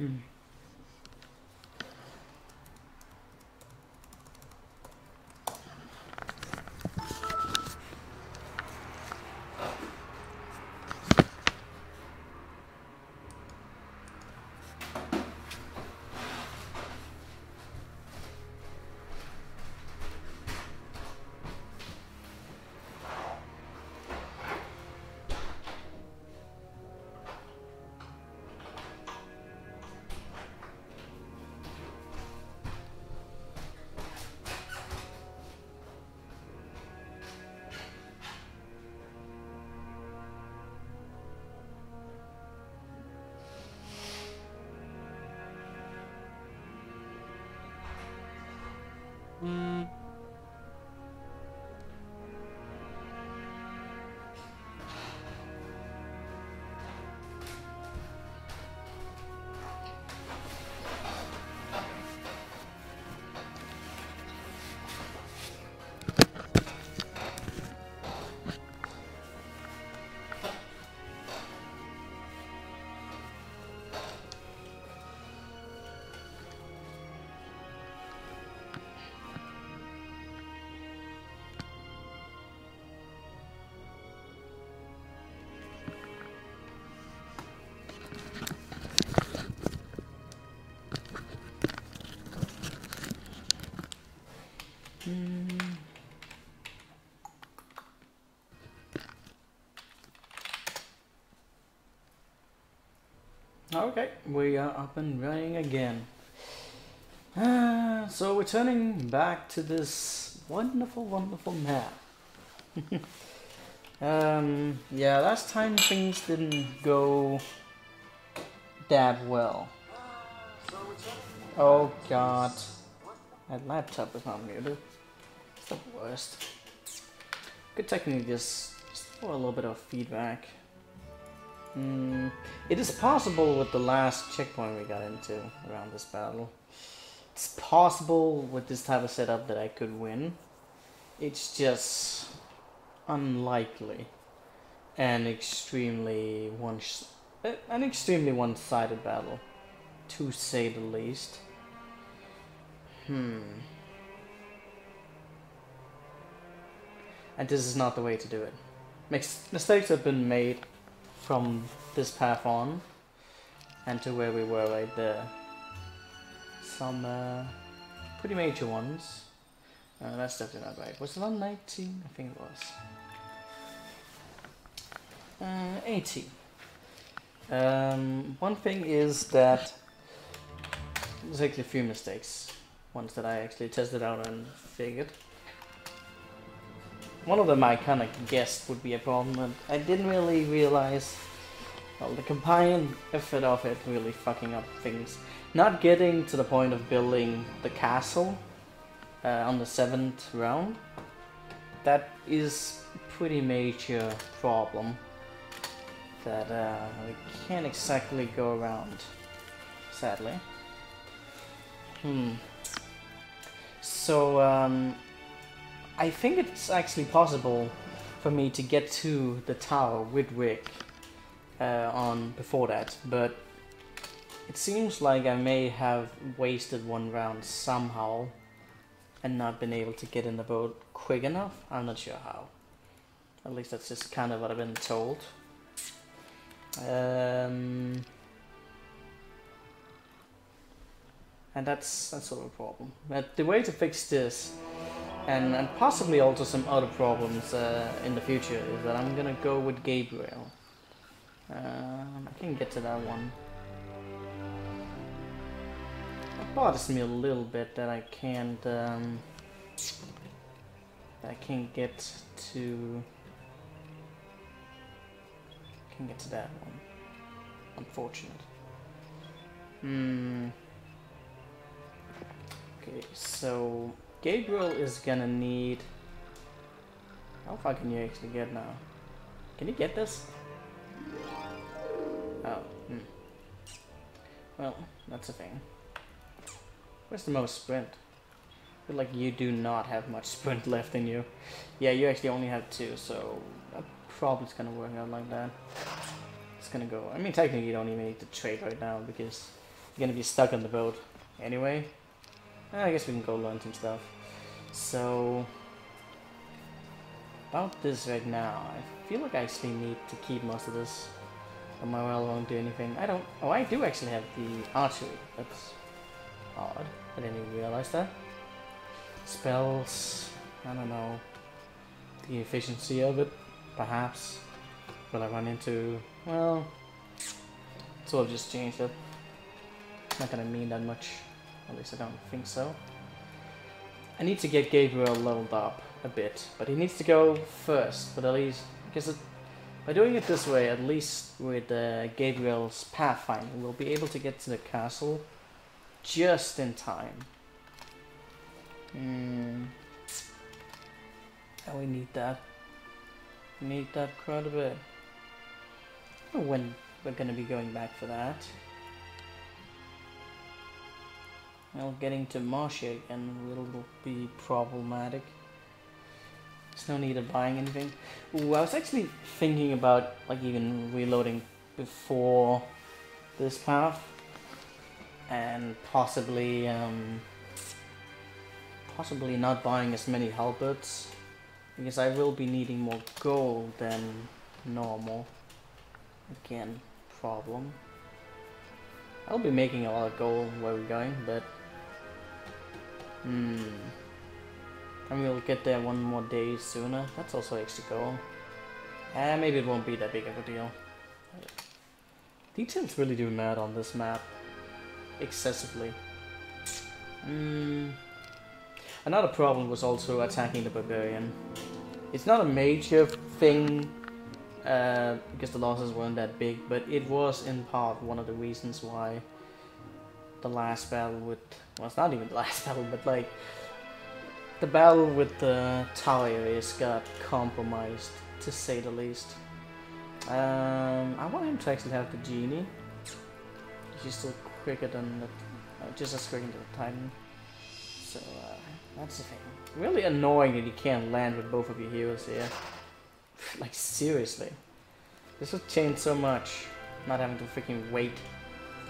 Mm. Hmm. Okay, we are up and running again. Uh, so we're turning back to this wonderful, wonderful map. um, yeah, last time things didn't go that well. Oh god. My laptop is not muted. It's the worst. Could technically just, just a little bit of feedback. Mm, it is possible with the last checkpoint we got into around this battle. It's possible with this type of setup that I could win. It's just unlikely and extremely one an extremely one-sided battle, to say the least. Hmm. And this is not the way to do it. Mistakes have been made from this path on and to where we were right there. Some uh, pretty major ones. Uh, that's definitely not right. Was it on 19? I think it was. Uh, 18. Um, one thing is that there's actually a few mistakes. Ones that I actually tested out and figured. One of them I kind of guessed would be a problem, and I didn't really realize well, the combined effort of it really fucking up things. Not getting to the point of building the castle uh, on the seventh round, that is pretty major problem that uh, we can't exactly go around, sadly. Hmm. So, um, I think it's actually possible for me to get to the tower with Rick uh, on before that, but it seems like I may have wasted one round somehow and not been able to get in the boat quick enough. I'm not sure how. At least that's just kind of what I've been told. Um, and that's that's sort of a problem. But the way to fix this and, and possibly also some other problems uh, in the future is that I'm gonna go with Gabriel. Um, I can get to that one. It bothers me a little bit that I can't um, that I can't get to can get to that one. Unfortunate. Hmm. Okay, so Gabriel is gonna need. How far can you actually get now? Can you get this? Oh, hmm. Well, that's a thing. Where's the most sprint? I feel like you do not have much sprint left in you. Yeah, you actually only have two, so that probably is gonna work out like that. It's gonna go. I mean, technically, you don't even need to trade right now because you're gonna be stuck on the boat anyway. Eh, I guess we can go learn some stuff. So, about this right now, I feel like I actually need to keep most of this. But my well won't do anything. I don't. Oh, I do actually have the archery. That's odd. I didn't even realize that. Spells. I don't know. The efficiency of it, perhaps. Will I run into? Well, so I'll just change it. Not gonna mean that much. At least I don't think so. I need to get Gabriel leveled up a bit, but he needs to go first. But at least because it, by doing it this way, at least with uh, Gabriel's pathfinding, we'll be able to get to the castle just in time. Hmm. And we need that. We need that quite a bit. When we're gonna be going back for that. Well, getting to Marcia again will be problematic. There's no need of buying anything. Ooh, I was actually thinking about like even reloading before this path and possibly um, possibly not buying as many halberds because I will be needing more gold than normal. Again, problem. I'll be making a lot of gold where we're going, but Hmm. And we'll get there one more day sooner. That's also extra gold. And maybe it won't be that big of a deal. Details really do matter on this map. Excessively. Hmm. Another problem was also attacking the Barbarian. It's not a major thing uh, because the losses weren't that big, but it was in part one of the reasons why the last battle with well it's not even the last battle but like the battle with the tower areas got compromised to say the least. Um, I want him to actually have the genie. He's still quicker than the uh, just as quick as the titan. So uh, that's the thing. Really annoying that you can't land with both of your heroes here. Like seriously. This would change so much not having to freaking wait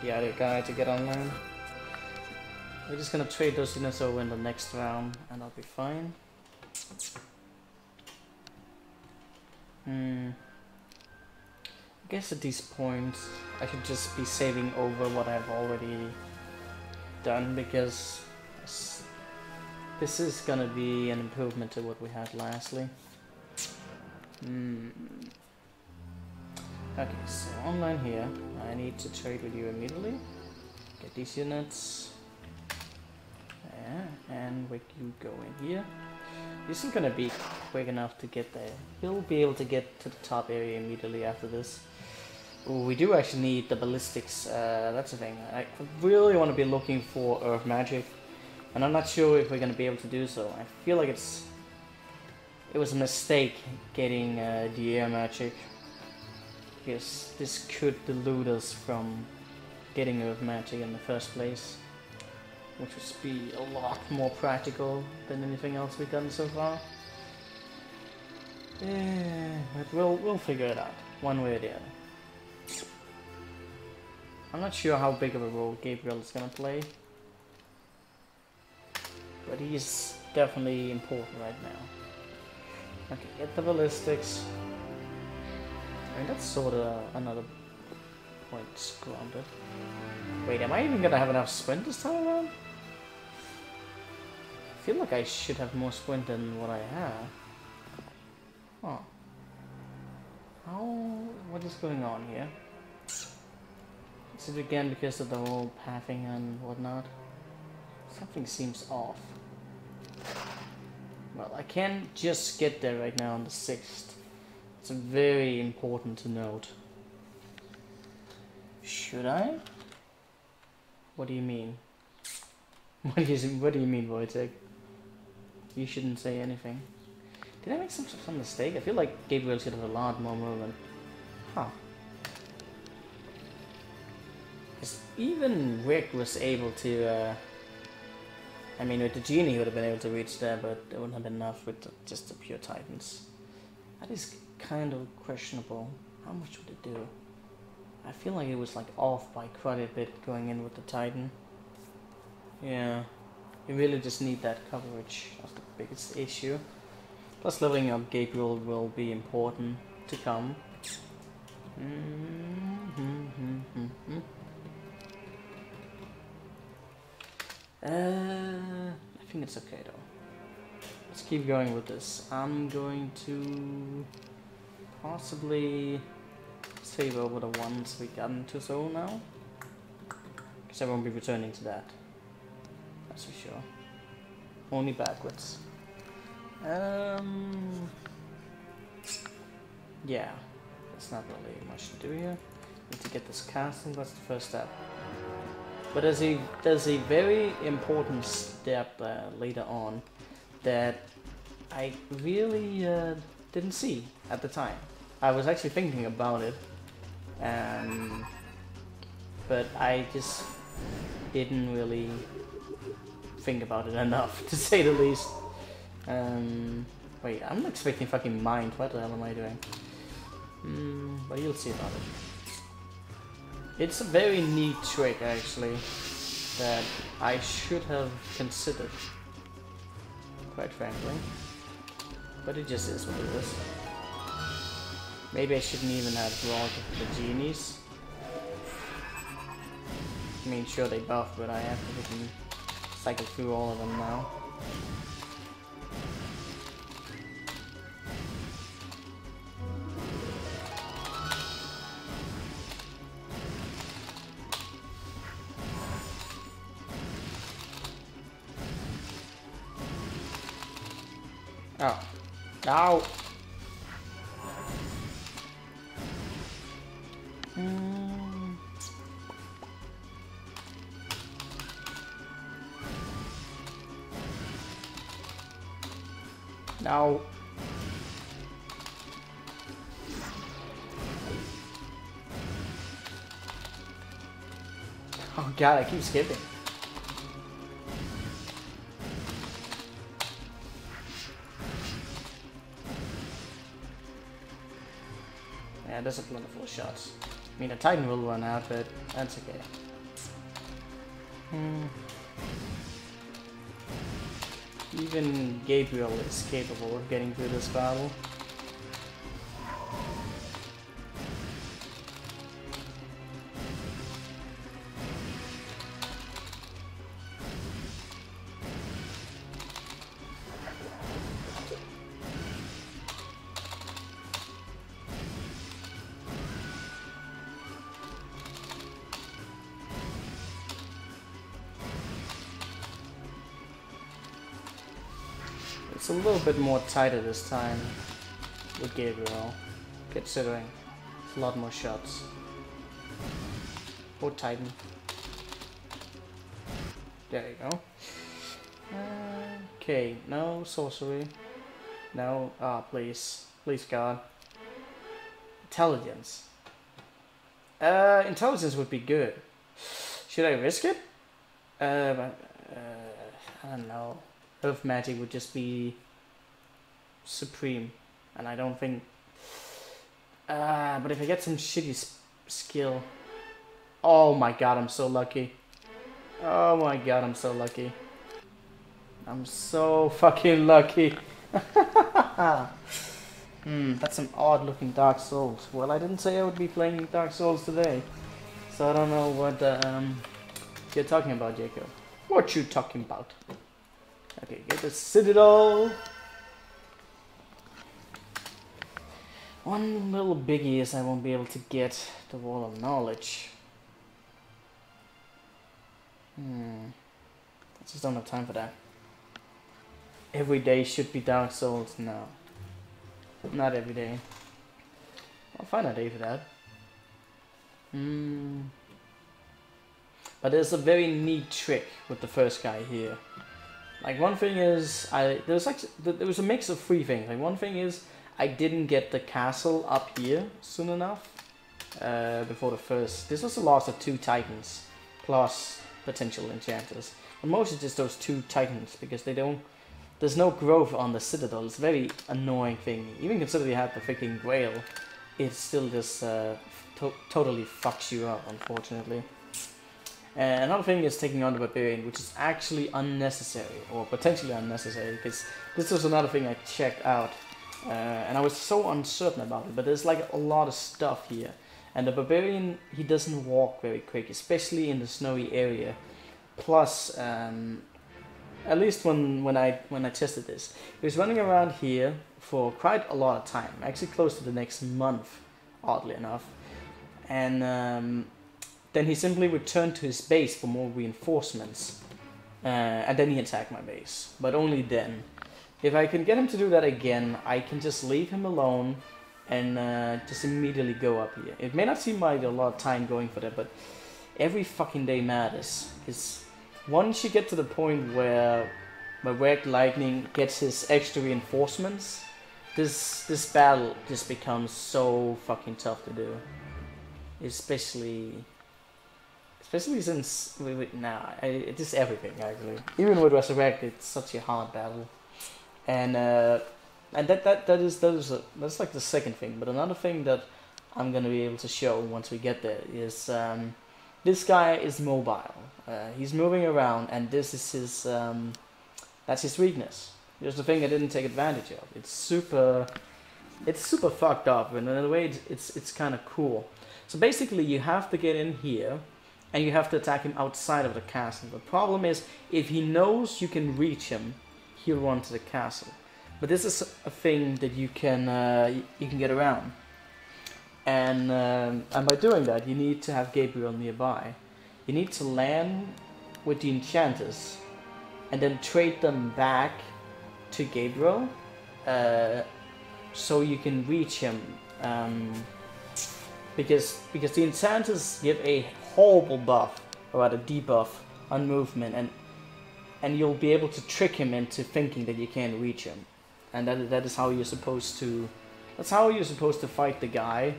the other guy to get online. We're just gonna trade those over in the next round and I'll be fine. Hmm. I guess at these points I should just be saving over what I've already done because this is gonna be an improvement to what we had lastly. Hmm. Okay, so online here, I need to trade with you immediately. Get these units. Yeah, and we you go in here. This isn't gonna be quick enough to get there. He'll be able to get to the top area immediately after this. Ooh, we do actually need the ballistics, uh, that's the thing. I really want to be looking for earth magic. And I'm not sure if we're gonna be able to do so. I feel like it's... It was a mistake getting uh, the air magic guess this could delude us from getting Earth Magic in the first place. Which would be a lot more practical than anything else we've done so far. Yeah, but we'll, we'll figure it out, one way or the other. I'm not sure how big of a role Gabriel is gonna play. But he's definitely important right now. Okay, get the ballistics. That's sort of another point squandered. Wait, am I even gonna have enough sprint this time around? I feel like I should have more sprint than what I have. Huh. How... what is going on here? Is it again because of the whole pathing and whatnot? Something seems off. Well, I can't just get there right now on the 6th. It's very important to note. Should I? What do you mean? What do you, what do you mean, Wojtek? You shouldn't say anything. Did I make some, some mistake? I feel like Gabriel should have a lot more movement. Huh. even Rick was able to, uh, I mean, with the genie he would have been able to reach there, but it wouldn't have been enough with the, just the pure titans. That is kind of questionable. How much would it do? I feel like it was like off by quite a bit going in with the Titan. Yeah, you really just need that coverage. That's the biggest issue. Plus leveling up Gabriel will be important to come. Mm -hmm. uh, I think it's okay though. Let's keep going with this. I'm going to possibly save over the ones we got into Seoul now. Because I won't be returning to that. That's for sure. Only backwards. Um, yeah, there's not really much to do here. Need to get this casting, that's the first step. But there's a, there's a very important step uh, later on that I really uh, didn't see at the time. I was actually thinking about it, um, but I just didn't really think about it enough, to say the least. Um, wait, I'm not expecting fucking mind. What the hell am I doing? Mm, but you'll see about it. It's a very neat trick, actually, that I should have considered, quite frankly. But it just is what it is. Maybe I shouldn't even have brought the genies. I mean, sure they buff, but I have to cycle through all of them now. Ow! Mm. Oh god, I keep skipping. There's a plentiful shots. I mean, a Titan will run out, but that's okay. Hmm. Even Gabriel is capable of getting through this battle. More tighter this time with Gabriel, considering a lot more shots. Or Titan. There you go. Okay, no sorcery. No, ah, please. Please, God. Intelligence. Uh, intelligence would be good. Should I risk it? Uh, uh I don't know. Earth magic would just be supreme, and I don't think. Uh, but if I get some shitty skill, oh my god, I'm so lucky. Oh my god, I'm so lucky. I'm so fucking lucky. hmm, that's some odd looking Dark Souls. Well, I didn't say I would be playing Dark Souls today, so I don't know what um, you're talking about, Jacob. What you talking about? Okay, get the Citadel. One little biggie is I won't be able to get the Wall of Knowledge. Hmm. I just don't have time for that. Every day should be Dark Souls. No. Not every day. I'll find a day for that. Hmm. But there's a very neat trick with the first guy here. Like one thing is, I there was like there was a mix of three things. Like one thing is, I didn't get the castle up here soon enough uh, before the first. This was the loss of two titans plus potential enchanters. And mostly just those two titans because they don't. There's no growth on the citadel. It's a very annoying thing. Even considering you have the freaking grail, it still just uh, to totally fucks you up, unfortunately. And another thing is taking on the barbarian, which is actually unnecessary or potentially unnecessary, because this was another thing I checked out, uh, and I was so uncertain about it. But there's like a lot of stuff here, and the barbarian he doesn't walk very quick, especially in the snowy area. Plus, um, at least when when I when I tested this, he was running around here for quite a lot of time, actually close to the next month, oddly enough, and. Um, then he simply returned to his base for more reinforcements. Uh, and then he attacked my base. But only then. If I can get him to do that again, I can just leave him alone and uh, just immediately go up here. It may not seem like a lot of time going for that, but every fucking day matters. Because once you get to the point where where Red Lightning gets his extra reinforcements, this this battle just becomes so fucking tough to do. Especially Especially since we would now, I, just everything actually. Even with Resurrect, it's such a hard battle, and uh, and that that that is that is a, that's like the second thing. But another thing that I'm gonna be able to show once we get there is um, this guy is mobile. Uh, he's moving around, and this is his um, that's his weakness. Just the thing I didn't take advantage of. It's super, it's super fucked up, and in a way, it's it's, it's kind of cool. So basically, you have to get in here and you have to attack him outside of the castle. The problem is, if he knows you can reach him, run to the castle. But this is a thing that you can uh, you can get around, and um, and by doing that, you need to have Gabriel nearby. You need to land with the enchanters, and then trade them back to Gabriel, uh, so you can reach him. Um, because because the enchanters give a horrible buff, or rather debuff, on movement, and and you'll be able to trick him into thinking that you can't reach him, and that that is how you're supposed to. That's how you're supposed to fight the guy,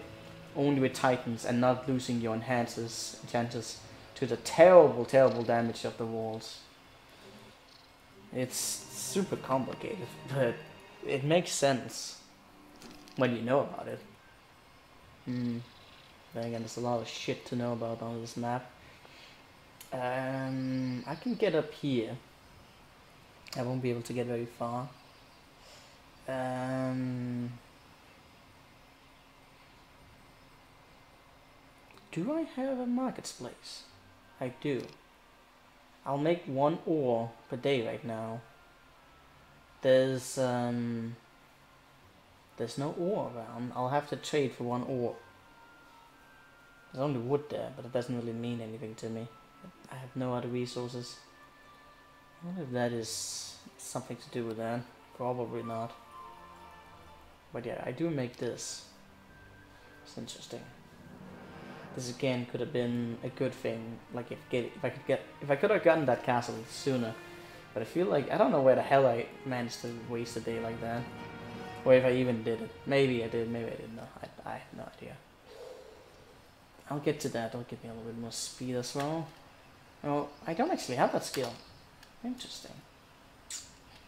only with titans and not losing your enhancers, enchanters to the terrible, terrible damage of the walls. It's super complicated, but it makes sense when you know about it. Hmm. Then again, there's a lot of shit to know about on this map. Um, I can get up here. I won't be able to get very far. Um, do I have a marketplace? I do. I'll make one ore per day right now. There's um, there's no ore around. I'll have to trade for one ore. There's only wood there, but it doesn't really mean anything to me. I have no other resources. I wonder if that is something to do with that. Probably not. But yeah, I do make this. It's interesting. This again could have been a good thing. Like if get if I could get if I could have gotten that castle sooner. But I feel like I don't know where the hell I managed to waste a day like that. Or if I even did it. Maybe I did, maybe I didn't know. I, I have no idea. I'll get to that. That'll give me a little bit more speed as well. Oh, I don't actually have that skill. Interesting.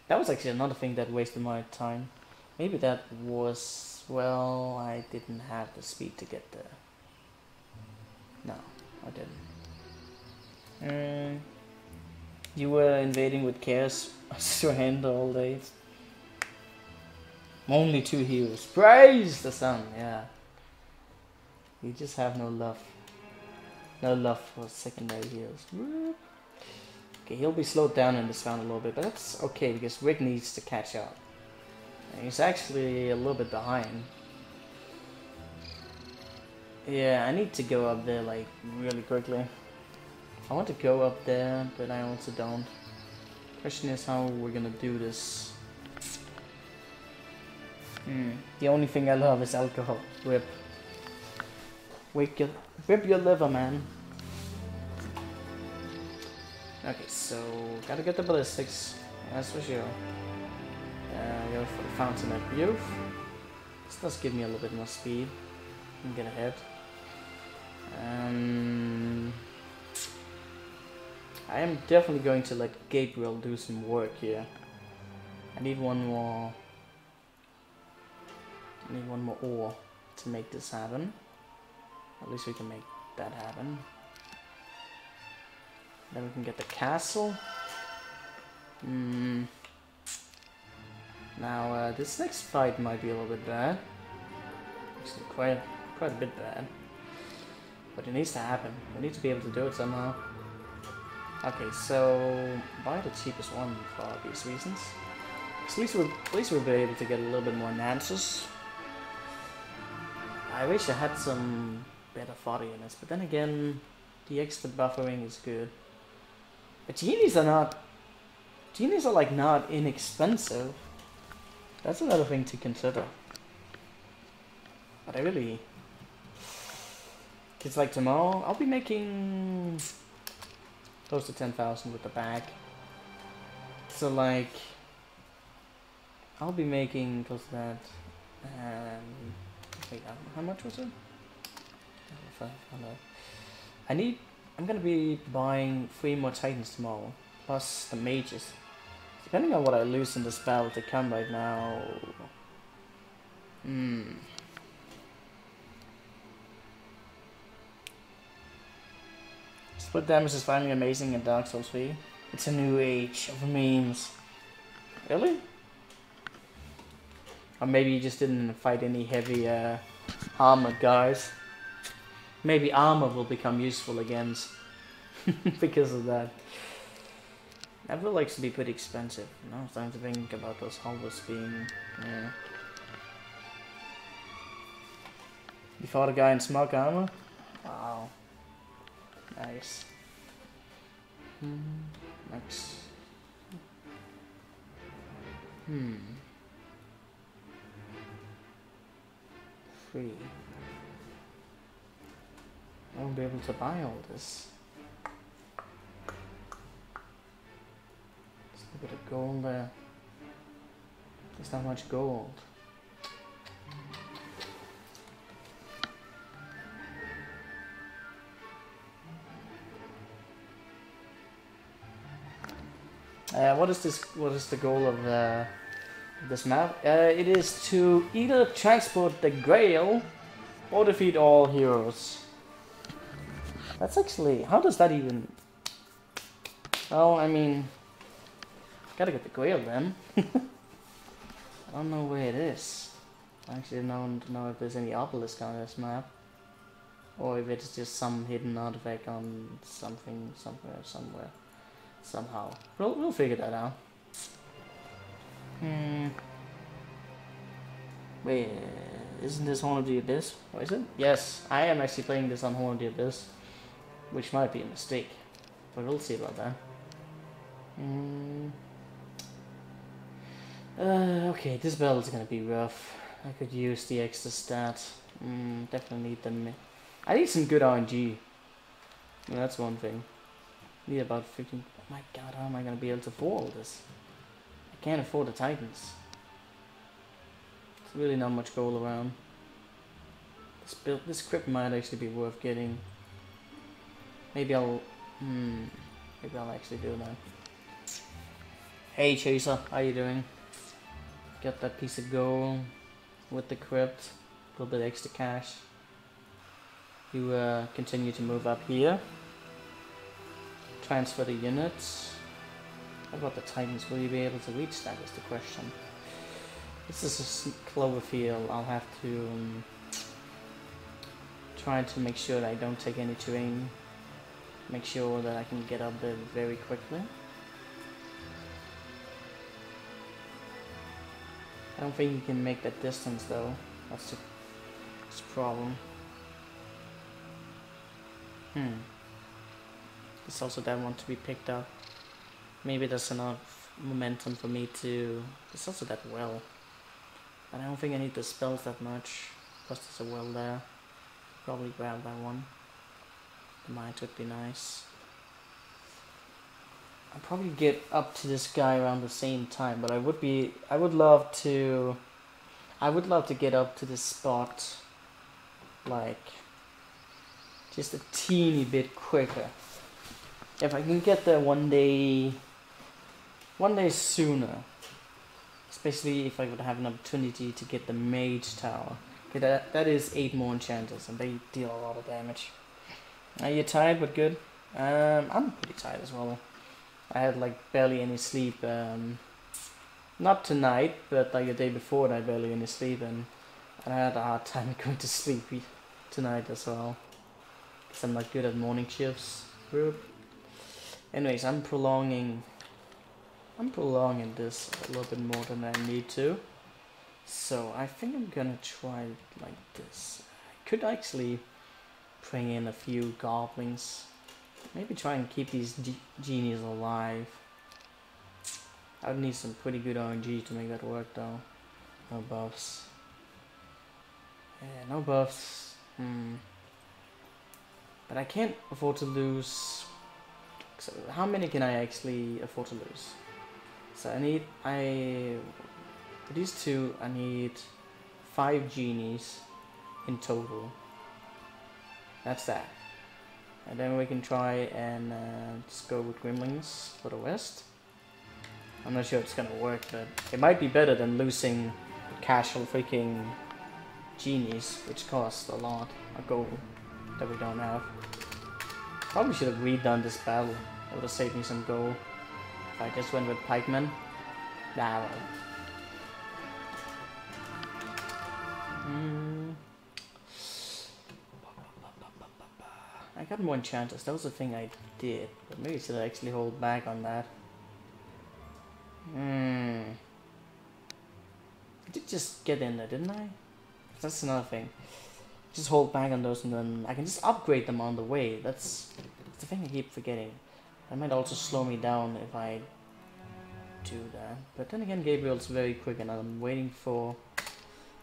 That was actually another thing that wasted my time. Maybe that was... Well, I didn't have the speed to get there. No, I didn't. Mm, you were invading with chaos hand all day. Only two heroes. Praise the sun, yeah. You just have no love. No love for secondary heroes. Okay, he'll be slowed down in this round a little bit, but that's okay because Rick needs to catch up. He's actually a little bit behind. Yeah, I need to go up there like really quickly. I want to go up there, but I also don't. Question is how we're gonna do this. Hmm. The only thing I love is alcohol. Rip. Wake your, rip your liver, man. Okay, so gotta get the ballistics. That's for sure. Uh, go for the fountain of youth. This does give me a little bit more speed. and get ahead. Um, I am definitely going to let Gabriel do some work here. I need one more. I need one more ore to make this happen. At least we can make that happen. Then we can get the castle. Hmm. Now, uh, this next fight might be a little bit bad. Actually, quite, quite a bit bad. But it needs to happen. We need to be able to do it somehow. Okay, so buy the cheapest one for obvious reasons. At least we'll, at least we'll be able to get a little bit more Nances. I wish I had some better fodder units, but then again, the extra buffering is good. But genies are not, genies are like not inexpensive. That's another thing to consider. But I really, it's like tomorrow, I'll be making close to 10,000 with the bag. So like, I'll be making close to that. Um, wait, how much was it? I need. I'm gonna be buying three more titans tomorrow, plus the mages. Depending on what I lose in this battle to come right now. Hmm. Split damage is finally amazing in Dark Souls 3. It's a new age of memes. Really? Or maybe you just didn't fight any heavy uh, guys. Maybe armor will become useful again because of that. That will to be pretty expensive. I'm starting to think about those halberds being, yeah. You fought a guy in smug armor? Wow. Nice. Hmm. Next. Hmm. Free. I won't be able to buy all this. There's a bit of gold there. There's not much gold. Uh, what is this? What is the goal of uh, this map? Uh, it is to either transport the Grail or defeat all heroes. That's actually, how does that even... Well, I mean, gotta get the Grail then. I don't know where it is. I actually don't know if there's any obelisk on this map. Or if it's just some hidden artifact on something, somewhere, somewhere. Somehow. We'll, we'll figure that out. Hmm. Wait, isn't this Horn of the Abyss? What is it? Yes, I am actually playing this on Horn of the Abyss which might be a mistake, but we'll see about that. Mm. Uh, okay, this battle is gonna be rough. I could use the extra stat. Mm, definitely need them. I need some good RNG. Well, that's one thing. Need about 15. Oh my god, how am I gonna be able to afford all this? I can't afford the Titans. There's really not much gold around. This build, this crypt might actually be worth getting. Maybe I'll... Hmm, maybe I'll actually do that. Hey Chaser, how you doing? Got that piece of gold with the crypt. A little bit extra cash. You uh, continue to move up here. Transfer the units. What about the Titans? Will you be able to reach that is the question. This is a Cloverfield. I'll have to um, try to make sure that I don't take any terrain make sure that I can get up there very quickly. I don't think you can make that distance though. That's the, that's the problem. Hmm. There's also that one to be picked up. Maybe that's enough momentum for me to... There's also that well. But I don't think I need the spells that much. Plus there's a well there. Probably grab that one. Mines would be nice. I'll probably get up to this guy around the same time, but I would be, I would love to, I would love to get up to this spot, like, just a teeny bit quicker. If I can get there one day, one day sooner, especially if I would have an opportunity to get the mage tower, that, that is 8 more enchanters, and they deal a lot of damage. Are you tired but good? Um, I'm pretty tired as well. I had like barely any sleep. Um, not tonight, but like the day before, I barely any sleep, and I had a hard time going to sleep tonight as well. Because I'm not good at morning shifts. Anyways, I'm prolonging. I'm prolonging this a little bit more than I need to. So I think I'm gonna try like this. I could actually bring in a few goblins. Maybe try and keep these genies alive. I would need some pretty good RNG to make that work though. No buffs. Yeah, no buffs. Hmm. But I can't afford to lose... So how many can I actually afford to lose? So I need... I... For these two, I need five genies in total. That's that. And then we can try and uh, just go with Gremlins for the west. I'm not sure it's gonna work, but it might be better than losing casual freaking genies, which cost a lot of gold that we don't have. Probably should have redone this battle. It would have saved me some gold. If I just went with pikemen. Nah. Mm. I got more enchanters. That was the thing I did. But maybe should I actually hold back on that. Hmm. I did just get in there, didn't I? That's another thing. Just hold back on those and then I can just upgrade them on the way. That's, that's the thing I keep forgetting. That might also slow me down if I do that. But then again, Gabriel's very quick and I'm waiting for...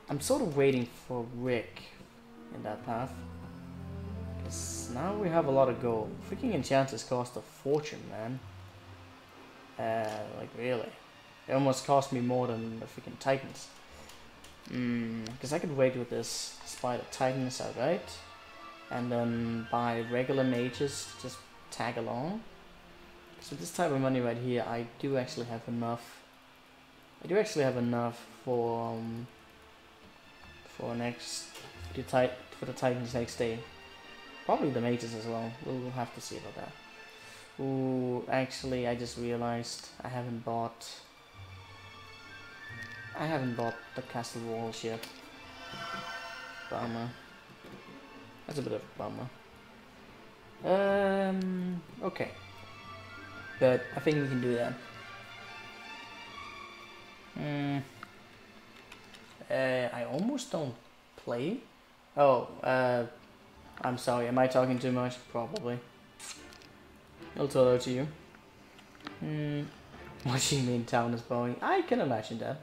I'm sort of waiting for Rick in that path. Because now we have a lot of gold. Freaking enchanters cost a fortune, man. Uh, like really. It almost cost me more than the freaking Titans. Because mm, I could wait with this Spider Titans outright. And then buy regular mages just tag along. So this type of money right here, I do actually have enough. I do actually have enough for um, for next the tit for the Titans next day. Probably the mages as well. We'll have to see about that. Ooh, actually, I just realized I haven't bought... I haven't bought the castle walls yet. Bummer. That's a bit of a bummer. Um, okay. But I think we can do that. Hmm. Uh, I almost don't play. Oh, uh, I'm sorry. Am I talking too much? Probably. I'll tell that to you. Hmm. What do you mean town is boring? I can imagine that.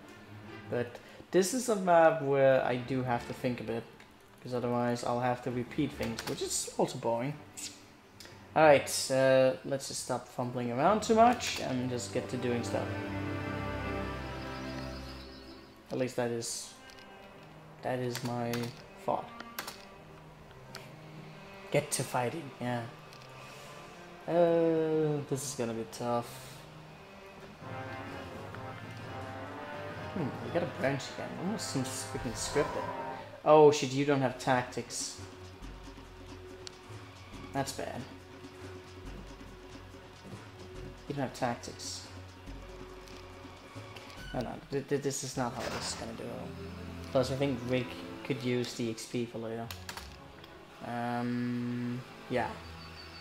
But this is a map where I do have to think a bit. Because otherwise I'll have to repeat things, which is also boring. Alright, uh, let's just stop fumbling around too much and just get to doing stuff. At least that is... That is my thought. Get to fighting, yeah. Uh, this is gonna be tough. Hmm, we got a branch again. Almost seems freaking scripted. Oh shit, you don't have tactics. That's bad. You don't have tactics. No, no, th th this is not how this is gonna do. Plus, I think Rick could use the XP for later. Um, yeah.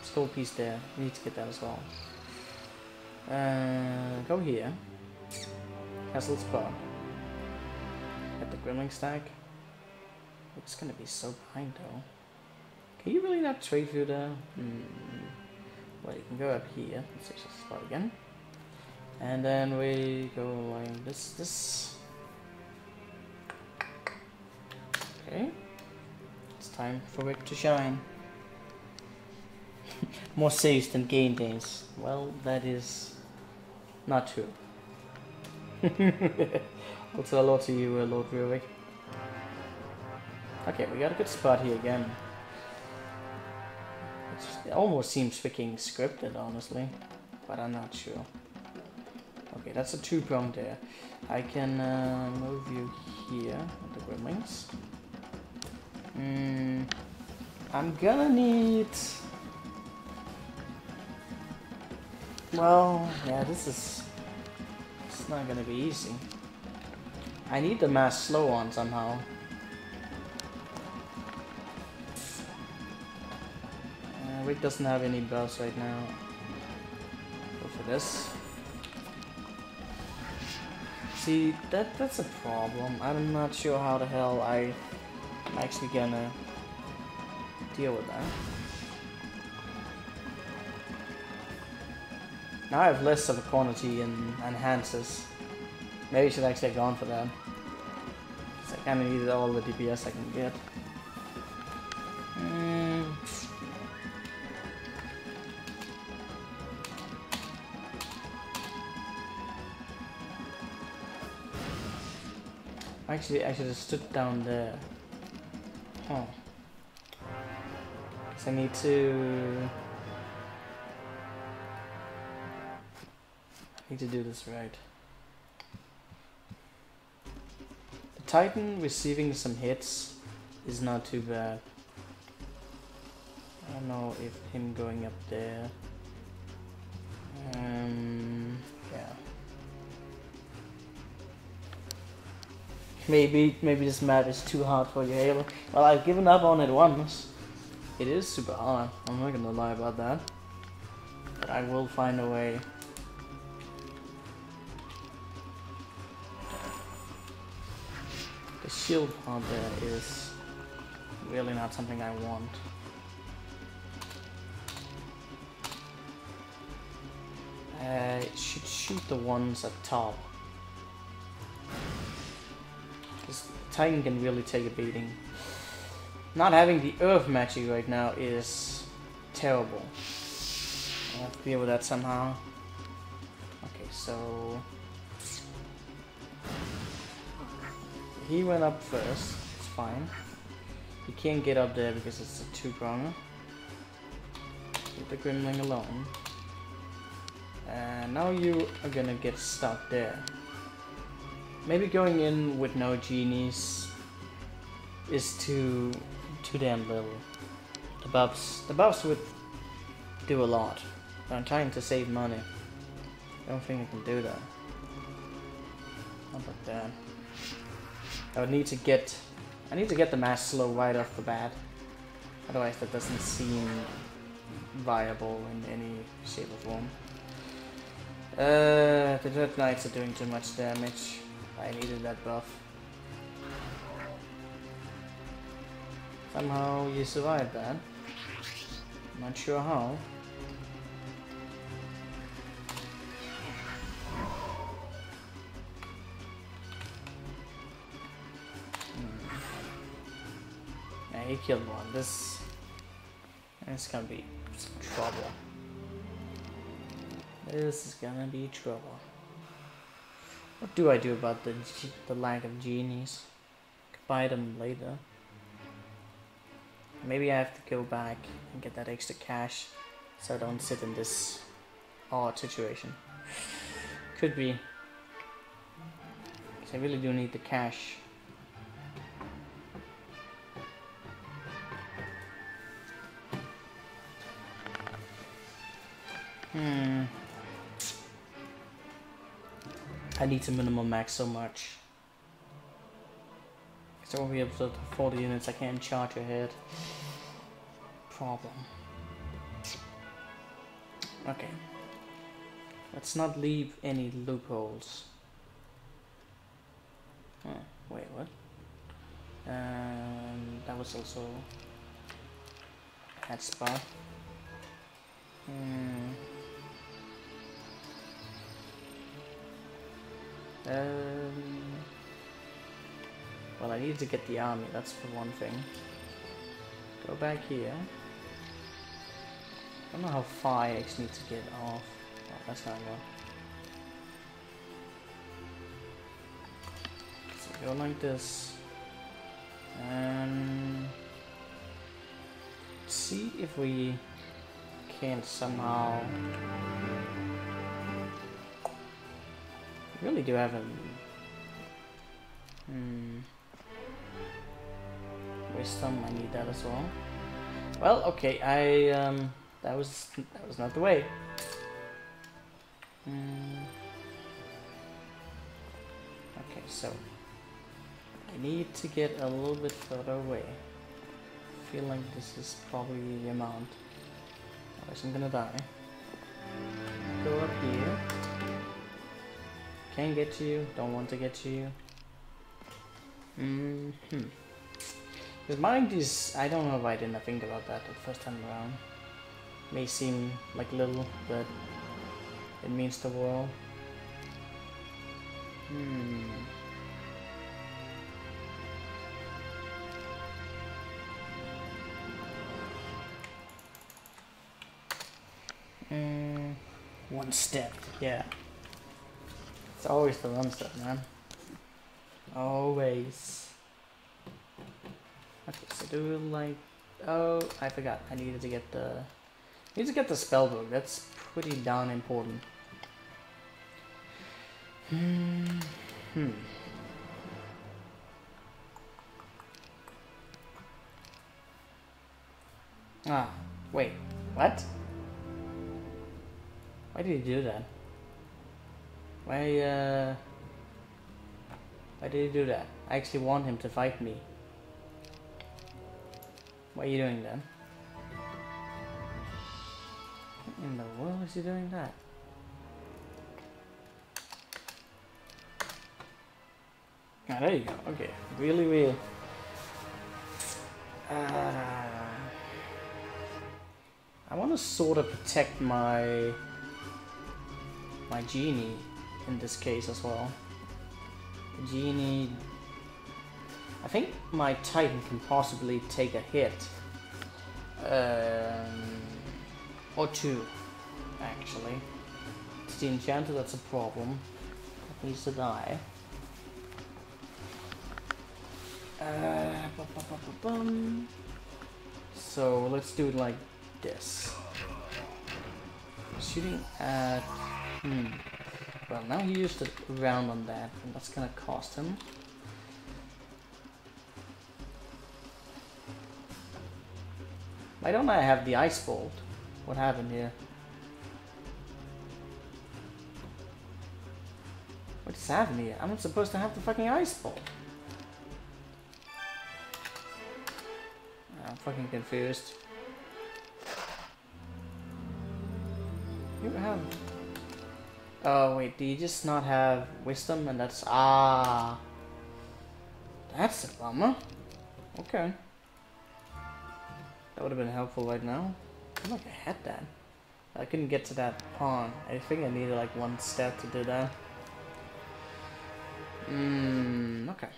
Skull piece there. We need to get that as well. Uh, go here. Castle spot. At the Gremlin stack. It's gonna be so behind though. Can you really not trade through there? Hmm. Well, you can go up here. Let's the spot again. And then we go like this, this. Okay. Time for it to shine. More saves than game days. Well, that is not true. Say hello to you, uh, Lord Rurik. Okay, we got a good spot here again. It's, it almost seems freaking scripted, honestly, but I'm not sure. Okay, that's a two-prong there. I can uh, move you here with the gremlins. Mm, I'm gonna need... Well, yeah, this is... It's not gonna be easy. I need the mass slow on somehow. Uh, Rick doesn't have any buffs right now. Go for this. See, that that's a problem. I'm not sure how the hell I, I'm actually gonna deal with that. Now I have less of a quantity and enhances. Maybe I should actually have gone for that. I kinda needed all the DPS I can get. Mm. Actually, I should have stood down there. Cause I need to... I need to do this right. The Titan receiving some hits is not too bad. I don't know if him going up there. Um, yeah. Maybe maybe this map is too hard for you, Halo. Well, I've given up on it once. It is super hard. I'm not gonna lie about that. But I will find a way. The shield out there is really not something I want. Uh, it should shoot the ones at top. This Titan can really take a beating. Not having the Earth magic right now is terrible. I have to deal with that somehow. Okay, so... He went up first, it's fine. He can't get up there because it's a two-pronger. Leave the Gremlin alone. And now you are gonna get stuck there. Maybe going in with no genies is too too damn little. The buffs the buffs would do a lot. But I'm trying to save money. I don't think I can do that. How about that? I would need to get I need to get the mass slow right off the bat. Otherwise that doesn't seem viable in any shape or form. Uh, the Dread Knights are doing too much damage. I needed that buff. Somehow you survived that. Not sure how. Hmm. Yeah, he killed one. This, this is gonna be some trouble. This is gonna be trouble. What do I do about the the lack of genies? Could buy them later. Maybe I have to go back and get that extra cash so I don't sit in this odd situation. Could be. 'Cause I really do need the cash. I need to minimum max so much. Because I won't be able to afford the units I can't charge ahead. Problem. Okay. Let's not leave any loopholes. Huh, wait, what? Um, that was also that spot. Hmm. Um, well, I need to get the army, that's for one thing. Go back here. I don't know how far I actually need to get off. Oh, that's not well. So go like this. And see if we can somehow really do have a... Hmm... Wisdom, I need that as well. Well, okay, I, um, that was, that was not the way. Mm. Okay, so, I need to get a little bit further away. I feel like this is probably the amount. Otherwise I'm gonna die. Go up here. Can't get to you, don't want to get to you. Mm hmm With mind is, I don't know if I didn't think about that the first time around. May seem like little, but it means the world. Hmm. Mm, one step, yeah. It's always the one stuff, man. Always. Okay, so do like... Oh, I forgot. I needed to get the... I need to get the spell book. That's pretty darn important. Hmm. Hmm. Ah, wait. What? Why did he do that? Why, uh... Why did he do that? I actually want him to fight me. What are you doing then? What in the world is he doing that? Ah, there you go. Okay. Really, really. Uh, I want to sort of protect my my genie in this case as well. The genie... I think my titan can possibly take a hit. Um, or two, actually. It's the enchanter that's a problem. It needs to die. Uh, so let's do it like this. Shooting at... Hmm. Well, now he used a round on that, and that's gonna cost him. Why don't I have the ice bolt? What happened here? What is happening here? I'm not supposed to have the fucking ice bolt. I'm fucking confused. You have Oh, wait, do you just not have wisdom? And that's... Ah. That's a bummer. Okay. That would have been helpful right now. I like I had that. I couldn't get to that pawn. I think I needed like one step to do that. Hmm, okay.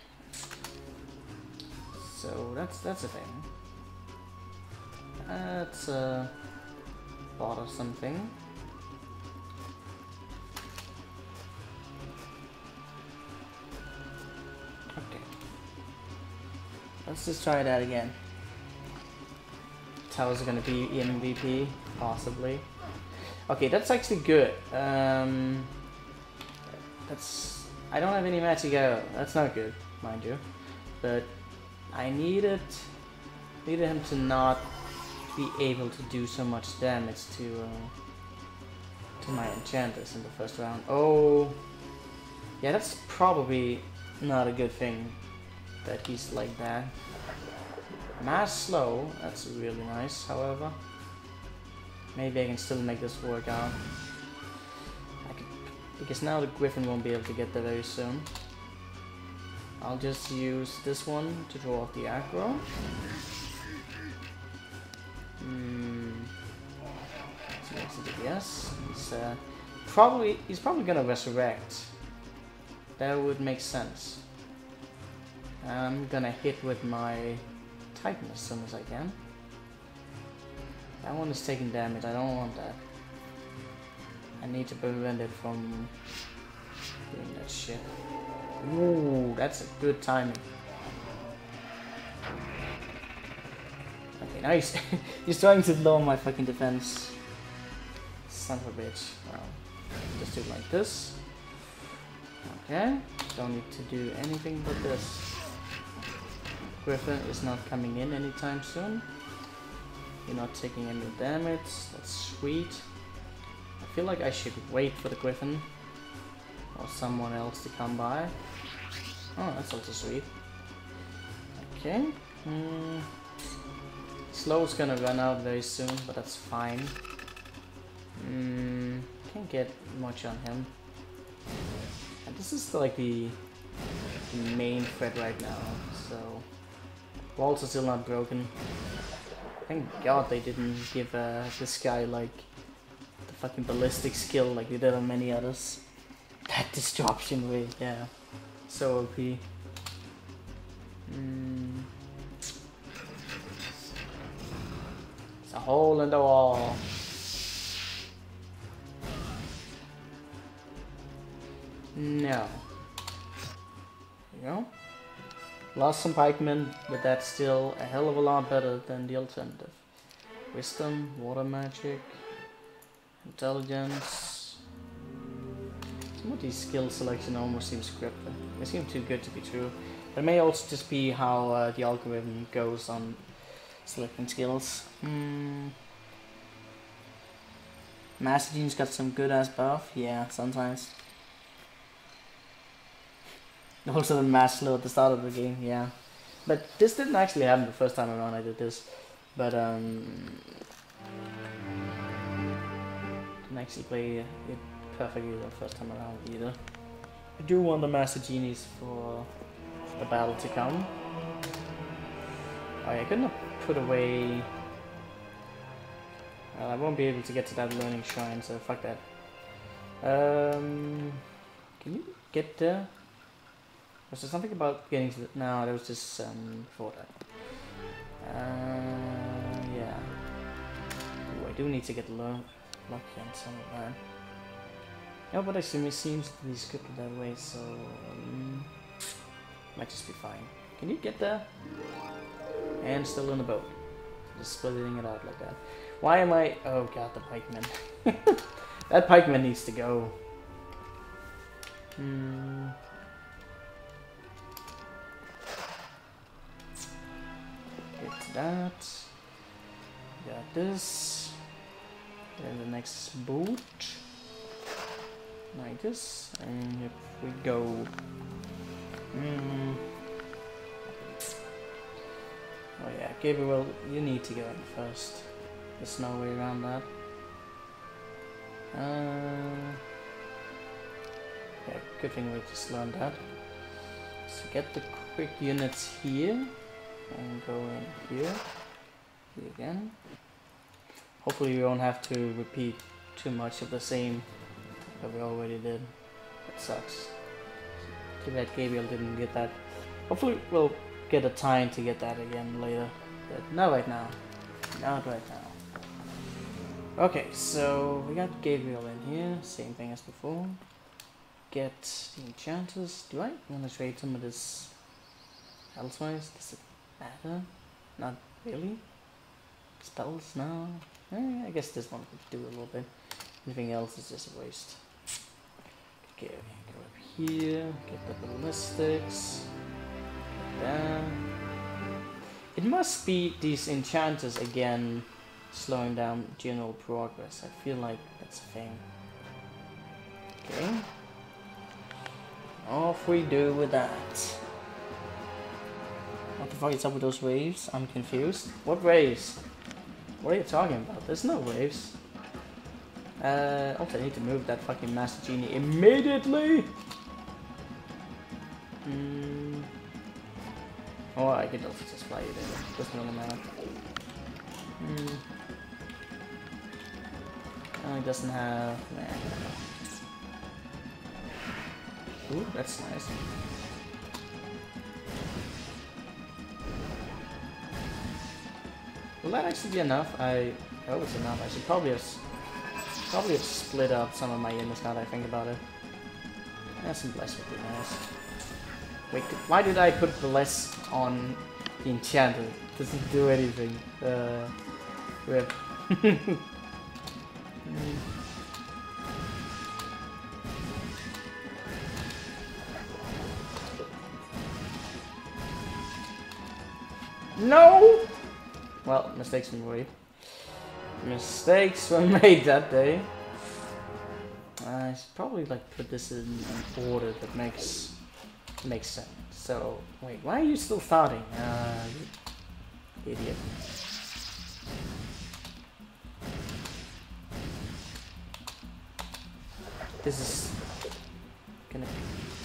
So that's that's a thing. That's uh bought of something. Let's just try that again. Tower's gonna be MVP, possibly. Okay, that's actually good. Um, that's... I don't have any magic arrow. That's not good, mind you. But I needed, needed him to not be able to do so much damage to uh, to my enchanters in the first round. Oh, yeah, that's probably not a good thing that he's like that. Mass slow, that's really nice, however. Maybe I can still make this work out. Could, because now the Griffin won't be able to get there very soon. I'll just use this one to draw off the aggro. Hmm. Yes. He's uh, probably he's probably gonna resurrect. That would make sense. I'm gonna hit with my Titan as soon as I can. That one is taking damage, I don't want that. I need to prevent it from doing that shit. Ooh, that's a good timing. Okay, nice. he's, he's trying to lower my fucking defense. Son of a bitch. Well, just do it like this. Okay, don't need to do anything but this. Griffin is not coming in anytime soon. You're not taking any damage. That's sweet. I feel like I should wait for the Griffin or someone else to come by. Oh, that's also sweet. Okay. Mm. Slow's gonna run out very soon, but that's fine. Mm, can't get much on him. And this is like the, the main threat right now, so... Walls are still not broken. Thank god they didn't give uh, this guy like the fucking ballistic skill like they did on many others. That disruption rate, yeah. So OP. Mm. It's a hole in the wall. No. There you go. Lost some pikemen, but that's still a hell of a lot better than the alternative. Wisdom, water magic, intelligence. Some of these skill selection almost seems scripted. They seem too good to be true. It may also just be how uh, the algorithm goes on selecting skills. Hmm. Master Genie's got some good ass buff. Yeah, sometimes. Also the mass slow at the start of the game, yeah. But this didn't actually happen the first time around I did this. But um didn't actually play it perfectly the first time around either. I do want the Master Genies for the battle to come. Oh yeah, I couldn't have put away well, I won't be able to get to that learning shrine, so fuck that. Um, can you get there? Was there something about getting to the... No, there was just um, before that. Uh, yeah. Ooh, I do need to get lucky on some of that. Yeah, but I assume it seems to be scripted that way, so... Um, might just be fine. Can you get there? And still in the boat. Just splitting it out like that. Why am I... Oh god, the pikeman. that pikeman needs to go. Hmm... that. Got this. Then the next boot. Like this. And if we go... Mm, oh yeah, Gabriel, you need to go in first. There's no way around that. Uh, yeah, good thing we just learned that. So get the quick units here and go in here, here again. Hopefully we won't have to repeat too much of the same that we already did. That sucks. Too bad Gabriel didn't get that. Hopefully we'll get a time to get that again later. But not right now. Not right now. Okay, so we got Gabriel in here. Same thing as before. Get the enchanters. Do I want to trade some of this elsewise? It matter? Not really. Spells? No. Eh, I guess this one could do a little bit. Anything else is just a waste. Okay, go up here, get the ballistics. Get It must be these enchanters again slowing down general progress. I feel like that's a thing. Okay. Off we do with that. What the fuck is up with those waves? I'm confused. What waves? What are you talking about? There's no waves. Uh, also I need to move that fucking Master Genie immediately! Mm. Or I could also just fly it in. Doesn't really matter. Hmm. Oh, it doesn't have... Nah. Ooh, that's nice. Will that actually be enough? I hope it's enough. I should probably have probably have split up some of my units now that I think about it. Yeah, some bless would be nice. Wait, why did I put bless on the enchanter? Doesn't do anything. Uh, rip. No! Well, mistakes were made. Mistakes were made that day. I should probably like put this in an order that makes makes sense. So, wait, why are you still starting? Uh, idiot. This is gonna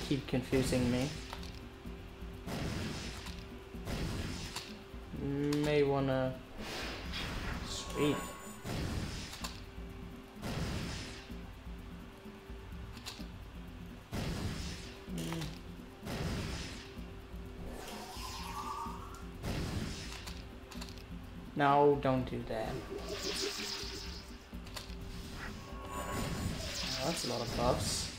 keep confusing me. May wanna... Sweet. No, don't do that. Oh, that's a lot of buffs.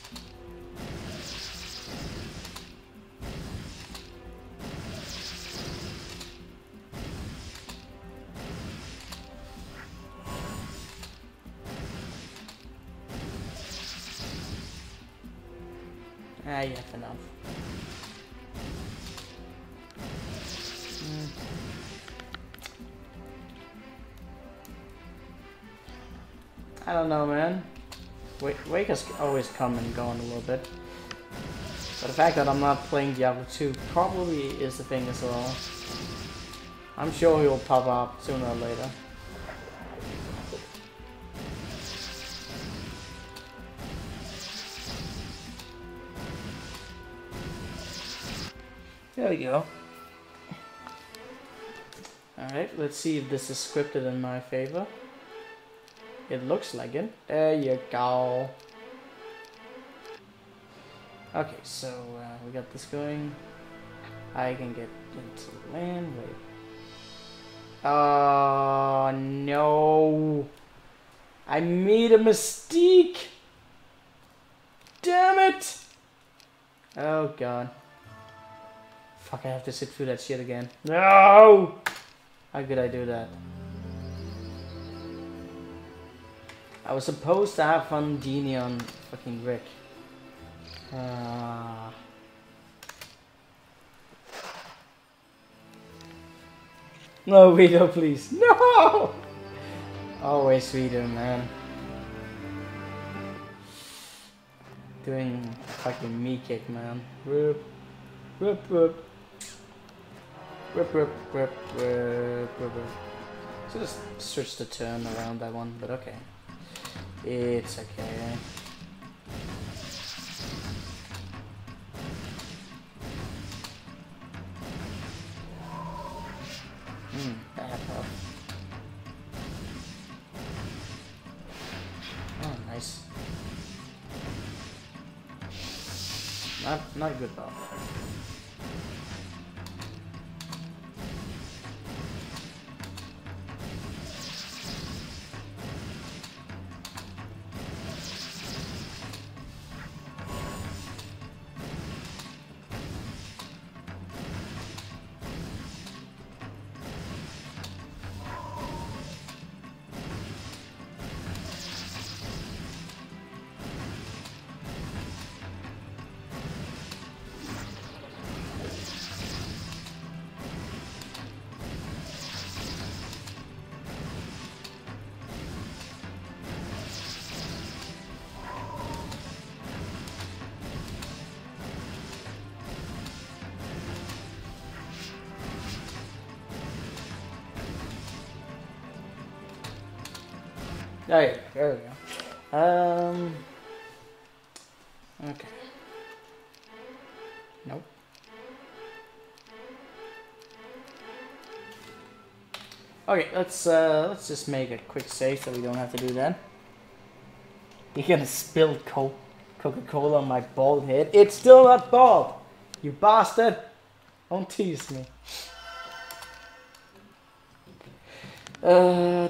Know, man. Wake, has always come and gone a little bit. But the fact that I'm not playing Diablo 2 probably is the thing as well. I'm sure he'll pop up sooner or later. There we go. Alright, let's see if this is scripted in my favor. It looks like it. There you go. Okay, so uh, we got this going. I can get into land. Wait. Oh no! I made a mistake. Damn it! Oh god. Fuck! I have to sit through that shit again. No! How could I do that? I was supposed to have fun Genie on fucking Rick. Uh... No, Vito, please. No! Always Vito, man. Doing fucking me kick, man. Rip, rip, rip. Rip, rip, rip, rip, rip, rip. Just switch the turn around that one, but okay. It's okay. Hmm, bad up. Oh, nice. Not, not good though. Okay, let's uh, let's just make a quick save so we don't have to do that. You're gonna spill co Coca-Cola on my bald head. It's still not bald, you bastard! Don't tease me. Uh.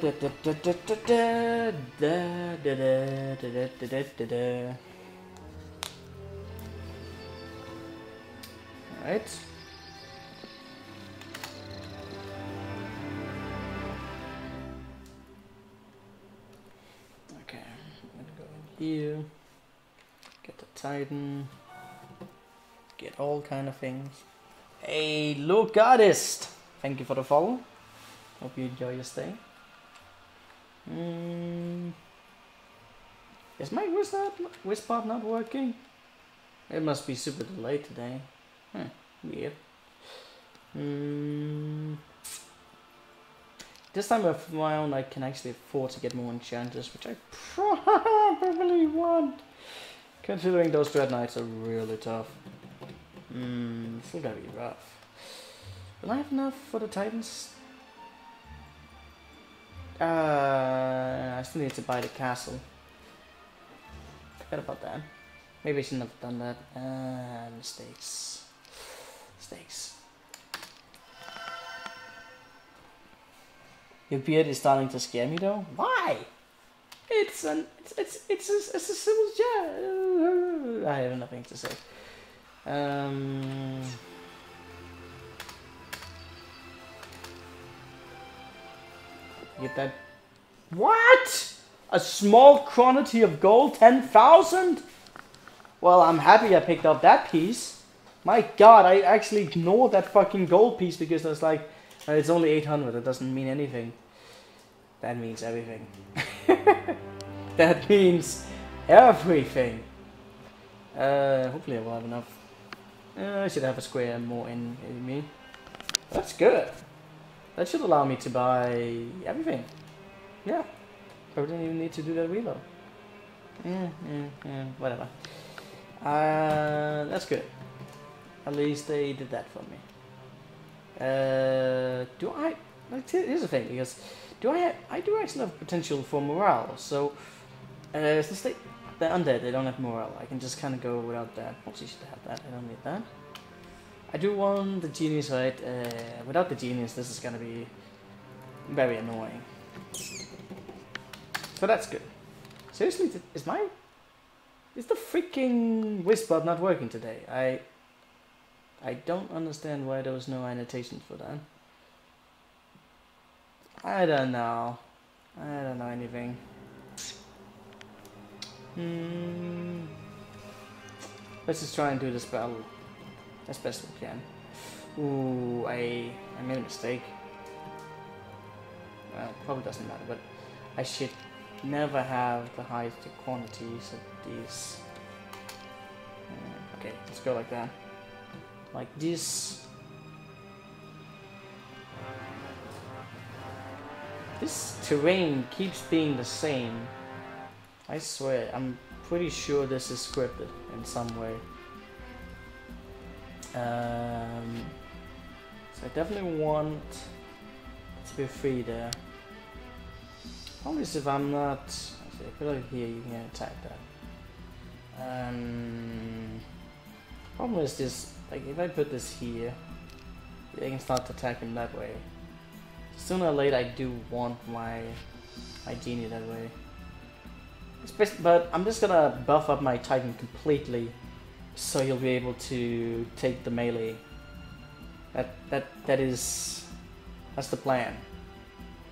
Alright. Okay, Titan, get all kind of things. Hey, look, artist! thank you for the follow. Hope you enjoy your stay. Mm. Is my wizard not working? It must be super delayed today. Hmm, weird. Mm. This time of my own, I can actually afford to get more enchanters, which I probably want. Considering those Dread Knights are really tough. Hmm, still gonna be rough. Will I have enough for the Titans? Uh, I still need to buy the castle. Forgot about that. Maybe I shouldn't have done that. Uh, mistakes. Mistakes. Your beard is starting to scare me though. Why? It's an it's it's it's a, it's a civil jet. I have nothing to say. Um. Get that. What? A small quantity of gold, ten thousand. Well, I'm happy I picked up that piece. My God, I actually ignored that fucking gold piece because I was like, it's only 800. It doesn't mean anything. That means everything. that means everything. Uh, hopefully I will have enough. Uh, I should have a square more in, in me. That's good. That should allow me to buy everything. Yeah. Probably don't even need to do that reload. Yeah, yeah, yeah, whatever. Uh, that's good. At least they did that for me. Uh, do I? Like, here's the thing, because do I I do actually have potential for morale, so uh, since they, they're undead, they don't have morale, I can just kind of go without that. Actually, should have that, I don't need that. I do want the genies, right? Uh, without the genies, this is gonna be very annoying. So that's good. Seriously, is my... Is the freaking WizeBot not working today? I... I don't understand why there was no annotation for that. I don't know. I don't know anything. Hmm. Let's just try and do this battle as best we can. Ooh, I I made a mistake. Well, probably doesn't matter, but I should never have the highest quantities of these. Uh, okay, let's go like that. Like this. This terrain keeps being the same. I swear, I'm pretty sure this is scripted in some way. Um, so I definitely want to be free there. Probably if I'm not... Actually, I put it here, you can attack that. Um, problem is this, like if I put this here, they can start attacking that way sooner or later I do want my my genie that way. But I'm just gonna buff up my Titan completely, so you'll be able to take the melee. That that that is that's the plan.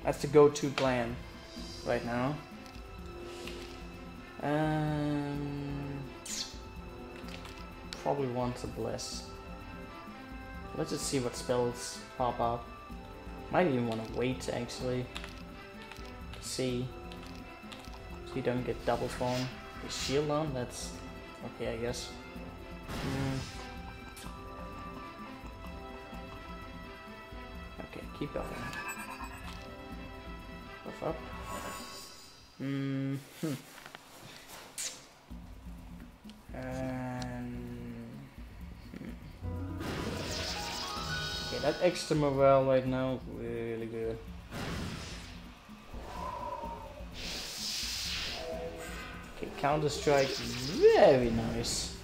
That's the go-to plan right now. Um, probably want to bless. Let's just see what spells pop up. Might even want to wait to actually. See. So you don't get double spawn. The shield on, that's okay I guess. Mm. Okay, keep going. Buff up. Mm hmm. And that extra morale right now, really good. Okay, Counter Strike, very nice.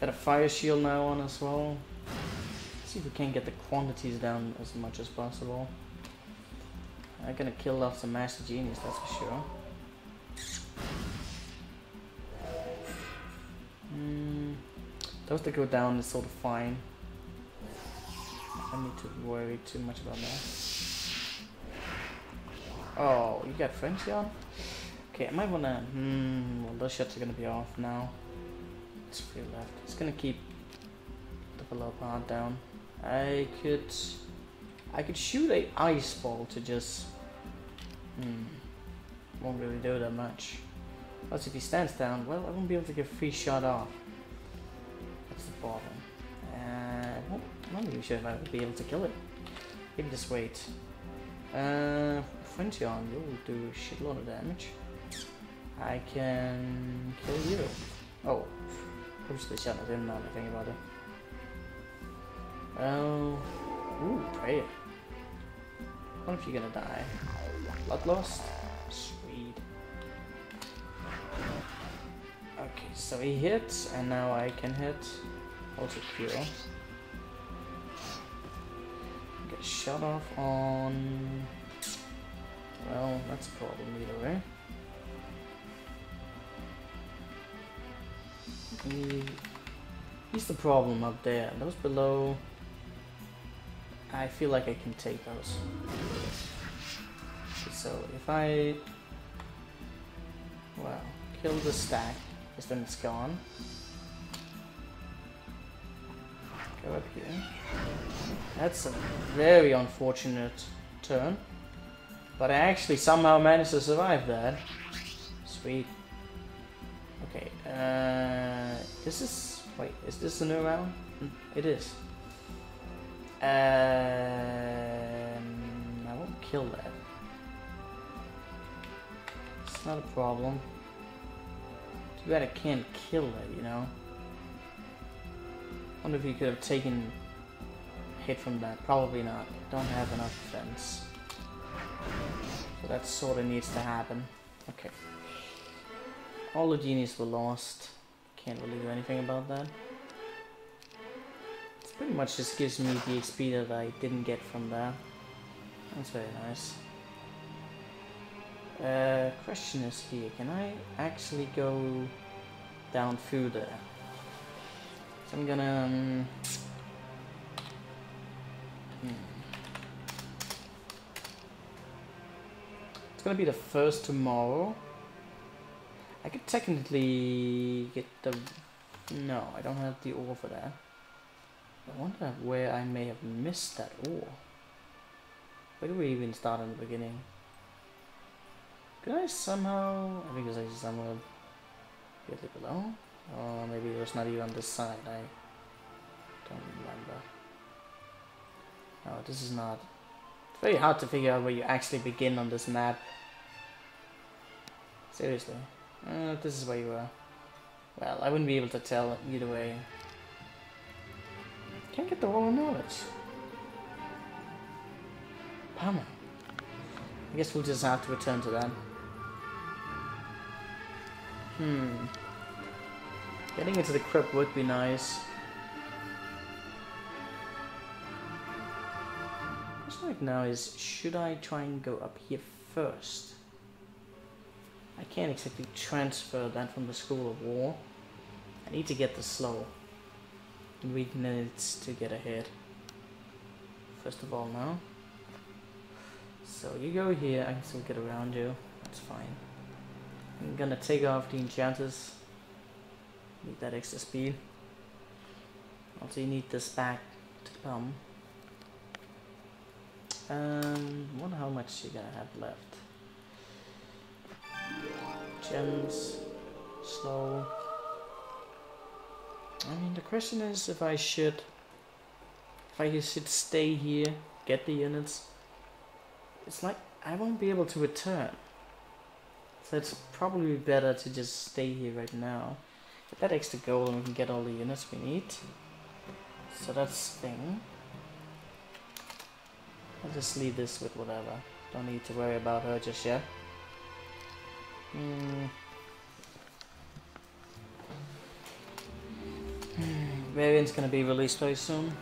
Got a Fire Shield now on as well. Let's see if we can get the quantities down as much as possible. I'm gonna kill off some Master Genies, that's for sure. Mm, those that go down is sort of fine. I need to worry too much about that. Oh, you got Frenzy on? Okay, I might wanna... Hmm, well those shots are gonna be off now. It's three left. It's gonna keep the part down. I could I could shoot a ice ball to just... Hmm. Won't really do that much. Plus if he stands down, well, I won't be able to get free shot off. That's the problem. Uh, well, I'm not even sure if I would be able to kill it. Maybe just wait. Uh, Frention, you'll do a shitload of damage. I can kill you. Oh, shot. I didn't know anything about it. Oh, ooh, prayer. What if you're gonna die? Bloodlust? Sweet. Okay, so he hits, and now I can hit. Also cure. Shot off on... Well, that's a problem either way. He, he's the problem up there. Those below, I feel like I can take those. So if I, well, kill the stack, because then it's gone. Go up here. That's a very unfortunate turn. But I actually somehow managed to survive that. Sweet. Okay, uh, this is, wait, is this a new round? Hmm, it is. Um, I won't kill that. It's not a problem. Too bad I can't kill it, you know? wonder if you could have taken hit from that. Probably not. Don't have enough defense. So that sort of needs to happen. Okay. All the genies were lost. Can't really do anything about that. Pretty much just gives me the XP that I didn't get from there. That's very nice. Uh, question is here, can I actually go down through there? So I'm gonna... Um, gonna be the first tomorrow. I could technically get the... No, I don't have the ore for that. I wonder where I may have missed that ore. Where do we even start in the beginning? Could I somehow... I think it's somewhere get it below? Or maybe it was not even on this side, I don't remember. No, this is not... Very hard to figure out where you actually begin on this map. Seriously. Uh, this is where you are. Well, I wouldn't be able to tell either way. Can't get the raw knowledge. Bummer. I guess we'll just have to return to that. Hmm. Getting into the crypt would be nice. Right now is, should I try and go up here first? I can't exactly transfer that from the School of War. I need to get the slow. We need to get ahead. First of all now. So you go here, I can still get around you. That's fine. I'm gonna take off the enchanters. Need that extra speed. Also you need this back to come. Um wonder how much you're gonna have left gems, slow. I mean, the question is if I should, if I should stay here, get the units. It's like I won't be able to return. So it's probably better to just stay here right now. Get that extra gold and we can get all the units we need. So that's thing. I'll just leave this with whatever. Don't need to worry about her just yet. Hmm. Variant's gonna be released very soon.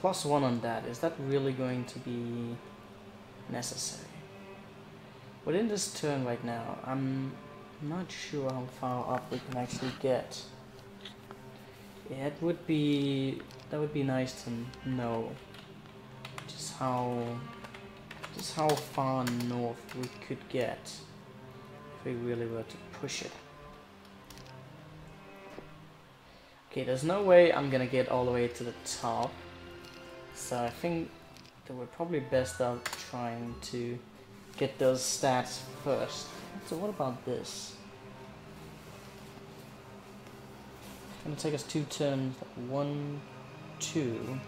Plus one on that, is that really going to be necessary? Within this turn right now, I'm not sure how far up we can actually get. Yeah, it would be, that would be nice to know just how just how far north we could get if we really were to push it. Okay, there's no way I'm gonna get all the way to the top. So I think that we're probably best out trying to get those stats first. So what about this? Gonna take us two turns. One, two.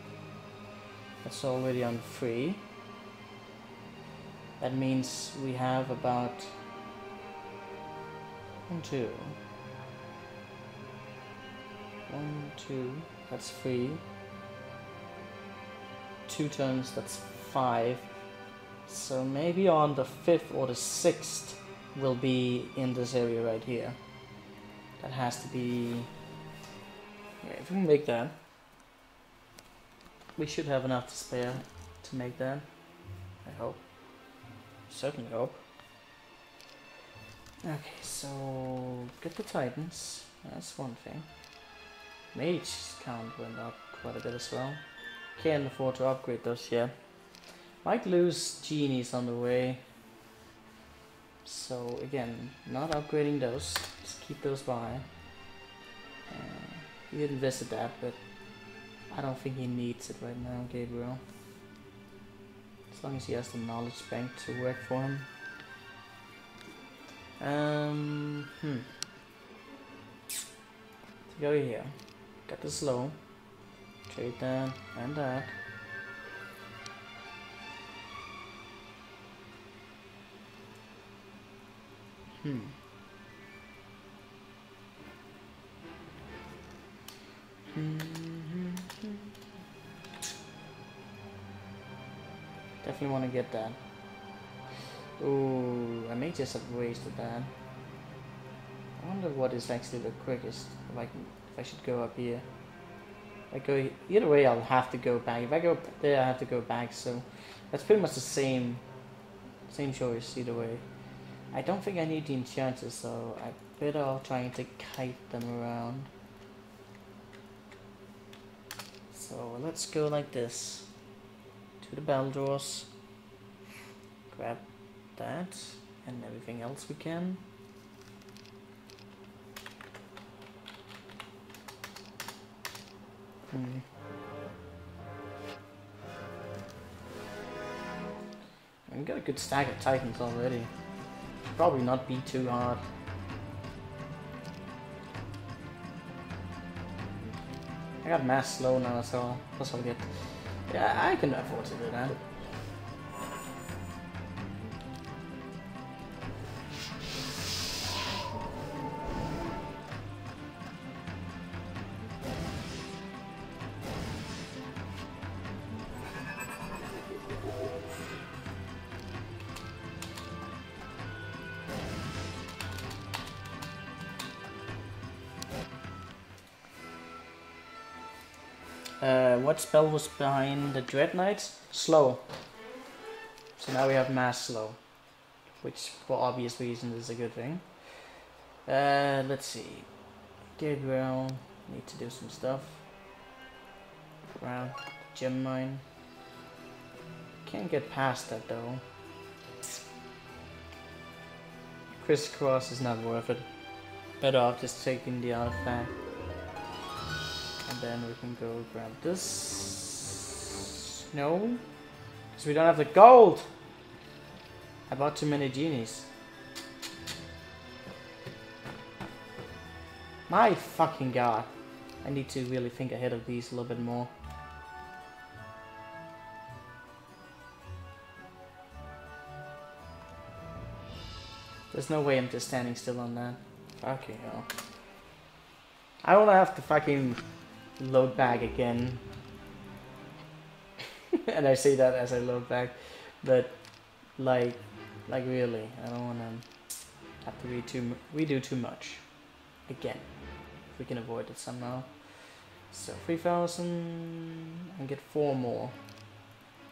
That's already on three. That means we have about one, two. One, two. That's three. Two turns. That's five. So maybe on the fifth or the sixth will be in this area right here. That has to be... Yeah, if we make that. We should have enough to spare to make that. I hope. Certainly hope. Okay, so get the titans. That's one thing. Mage count went up quite a bit as well. Can't afford to upgrade those yet. Might lose genies on the way. So again, not upgrading those. Just keep those by. Uh, he didn't visit that, but I don't think he needs it right now, Gabriel. As long as he has the knowledge bank to work for him. Um, hmm. Go here. Got the slow. Trade that and that. Hmm. Hmm. Definitely want to get that. Ooh, I may just have wasted that. I wonder what is actually the quickest. If I can, if I should go up here. If I go either way, I'll have to go back. If I go there, I have to go back. So that's pretty much the same, same choice either way. I don't think I need the enchanters, so I better off trying to kite them around. So let's go like this. To the bell drawers. Grab that and everything else we can. Hmm. We got a good stack of titans already. Probably not be too hard. I got mass slow now, so I'll get. Yeah, I can afford to do that. Spell was behind the Dread Knights? Slow. So now we have Mass Slow. Which, for obvious reasons, is a good thing. Uh, let's see. Gabriel, need to do some stuff. Around gem mine. Can't get past that though. Crisscross is not worth it. Better off just taking the artifact. Then we can go grab this. No? Because we don't have the gold! I bought too many genies. My fucking god. I need to really think ahead of these a little bit more. There's no way I'm just standing still on that. Fucking hell. I don't have to fucking load back again. and I say that as I load back, but like, like really, I don't want to have to read too redo too much again. If we can avoid it somehow. So 3,000 and get four more.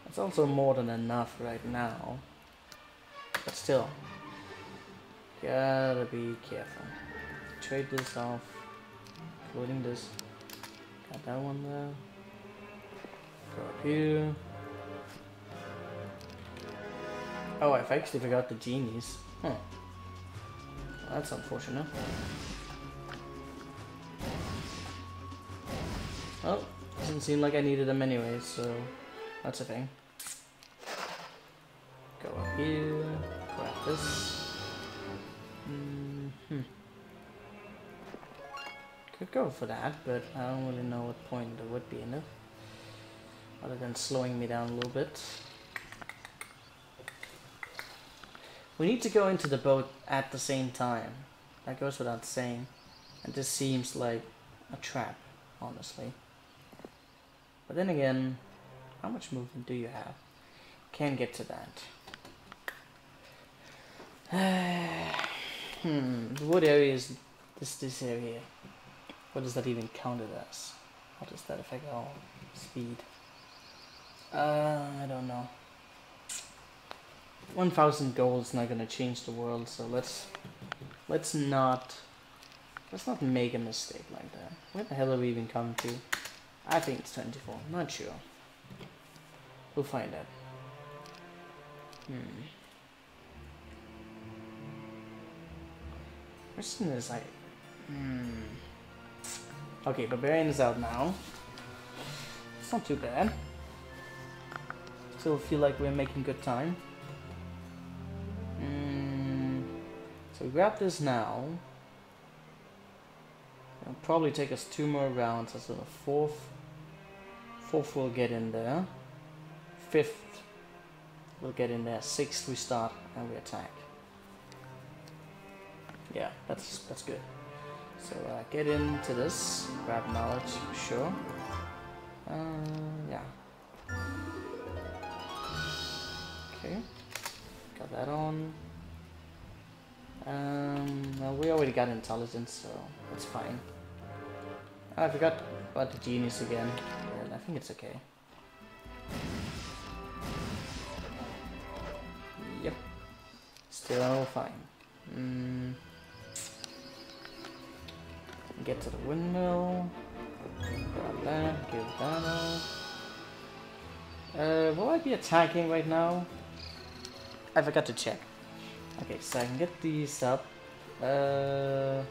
That's also more than enough right now. But still, gotta be careful. Trade this off, including this. Got that one there. Go up here. Oh, I've actually forgot the genies. Huh. That's unfortunate. Well, doesn't seem like I needed them anyway, so That's a thing. Go up here, grab this. Could go for that, but I don't really know what point there would be in it. Other than slowing me down a little bit. We need to go into the boat at the same time. That goes without saying. And this seems like a trap, honestly. But then again, how much movement do you have? Can get to that. hmm, wood area is this this area. What does that even count as? How does that affect our speed? Uh, I don't know. 1000 gold is not gonna change the world, so let's let's not let's not make a mistake like that. Where the hell are we even coming to? I think it's 24, not sure. We'll find out. Hmm. Question is like hmm. Okay, Barbarian is out now. It's not too bad. Still feel like we're making good time. Mm, so grab this now. It'll probably take us two more rounds. So the fourth, fourth we'll get in there. Fifth we'll get in there. Sixth we start and we attack. Yeah, that's that's good. So uh, get into this. Grab knowledge for sure. Uh, yeah. Okay. Got that on. Um, well, we already got intelligence, so that's fine. I forgot about the genies again. I think it's okay. Yep. Still fine. Mm. Get to the windmill. Grab that, give that. Uh, will I be attacking right now? I forgot to check. Okay, so I can get these up. Uh,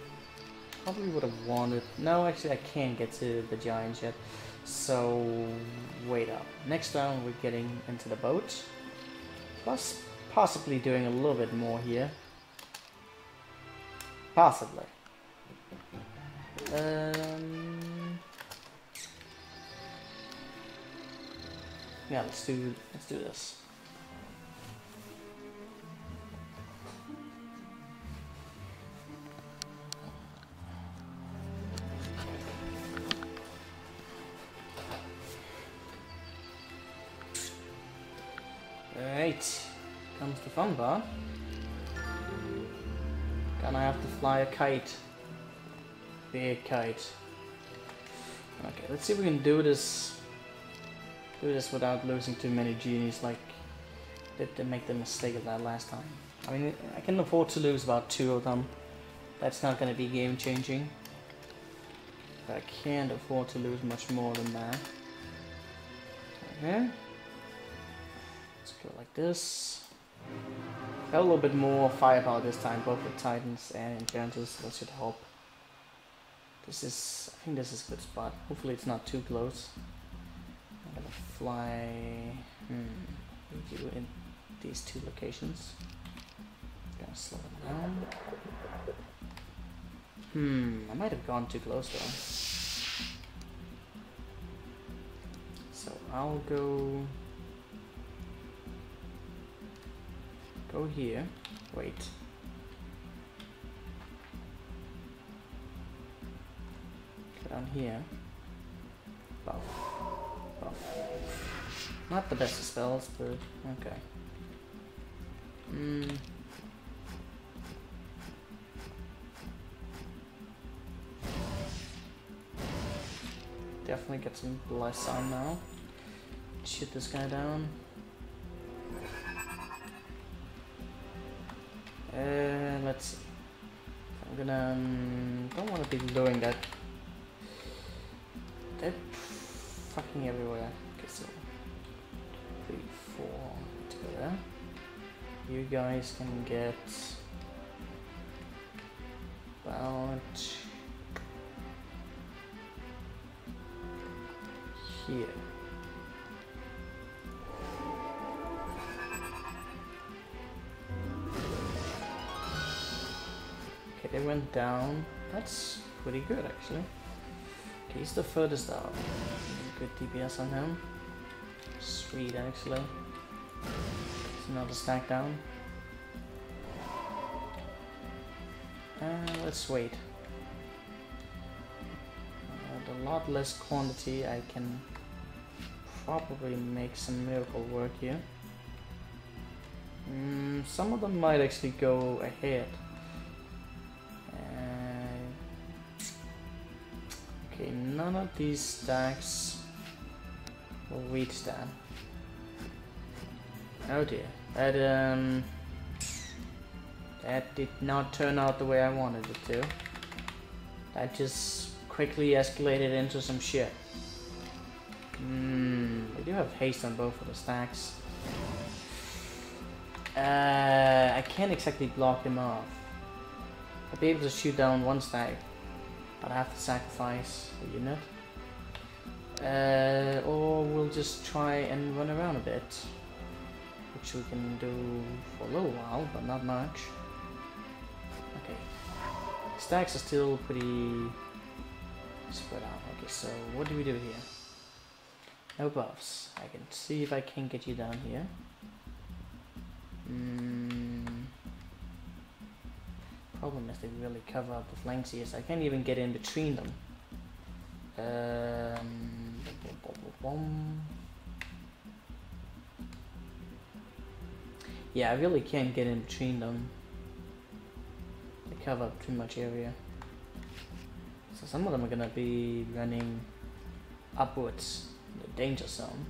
probably would have wanted... No, actually I can't get to the giants yet. So, wait up. Next round we're getting into the boat. Plus, possibly doing a little bit more here. Possibly. Um, yeah, let's do let's do this. Alright, comes the fun bar. Gonna have to fly a kite. Big kite. Okay, let's see if we can do this do this without losing too many genies like did they make the mistake of that last time. I mean I can afford to lose about two of them. That's not gonna be game changing. But I can't afford to lose much more than that. Okay. Let's go like this. Got a little bit more firepower this time, both with Titans and Enchanters, that should help. This is, I think this is a good spot. Hopefully it's not too close. I'm gonna fly, hmm, you in these two locations. Gonna slow it down. Hmm, I might have gone too close though. So I'll go, go here, wait. Down here. Buff. Buff. Not the best of spells, but okay. Hmm. Definitely get some bless on now. Shoot this guy down. Uh, let's see. I'm gonna... Um, don't want to be doing that they're fucking everywhere. Okay, so three, four, together. You guys can get about here. Okay, they went down. That's pretty good actually. Okay, he's the furthest up. Good DPS on him. Sweet, actually. It's another stack down. Uh, let's wait. Uh, a lot less quantity, I can probably make some miracle work here. Mm, some of them might actually go ahead. Okay, none of these stacks will that. Oh dear. That, um... That did not turn out the way I wanted it to. That just quickly escalated into some shit. Hmm, they do have haste on both of the stacks. Uh, I can't exactly block them off. I'll be able to shoot down one stack, but I have to sacrifice a unit. Uh, or we'll just try and run around a bit, which we can do for a little while, but not much. Okay, stacks are still pretty spread out. Okay, so what do we do here? No buffs. I can see if I can get you down here. Mm. Problem is they really cover up the flanks here, so I can't even get in between them. Um, yeah, I really can't get in between them. They cover up too much area. So some of them are gonna be running upwards the danger zone.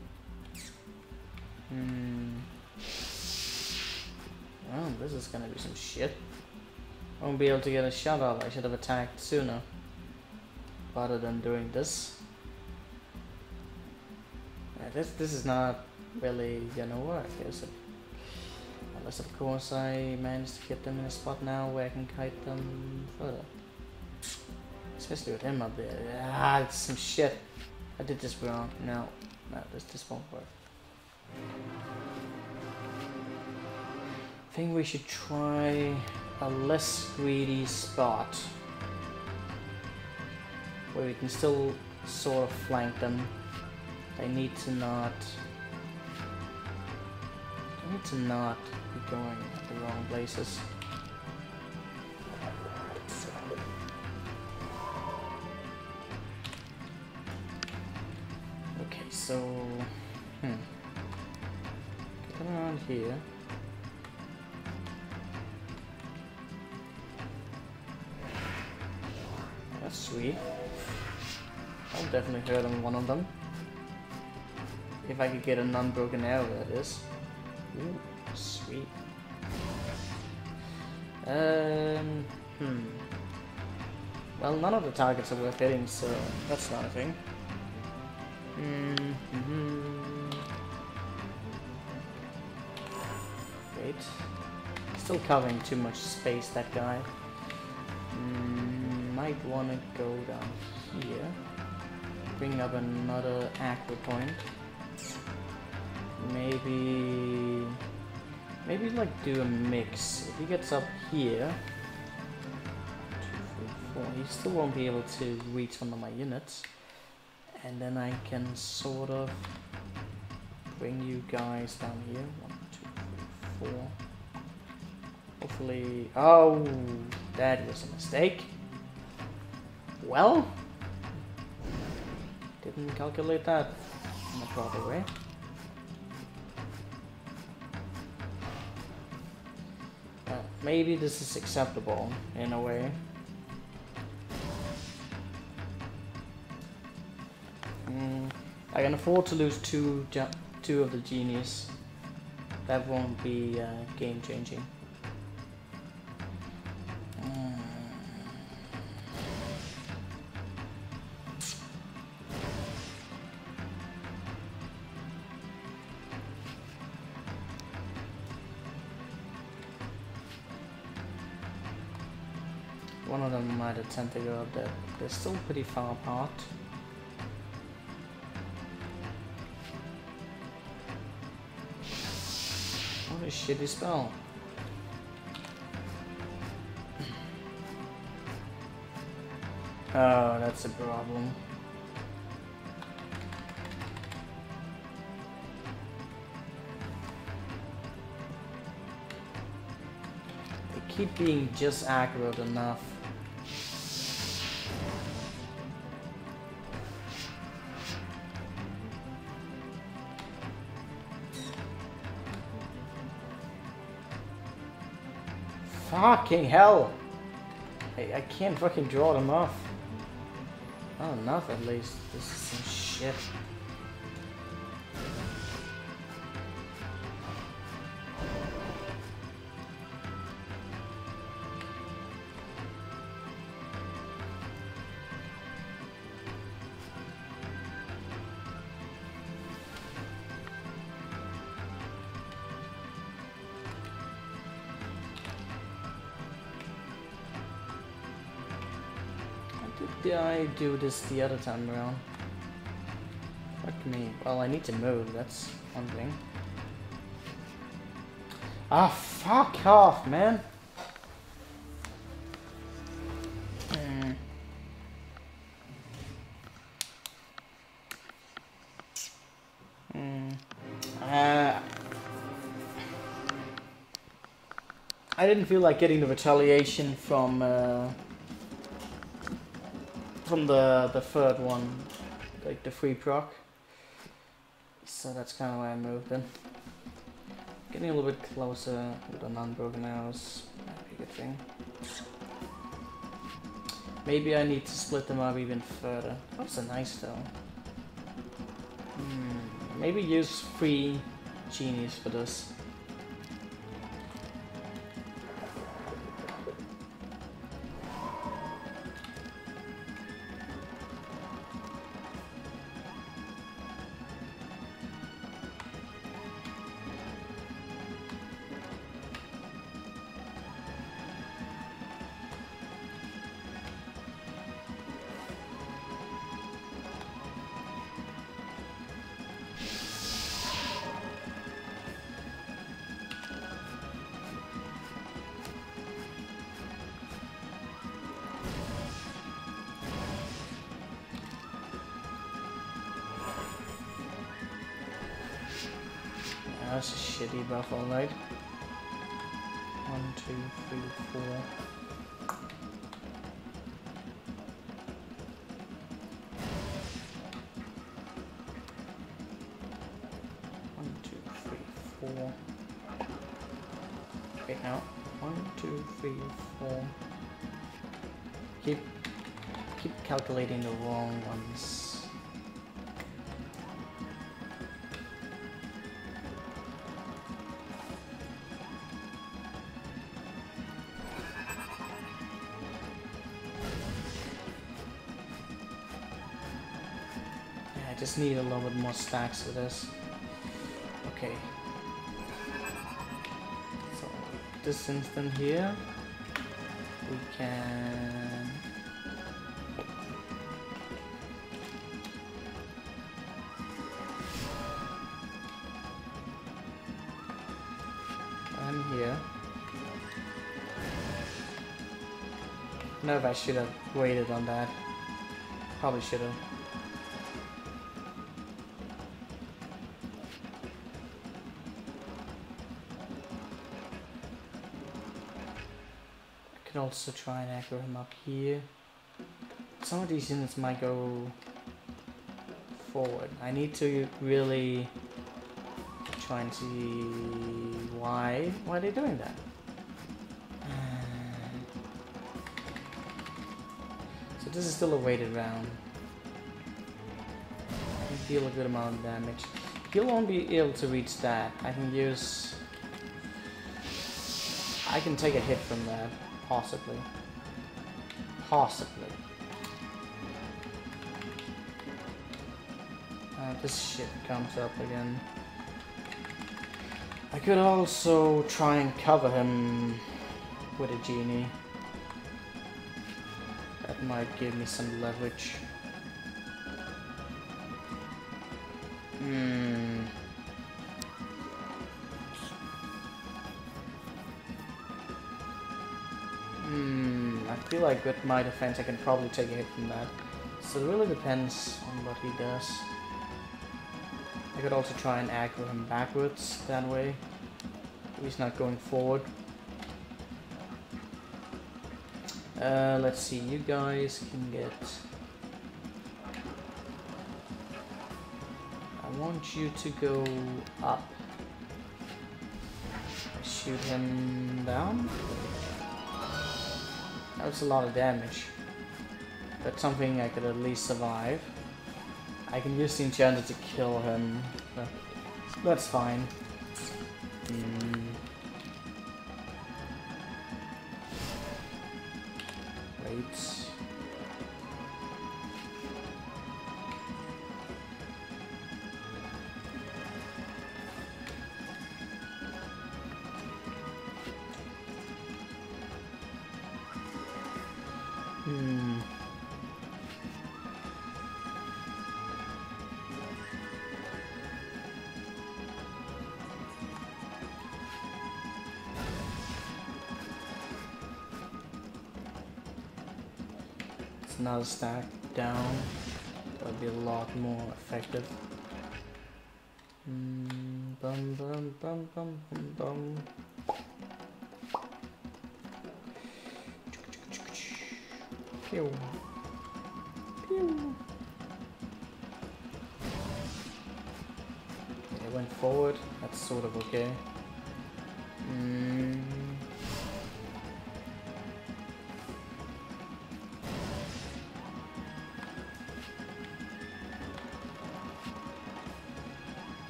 Hmm. Oh, this is gonna be some shit. I won't be able to get a shot off. I should have attacked sooner. Rather than doing this. Yeah, this this is not really gonna work, is it? Unless of course I manage to get them in a spot now where I can kite them further. Especially with him up there. Ah, it's some shit. I did this wrong. No, no, this this won't work. I think we should try a less greedy spot where we can still sort of flank them. They need to not they need to not be going at the wrong places. Okay, so hmm. Get around here. Sweet. I'll definitely hurt on one of them. If I could get a non-broken arrow, that is. Ooh, sweet. Um, hmm. Well, none of the targets are worth hitting, so that's not a thing. Mm -hmm. Wait. Still covering too much space, that guy. Might want to go down here. Bring up another aggro point. Maybe... Maybe like do a mix. If he gets up here... Two, three, four. He still won't be able to reach one of my units. And then I can sort of bring you guys down here. One, two, three, four. Hopefully... Oh! That was a mistake. Well... Didn't calculate that in the proper way. Uh, maybe this is acceptable in a way. Mm, I can afford to lose two two of the genies. That won't be uh, game changing. There. They're still pretty far apart. What a shitty spell. Oh, that's a problem. They keep being just accurate enough. Fucking hell! I, I can't fucking draw them off. Oh, Not enough at least. This is some shit. Do this the other time around? Fuck me. Well, I need to move, that's one thing. Ah, fuck off, man! Hmm. Hmm. Uh, I didn't feel like getting the retaliation from uh, from the the third one, like the free proc. So that's kind of why I moved in. Getting a little bit closer with the non-broken arrows might be a good thing. Maybe I need to split them up even further. That's a nice though. Hmm, maybe use three genies for this. Calculating the wrong ones. Yeah, I just need a little bit more stacks for this. Okay. So this instant here, we can. No, if I should have waited on that. Probably should have. I could also try and aggro him up here. Some of these units might go forward. I need to really try and see why why are they doing that. So this is still a weighted round. Can deal a good amount of damage. He'll won't be able to reach that. I can use... I can take a hit from that, possibly. Possibly. Uh, this shit comes up again. I could also try and cover him with a genie. Might give me some leverage. Hmm. Hmm, I feel like with my defense I can probably take a hit from that. So it really depends on what he does. I could also try and aggro him backwards that way. He's not going forward. Uh, let's see, you guys can get... I want you to go up. Shoot him down. That's a lot of damage. That's something I could at least survive. I can use the enchanter to kill him. That's fine. Mm. It's not a stack down. That would be a lot more effective. Mm, bum bum bum bum bum. Pew. Pew. It went forward. That's sort of okay.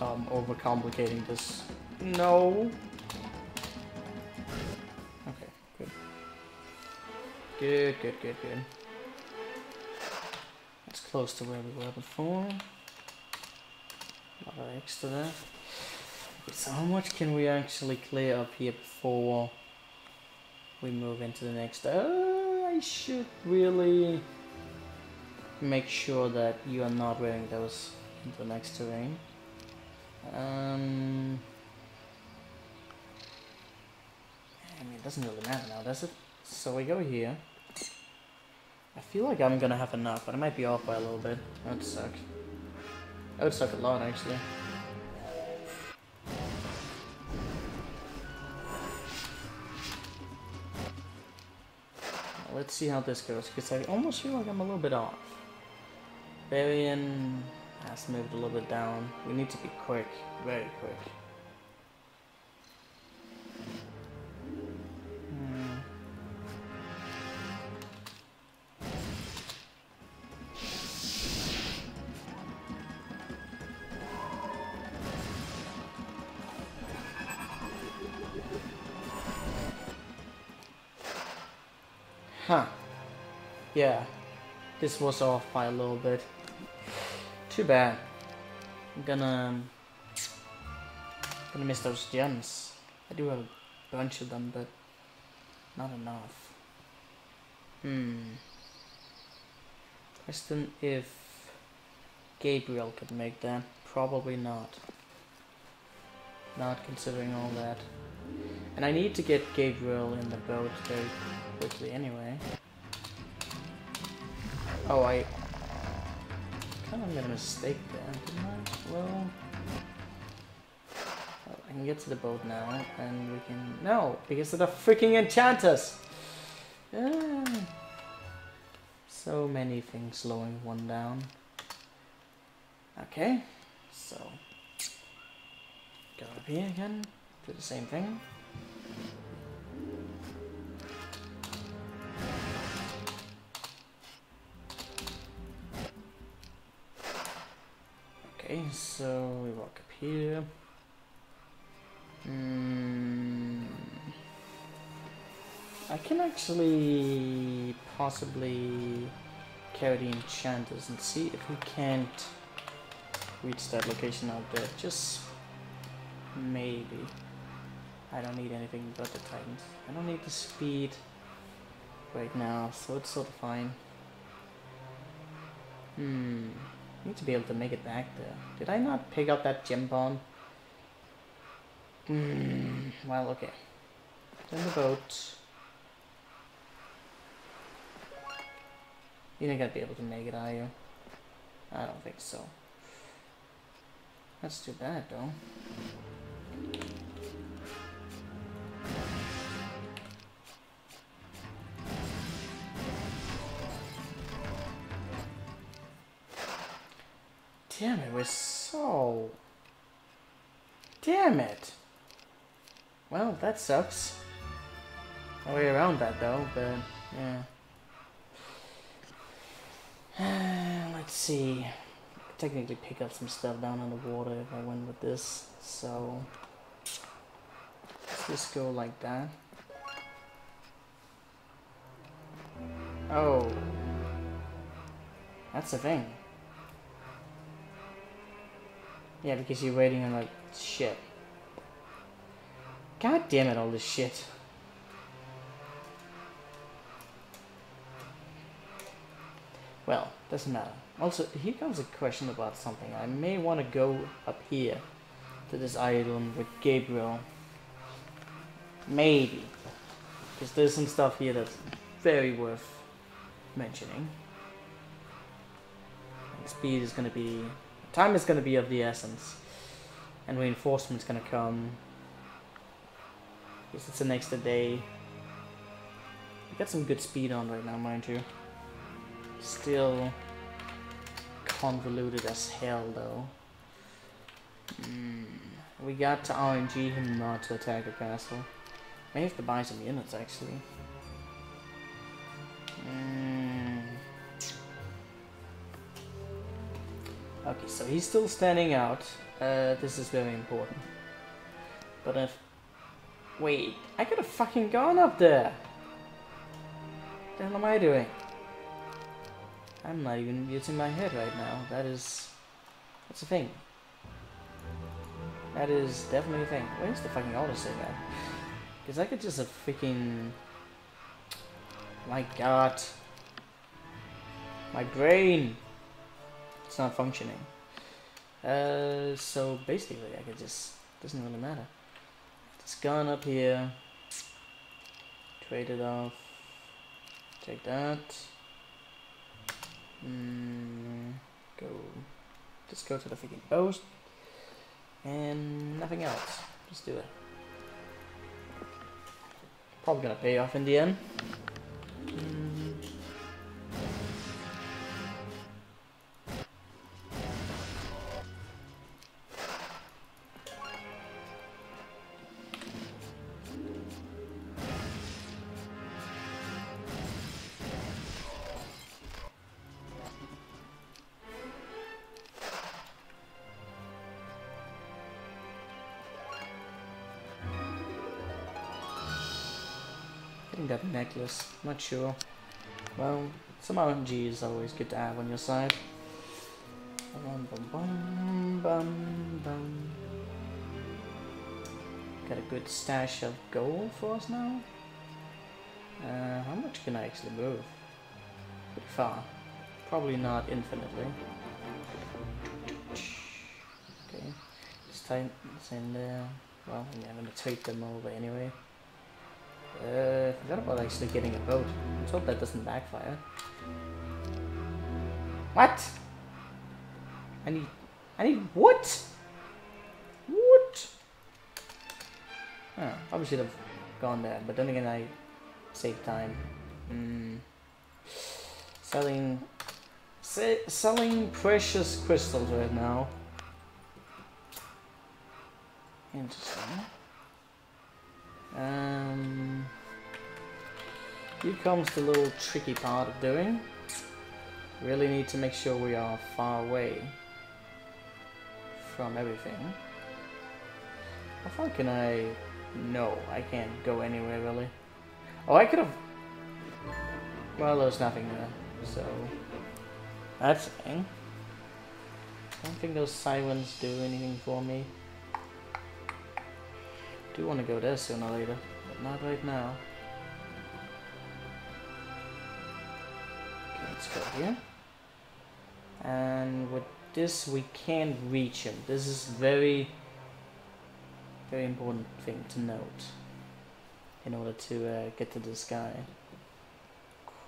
Um, overcomplicating this. No. Okay, good. Good, good, good, good. It's close to where we were before. Lot of extra there. Okay, so how much can we actually clear up here before we move into the next? Uh, I should really make sure that you are not wearing those into the next terrain. Um, I mean, it doesn't really matter now, does it? So we go here. I feel like I'm gonna have enough, but I might be off by a little bit. That would suck. That would suck a lot, actually. Let's see how this goes, because I almost feel like I'm a little bit off. Varian has moved a little bit down. We need to be quick, very quick. Hmm. Huh. Yeah. This was off by a little bit. Too bad. I'm gonna gonna miss those gems. I do have a bunch of them, but not enough. Hmm. Question if Gabriel could make that. Probably not. Not considering all that. And I need to get Gabriel in the boat very quickly anyway. Oh, I kind of made a mistake there? Well, well, I can get to the boat now, and we can... No, because of the freaking enchanters! Ah. So many things slowing one down. Okay, so Go up here again, do the same thing. Okay, so we walk up here. Mm, I can actually possibly carry the enchanters and see if we can't reach that location out there. Just maybe. I don't need anything but the titans. I don't need the speed right now, so it's sort of fine. Hmm. Need to be able to make it back there. Did I not pick up that gem pawn? Hmm. Well, okay. Then the boat. You're not gonna be able to make it, are you? I don't think so. That's too bad, though. Damn it, we're so... Damn it! Well, that sucks. No way around that though, but yeah. Let's see. Technically pick up some stuff down in the water if I went with this, so... Let's just go like that. Oh. That's the thing. Yeah, because you're waiting on like shit. God damn it, all this shit. Well, doesn't matter. Also, here comes a question about something. I may want to go up here to this island with Gabriel. Maybe. Because there's some stuff here that's very worth mentioning. speed is going to be Time is going to be of the essence. And reinforcement's going to come. Because it's an extra day. We got some good speed on right now, mind you. Still convoluted as hell, though. Mm. We got to RNG him not to attack a castle. May have to buy some units, actually. Mm. Okay, so he's still standing out. Uh, this is very important. But if... Wait, I could have fucking gone up there! What the hell am I doing? I'm not even using my head right now. That is... That's a thing. That is definitely a thing. Where's the fucking autosave at? Because I could just have freaking... My god. My brain! It's not functioning. Uh, so basically, I could just doesn't really matter. Just gone up here, trade it off, take that. Mm, go, just go to the freaking post, and nothing else. Just do it. Probably gonna pay off in the end. Mm. Not sure. Well, some RNG is always good to have on your side. Bum, bum, bum. Got a good stash of gold for us now. Uh, how much can I actually move? Pretty far. Probably not infinitely. Okay, just this in there. Well, yeah, I'm gonna take them over anyway. Uh, forgot about actually getting a boat. Let's hope that doesn't backfire. What? I need... I need what? What? Oh, probably should have gone there, but then again I saved time. Mm. Selling... selling precious crystals right now. Interesting. Um, here comes the little tricky part of doing. Really need to make sure we are far away from everything. How far can I... No, I can't go anywhere really. Oh, I could have... Well, there's nothing there, so... That's thing. I don't think those sirens do anything for me. Do want to go there sooner or later, but not right now. Okay, let's go here. And with this, we can't reach him. This is very, very important thing to note in order to uh, get to this guy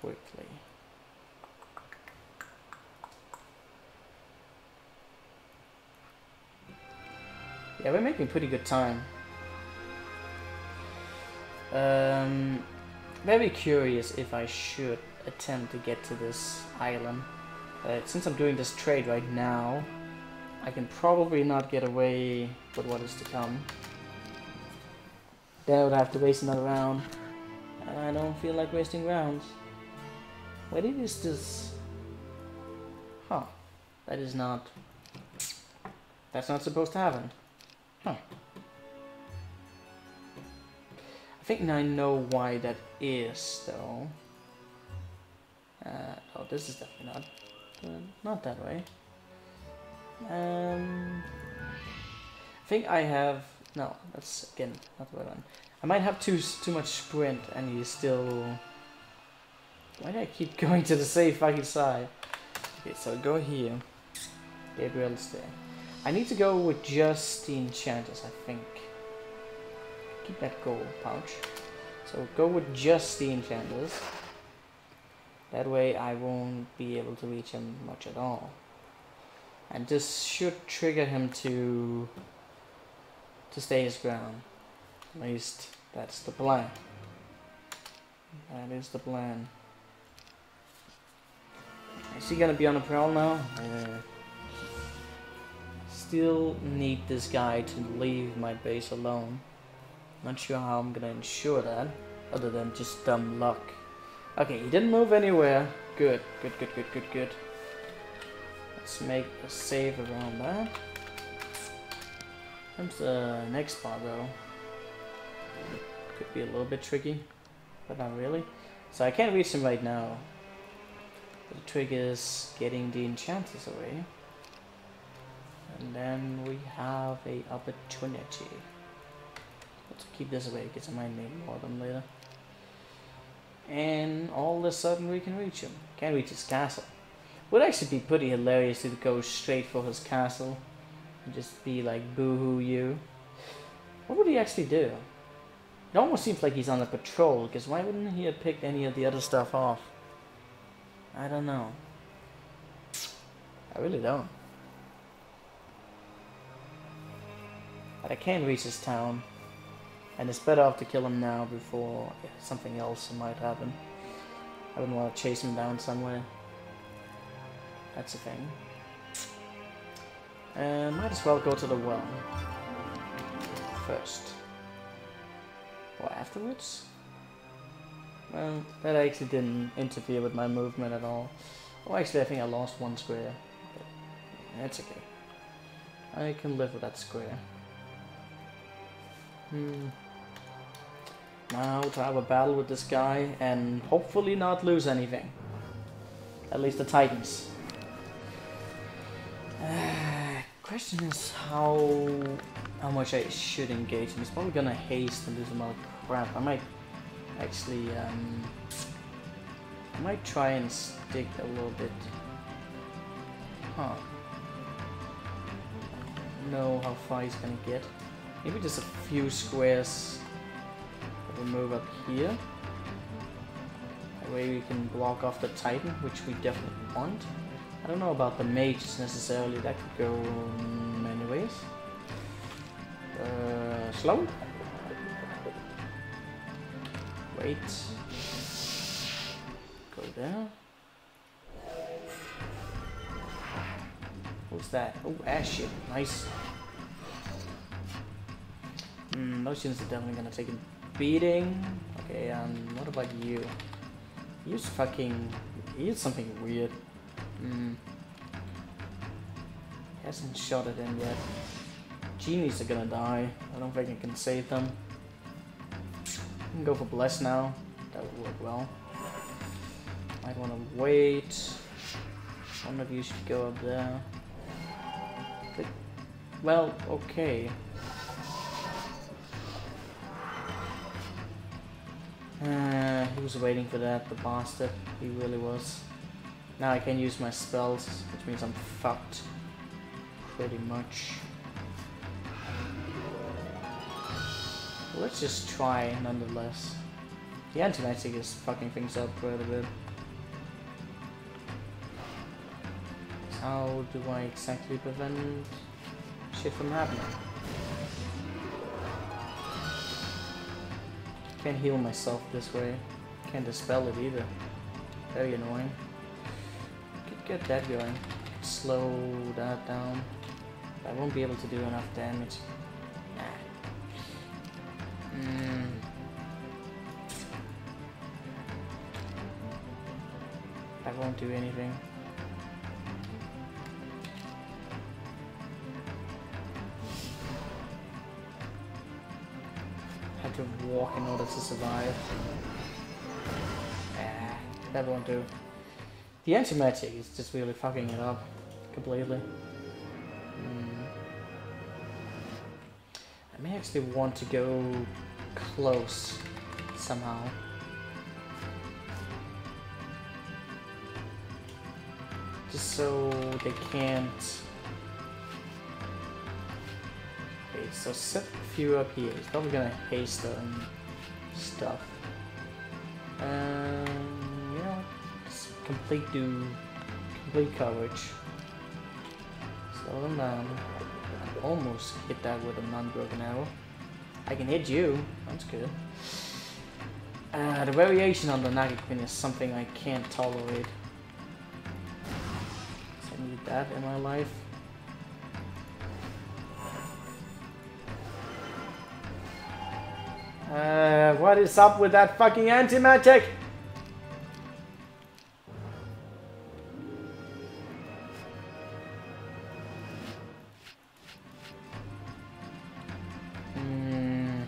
quickly. Yeah, we're making pretty good time. Um, very curious if I should attempt to get to this island. Uh, since I'm doing this trade right now, I can probably not get away with what is to come. Then I would have to waste another round. and I don't feel like wasting rounds. What is this? Huh. That is not... That's not supposed to happen. Huh. Think I know why that is, though. Uh, oh, this is definitely not. Uh, not that way. Um, I think I have... No, that's, again, not the right one. I might have too, too much sprint, and he's still... Why do I keep going to the safe fucking side? Okay, so go here. Gabriel's there. I need to go with just the enchanters, I think. Keep that gold pouch. So go with just the enchanters. That way I won't be able to reach him much at all. And this should trigger him to to stay his ground. At least that's the plan. That is the plan. Is he gonna be on a prowl now? Uh, still need this guy to leave my base alone. Not sure how I'm gonna ensure that, other than just dumb luck. Okay, he didn't move anywhere. Good, good, good, good, good, good. Let's make a save around that. Comes the next part though. Could be a little bit tricky, but not really. So I can't reach him right now. The trick is getting the enchanters away. And then we have a opportunity. Keep this away because I might need more of them later. And all of a sudden we can reach him. Can't reach his castle. Would actually be pretty hilarious to go straight for his castle. And just be like, boo-hoo you. What would he actually do? It almost seems like he's on a patrol, because why wouldn't he have picked any of the other stuff off? I don't know. I really don't. But I can reach his town. And it's better off to kill him now before something else might happen. I wouldn't want to chase him down somewhere. That's the thing. And might as well go to the well. First. Or afterwards? Well, that actually didn't interfere with my movement at all. Oh, actually, I think I lost one square. But that's okay. I can live with that square. Hmm. Now to have a battle with this guy and hopefully not lose anything. At least the Titans. Uh, question is how how much I should engage him. He's probably gonna haste and do some other crap. I might actually um, I might try and stick a little bit. Huh. Know how far he's gonna get. Maybe just a few squares we'll move up here. That way we can block off the Titan, which we definitely want. I don't know about the mages necessarily, that could go many ways. Uh, slow? Wait. Go there. What's that? Oh, ash. Nice. Hmm, those units are definitely gonna take a beating. Okay, um, what about you? Use fucking... Use something weird. Hmm. Hasn't shot it in yet. Genies are gonna die. I don't think I can save them. I can go for Bless now. That would work well. Might wanna wait. One of you should go up there. But, well, okay. Uh, he was waiting for that, the bastard. He really was. Now I can use my spells, which means I'm fucked. Pretty much. Let's just try nonetheless. The anti-magic is fucking things up quite a bit. How do I exactly prevent shit from happening? Can't heal myself this way. Can't dispel it either. Very annoying. Could get that going. Slow that down. I won't be able to do enough damage. Nah. Mm. I won't do anything. To walk in order to survive. Ah, that won't do. The anti-magic is just really fucking it up completely. Mm. I may actually want to go close somehow. Just so they can't Okay, so set a few up here. It's probably gonna haste them stuff. Um, yeah, just complete do complete coverage. Slow them down. Almost hit that with a non-broken arrow. I can hit you. That's good. Uh, the variation on the Naga Queen is something I can't tolerate. I need that in my life. Uh, what is up with that fucking anti-magic? Hmm.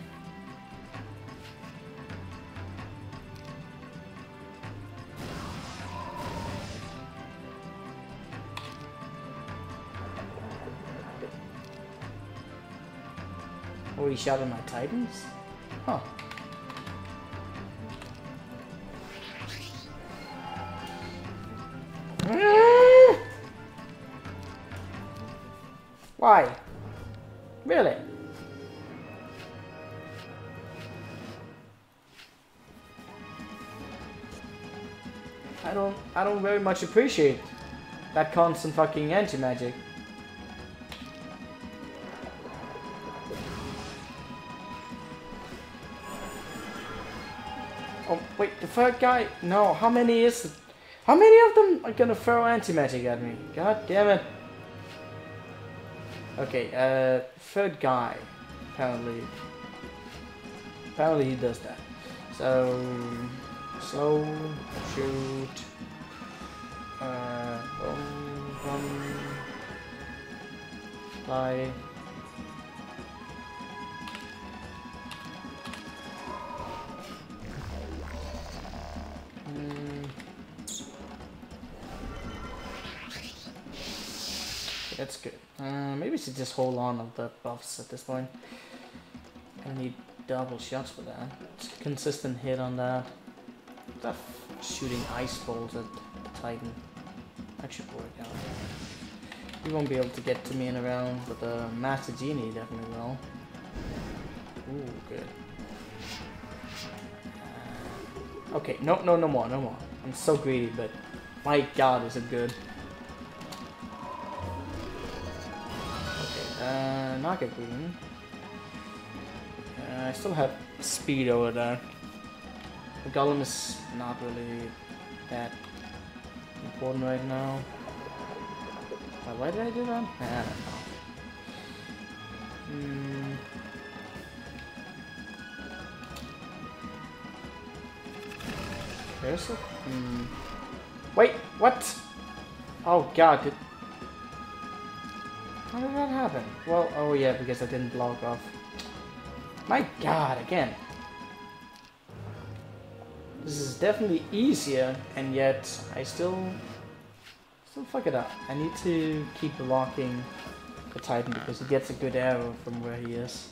Shot at my titans? Huh. Why? Really? I don't I don't very much appreciate that constant fucking anti-magic. Third guy? No, how many is it? How many of them are gonna throw anti-magic at me? God damn it. Okay, uh, third guy, apparently. Apparently he does that. So, slow, shoot, uh, boom, boom, fly. Should just hold on of the buffs at this point. I need double shots for that. Consistent hit on that. That shooting ice balls at Titan. That should work out. He won't be able to get to me in a round, but the Master Genie definitely will. Ooh, good. Uh, okay, no, no, no more, no more. I'm so greedy, but my god, is it good. Uh, not get green. Uh, I still have speed over there. The golem is not really that important right now. But why did I do that? I don't know. Mm. There's hmm. Wait, what? Oh god, did... How did that happen? Well, oh yeah, because I didn't block off. My god, again. This is definitely easier, and yet I still... Still fuck it up. I need to keep blocking the Titan because he gets a good arrow from where he is.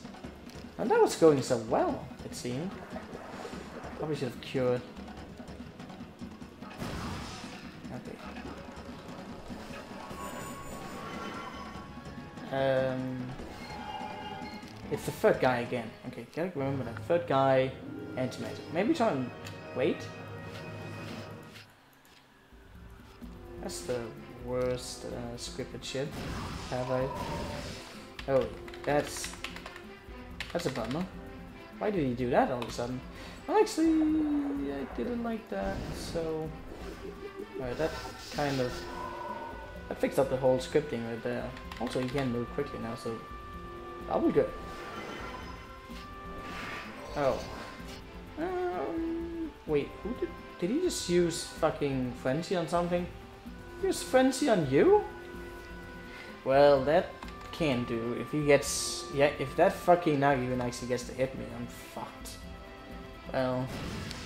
And that was going so well, it seemed. Probably should have cured. Um, it's the third guy again. Okay, gotta remember that. Third guy, antimatter. Maybe try and wait. That's the worst uh, scripted shit. Have I? Oh, that's that's a bummer. Why did he do that all of a sudden? Well, actually, I didn't like that, so... Alright, that kind of... That fixed up the whole scripting right there. Also, you can move quickly now, so... That'll be good. Oh. Um, wait, who did... Did he just use fucking Frenzy on something? Use Frenzy on you? Well, that can do. If he gets... Yeah, if that fucking Nagi actually gets to hit me, I'm fucked. Well,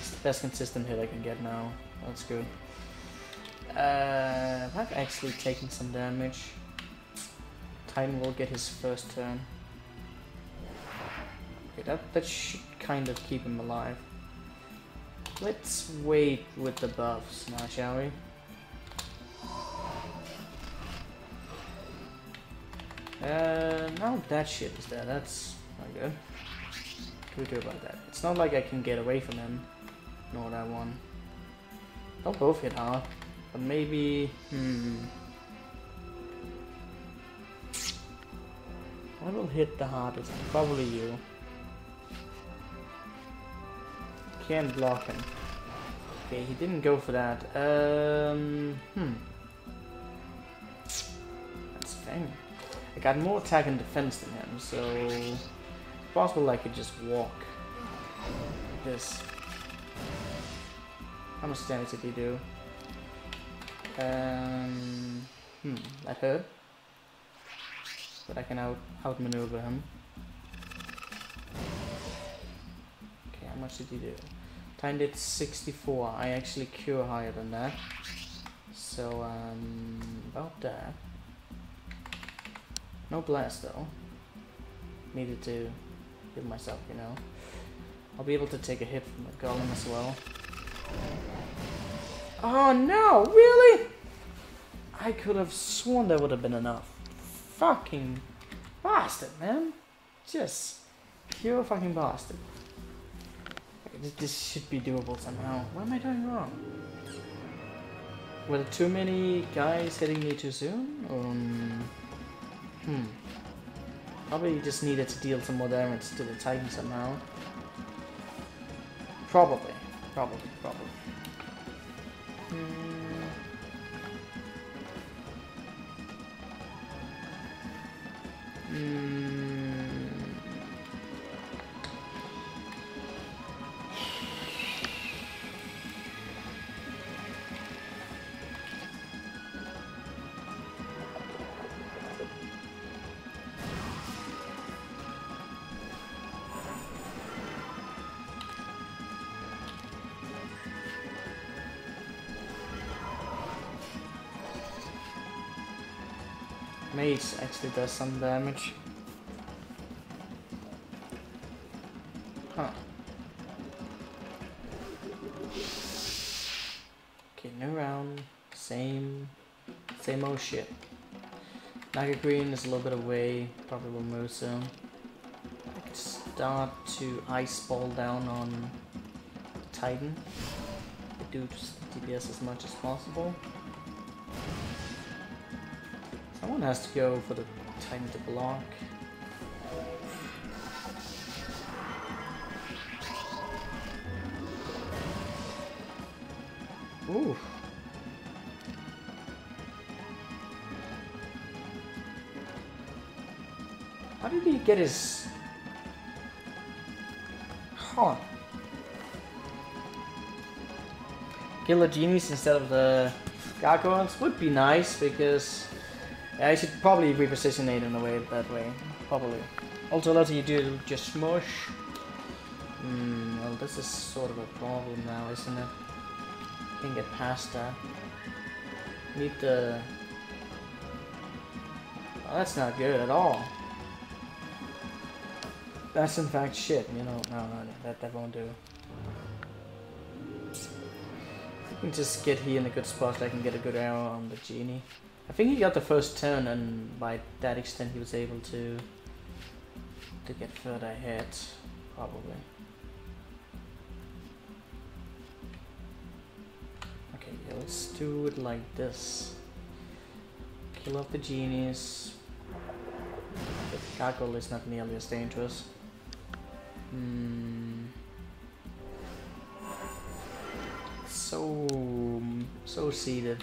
it's the best consistent hit I can get now. That's good. Uh, I've actually taken some damage. Titan will get his first turn. Okay, that, that should kind of keep him alive. Let's wait with the buffs now, shall we? Uh, now that shit is there, that's not good. What do we do about that? It's not like I can get away from him, nor that one. They'll both hit hard, but maybe, hmm. I will hit the hardest? Probably you. Can't block him. Okay, he didn't go for that. Um, hmm. That's fine. I got more attack and defense than him, so possible I could just walk. this. How much damage did he do? Um, hmm, that hurt. But I can out outmaneuver him. Okay, how much did he do? Time did 64. I actually cure higher than that. So, um, about that. No blast though. Needed to heal myself, you know. I'll be able to take a hit from the golem as well. Oh no, really? I could have sworn that would have been enough. Fucking bastard, man. Just pure fucking bastard. This should be doable somehow. What am I doing wrong? Were there too many guys hitting me too soon? Um... Hmm. Probably just needed to deal some more damage to the Titan somehow. Probably. Probably. Probably. Hmm. Mace actually does some damage. Huh. Okay, new round. Same, same old shit. Naga Queen is a little bit away. Probably will move soon. I could start to ice ball down on Titan. Do DPS as much as possible. Someone has to go for the time to block. Ooh. How did he get his... Huh. kill the genies instead of the gargoyles would be nice because I should probably reposition it in a way that way. Probably. Also, let you do just smush. Hmm, well, this is sort of a problem now, isn't it? Can't get past that. Need the... Oh, that's not good at all. That's in fact shit, you know. No, no, that, that won't do. Can just get here in a good spot so I can get a good arrow on the genie. I think he got the first turn and by that extent he was able to to get further ahead, probably. Okay, yeah, let's do it like this. Kill off the genies. The gargoyle is not nearly as dangerous. Hmm. So, so seated.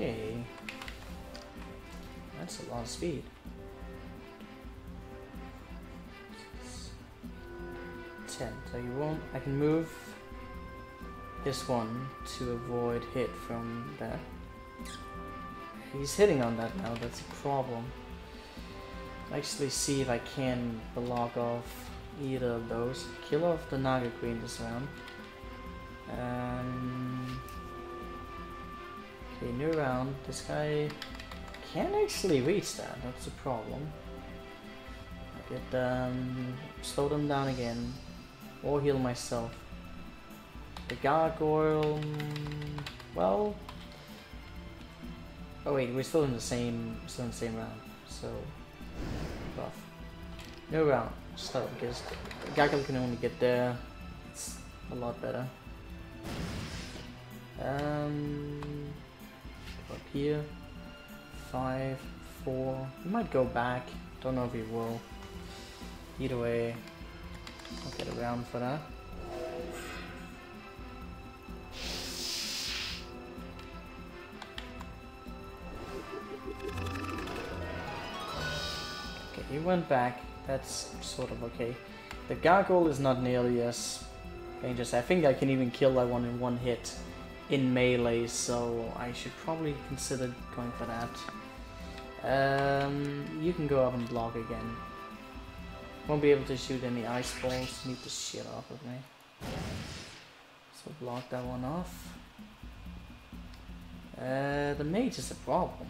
Okay. That's a lot of speed. Ten. So you won't. I can move this one to avoid hit from there. He's hitting on that now. That's a problem. Actually, see if I can block off either of those. Kill off the Naga Queen this round. Um, Okay, new round. This guy can't actually reach that. That's a problem. I get um, slow them down again, or heal myself. The gargoyle. Well. Oh wait, we're still in the same, still in the same round. So buff. No round. Start because the gargoyle can only get there. It's a lot better. Um up here. Five, four. He might go back. Don't know if he will. Either way, I'll get around for that. Okay, he went back. That's sort of okay. The gargoyle is not nearly as dangerous. I think I can even kill that one in one hit in melee, so I should probably consider going for that. Um, you can go up and block again. Won't be able to shoot any ice balls, need the shit off of me. So block that one off. Uh, the mage is a problem.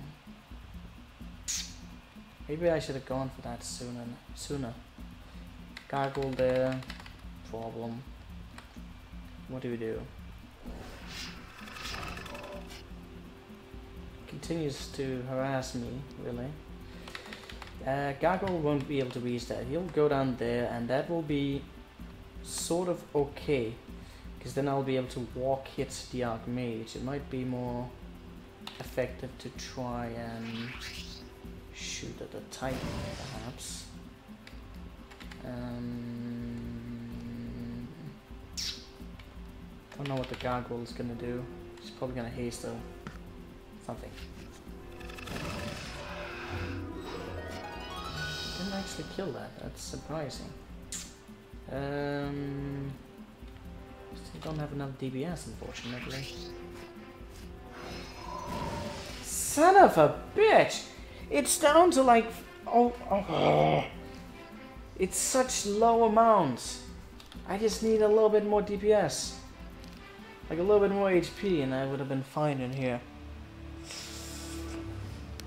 Maybe I should have gone for that sooner. Sooner. Gargoyle there. Problem. What do we do? Continues to harass me, really. Uh, Gargoyle won't be able to reach that. He'll go down there, and that will be sort of okay. Because then I'll be able to walk hit the Archmage. It might be more effective to try and shoot at the Titan, perhaps. Um, don't know what the Gargoyle is gonna do. He's probably gonna haste though something. Didn't actually kill that, that's surprising. Um, still don't have enough DPS unfortunately. Son of a bitch! It's down to like... Oh, oh. It's such low amounts. I just need a little bit more DPS. Like a little bit more HP and I would have been fine in here.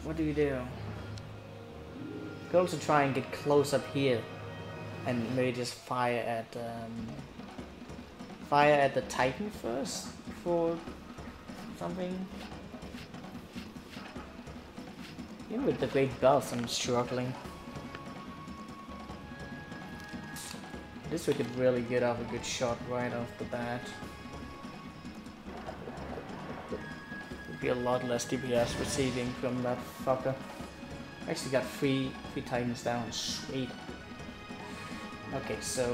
What do we do? Could also try and get close up here and maybe just fire at um, fire at the Titan first for something. Even with the great belts, I'm struggling. This we could really get off a good shot right off the bat. Be a lot less DPS receiving from that fucker. Actually got three, three titans down, sweet. Okay, so...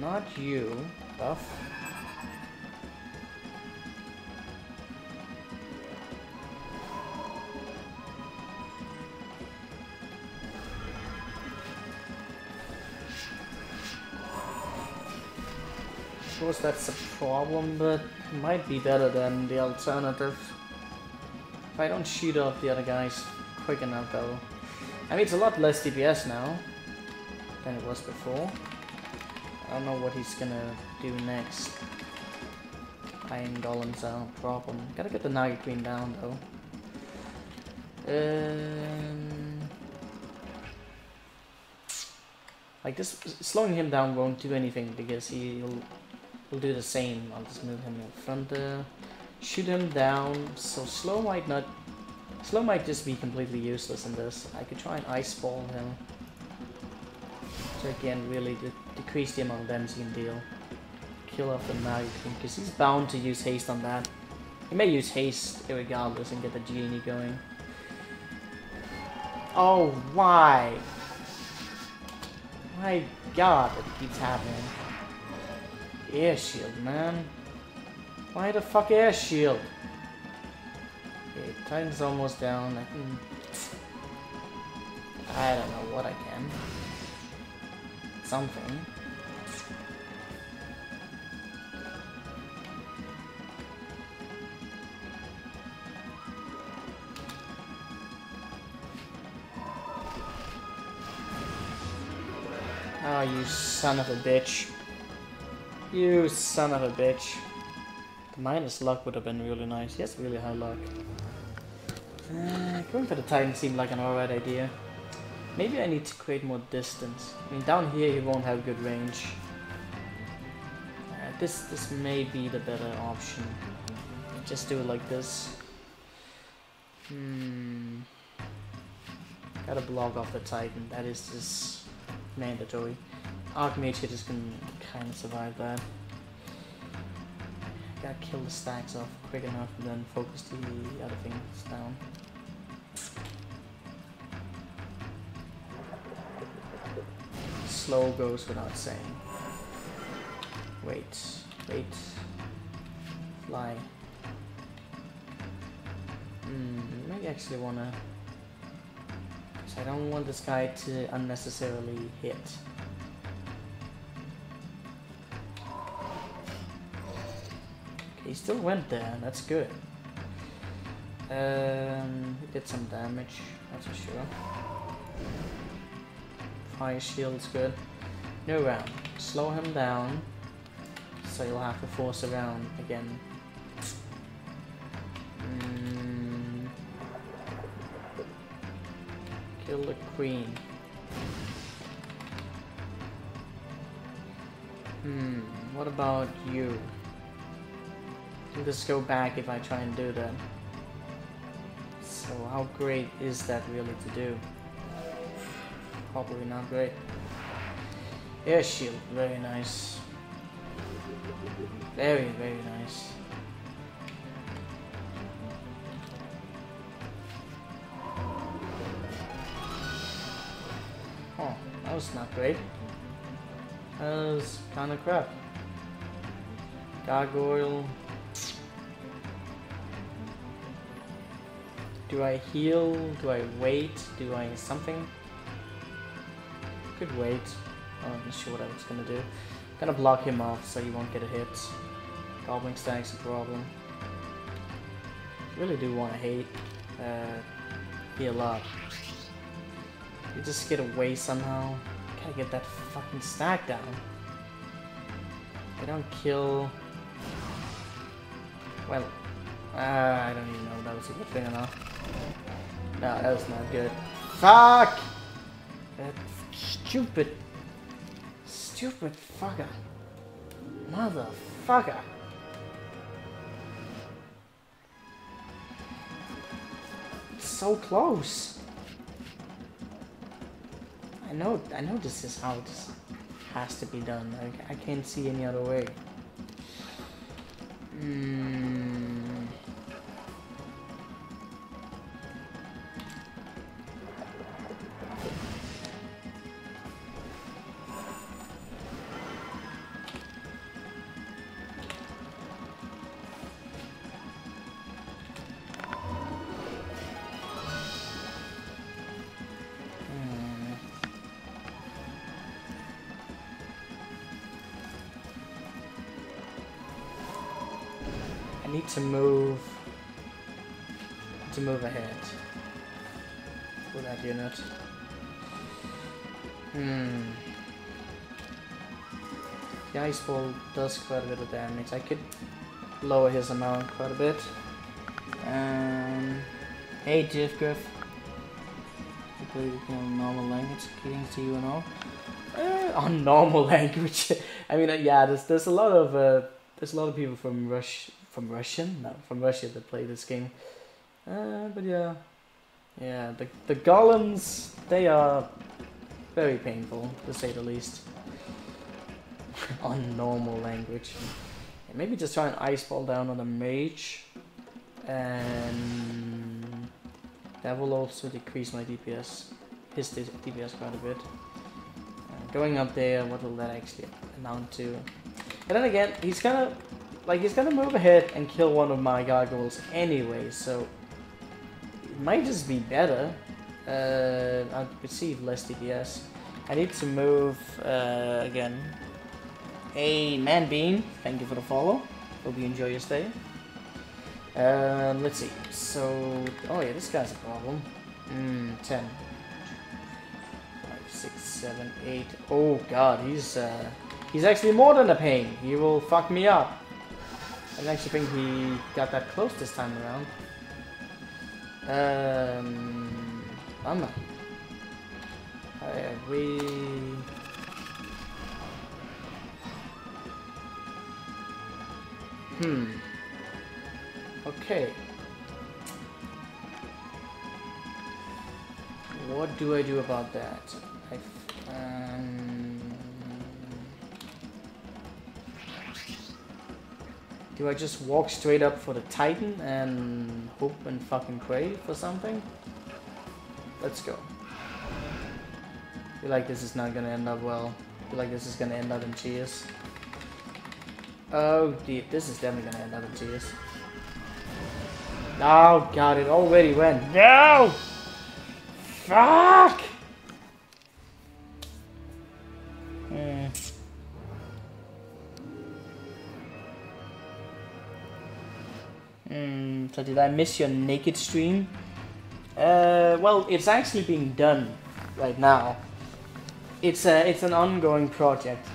Not you, Buff. Suppose that's a problem, but it might be better than the alternative. If I don't shoot off the other guys quick enough though. I mean, it's a lot less DPS now than it was before. I don't know what he's gonna do next. Iron Golems a problem. Gotta get the Naga Queen down though. Um, like this, slowing him down won't do anything because he'll, he'll do the same. I'll just move him in front there. Shoot him down. So slow might not, slow might just be completely useless in this. I could try and ice ball him. So again, really de decrease the amount of damage he can deal. Kill off the Queen because he's bound to use haste on that. He may use haste regardless and get the genie going. Oh, why? My god, it keeps happening. Air shield, man. Why the fuck air shield? Okay, almost down. I can... I don't know what I can. Something. Oh, you son of a bitch. You son of a bitch. The minus luck would have been really nice. He has really high luck. Uh, going for the Titan seemed like an alright idea. Maybe I need to create more distance. I mean, down here he won't have good range. Uh, this, this may be the better option. Just do it like this. Hmm. Gotta block off the Titan. That is just mandatory. Archmage just can kind of survive that. Gotta kill the stacks off quick enough and then focus the other things down. Slow goes without saying. Wait, wait. Fly. Hmm, I actually wanna I don't want this guy to unnecessarily hit. He still went there, that's good. Um, he did some damage, that's for sure. Fire shield's good. No round. Slow him down, so you'll have to force around again. Kill the queen. Hmm, what about you? This go back if I try and do that? So how great is that really to do? Probably not great. Air shield, very nice. Very, very nice. Oh, that was not great. That was kind of crap. Gargoyle. Do I heal? Do I wait? Do I something? Could wait. I'm not sure what I was gonna do. Gonna block him off so he won't get a hit. Goblin stack's a problem. Really do want to hate uh, heal up. You just get away somehow. Gotta get that fucking stack down. They don't kill... Well, uh, I don't even know if that was a good thing or not. No, that was not good. Fuck! That stupid... Stupid fucker. Motherfucker. It's so close. I know, I know this is how this has to be done. Like, I can't see any other way. Hmm. To move to move ahead with that unit. Hmm. The ice ball does quite a bit of damage. I could lower his amount quite a bit. Um, hey, Jeff Griff. Hopefully we can normal language. Getting to you and all. Uh, on normal language. I mean, uh, yeah. There's there's a lot of uh, there's a lot of people from Rush from Russian no from Russia that play this game. Uh, but yeah, yeah. The the golems they are very painful to say the least. on normal language. And maybe just try an ice ball down on the mage, and that will also decrease my DPS, his DPS quite a bit. Uh, going up there, what will that actually amount to? And then again, he's gonna, like, he's gonna move ahead and kill one of my gargoyles anyway, so it might just be better. Uh, I receive less DPS. I need to move uh, again Hey, Man Bean, thank you for the follow. Hope you enjoy your stay. Um, let's see. So, oh yeah, this guy's a problem. Hmm, 10. 5, 6, 7, 8. Oh god, he's, uh, he's actually more than a pain. He will fuck me up. I actually think he got that close this time around. Um, bummer. Uh, we... Hmm. Okay. What do I do about that? I, um, do I just walk straight up for the Titan and hope and fucking pray for something? Let's go. feel like this is not gonna end up well. feel like this is gonna end up in tears. Oh deep, this is definitely gonna end up in tears. Oh god, it already went. No! Fuck! Hmm. Hmm, so did I miss your naked stream? Uh, well, it's actually being done right now. It's a, it's an ongoing project,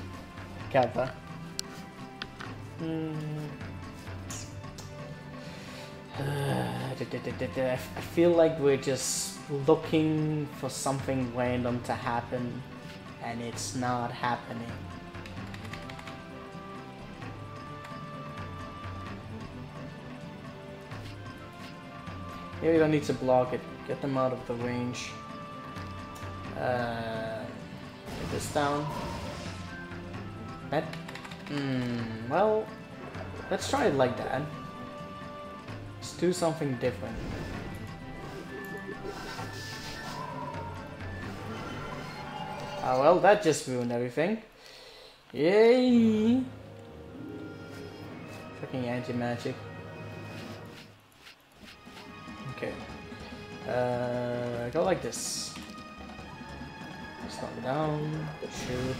Kappa. Mm. I feel like we're just looking for something random to happen and it's not happening. Maybe we don't need to block it. Get them out of the range. Uh, get this down. That Hmm, well, let's try it like that. Let's do something different. Oh well, that just ruined everything. Yay! Fucking anti-magic. Okay. Uh, go like this. Slow down, shoot.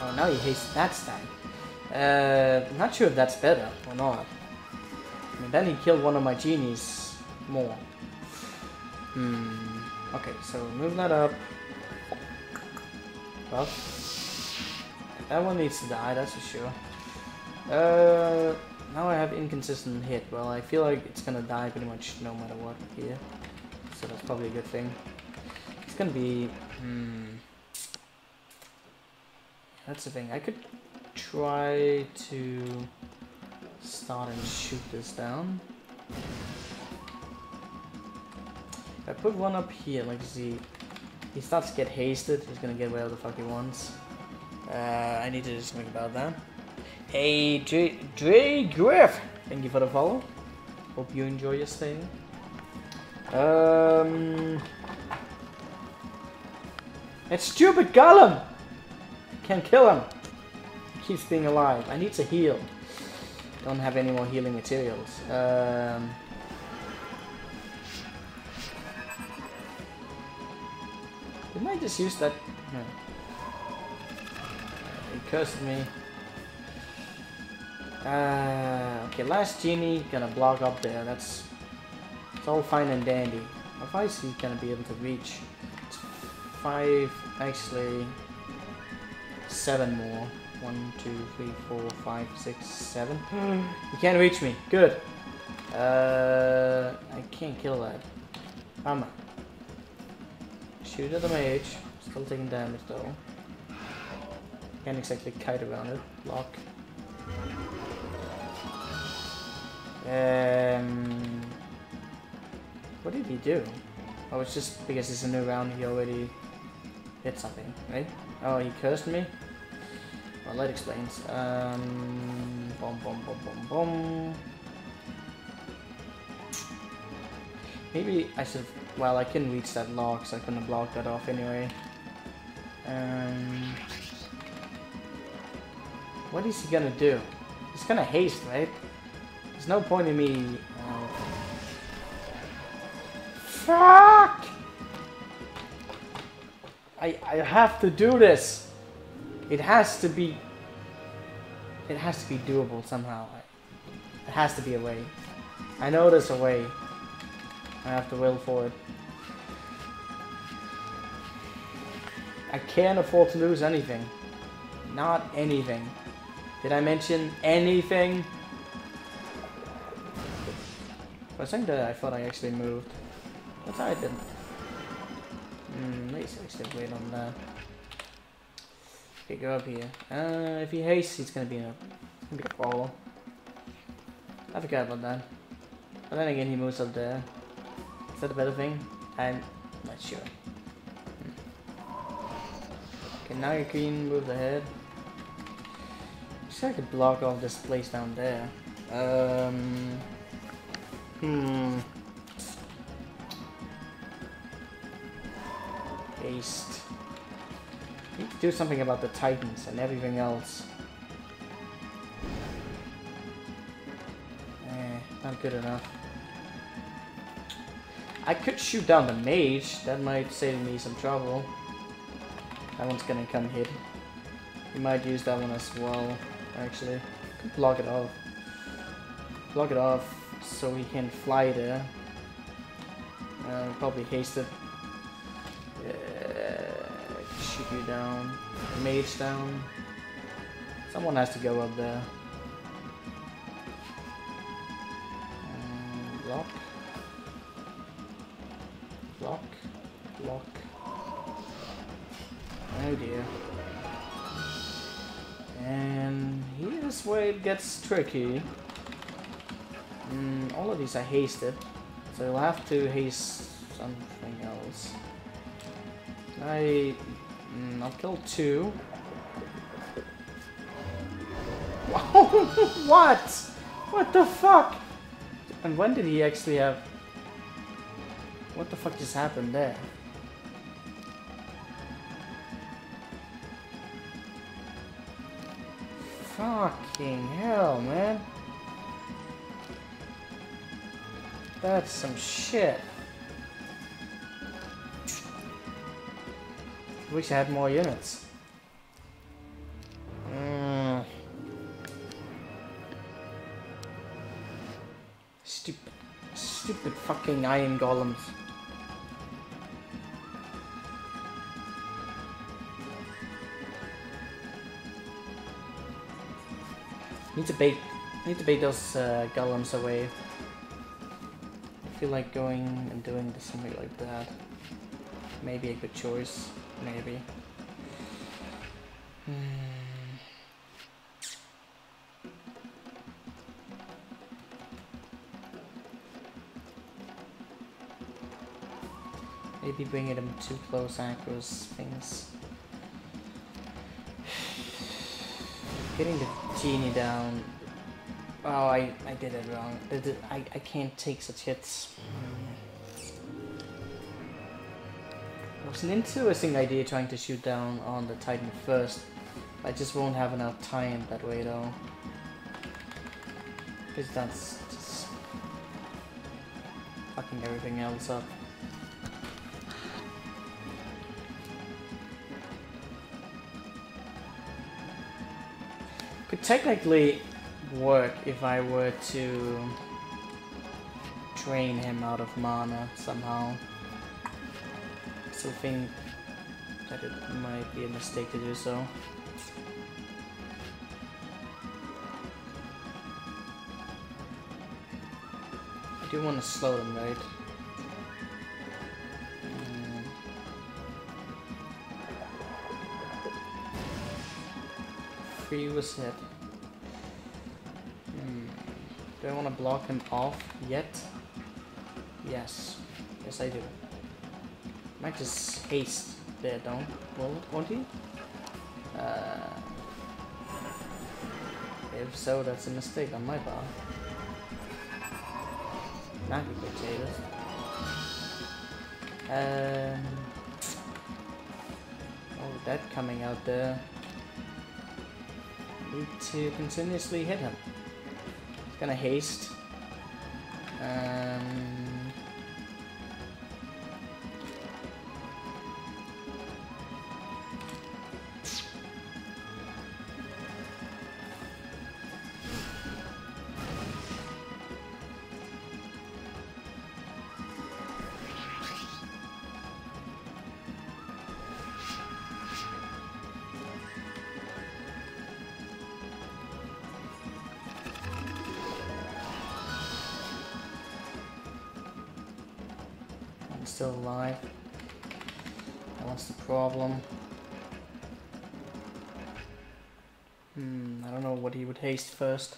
Oh, now he hates that stag. Uh, not sure if that's better or not. I mean, then he killed one of my genies more. Hmm. Okay, so move that up. Well, that one needs to die, that's for sure. Uh, now I have inconsistent hit. Well, I feel like it's gonna die pretty much no matter what here. So that's probably a good thing. It's gonna be... Hmm. That's the thing. I could try to start and shoot this down. If I put one up here, like see, he starts to get hasted, he's gonna get whatever the fuck he wants. Uh, I need to do something about that. Hey, Dre, Dre Griff! Thank you for the follow. Hope you enjoy your stay. Um, it's stupid golem! Can't kill him. He keeps being alive. I need to heal. Don't have any more healing materials. Um, Didn't I just use that? He cursed me. Uh, okay, last genie gonna block up there. That's it's all fine and dandy. How far is he gonna be able to reach? It's five, actually, seven more. One, two, three, four, five, six, seven. you can't reach me. Good. Uh, I can't kill that. Come on. Shoot at the mage. Still taking damage though. Can't exactly kite around it. Lock. Um, what did he do? Oh, it's just because it's a new round, he already hit something, right? Oh, he cursed me? Well, that explains. Um, boom, boom, boom, boom, boom. Maybe I should... Well, I couldn't reach that lock, so I couldn't block that off anyway. Um, what is he gonna do? He's gonna haste, right? There's no point in me... Uh... Fuck! I, I have to do this! It has to be... It has to be doable somehow. It has to be a way. I know there's a way. I have to will for it. I can't afford to lose anything. Not anything. Did I mention anything? I think that I thought I actually moved. But I didn't. Hmm, let's actually wait on that. Okay, go up here. Uh, if he hastes, he's gonna be a, gonna be a. I forgot about that. But then again, he moves up there. That a better thing? I'm not sure. Okay, now you can move ahead. Wish I could block off this place down there. Um. Hmm. Haste. Need to do something about the Titans and everything else. Eh, not good enough. I could shoot down the mage. That might save me some trouble. That one's gonna come hit. You might use that one as well, actually. Could block it off. Block it off so he can fly there. Uh, probably haste it. shoot you down. Mage down. Someone has to go up there. Um, block. Block. Block. Oh dear. And here's where it gets tricky. Mm, all of these are hasted, so you'll have to haste something else. I... Mm, I'll kill two. what? What the fuck? And when did he actually have... What the fuck just happened there? Fucking hell, man. That's some shit. Wish I had more units. Mm. Stupid, stupid fucking iron golems. To bait, need to bait those uh, golems away. I feel like going and doing something like that. Maybe a good choice. Maybe. Hmm. Maybe bringing them too close anchors things. Getting the genie down. Oh, I, I did it wrong. I, I can't take such hits. It was an interesting idea trying to shoot down on the Titan first. I just won't have enough time that way though. Because that's just fucking everything else up. Technically work if I were to drain him out of mana somehow. Still think that it might be a mistake to do so. I do want to slow them, right? Mm. Free was hit. Want to block him off yet? Yes. Yes, I do. Might just haste there, don't? Will, won't he? Uh, if so, that's a mistake on my part. Not potatoes. Um. Oh, that coming out there. Need to continuously hit him. Gonna haste. Um. First.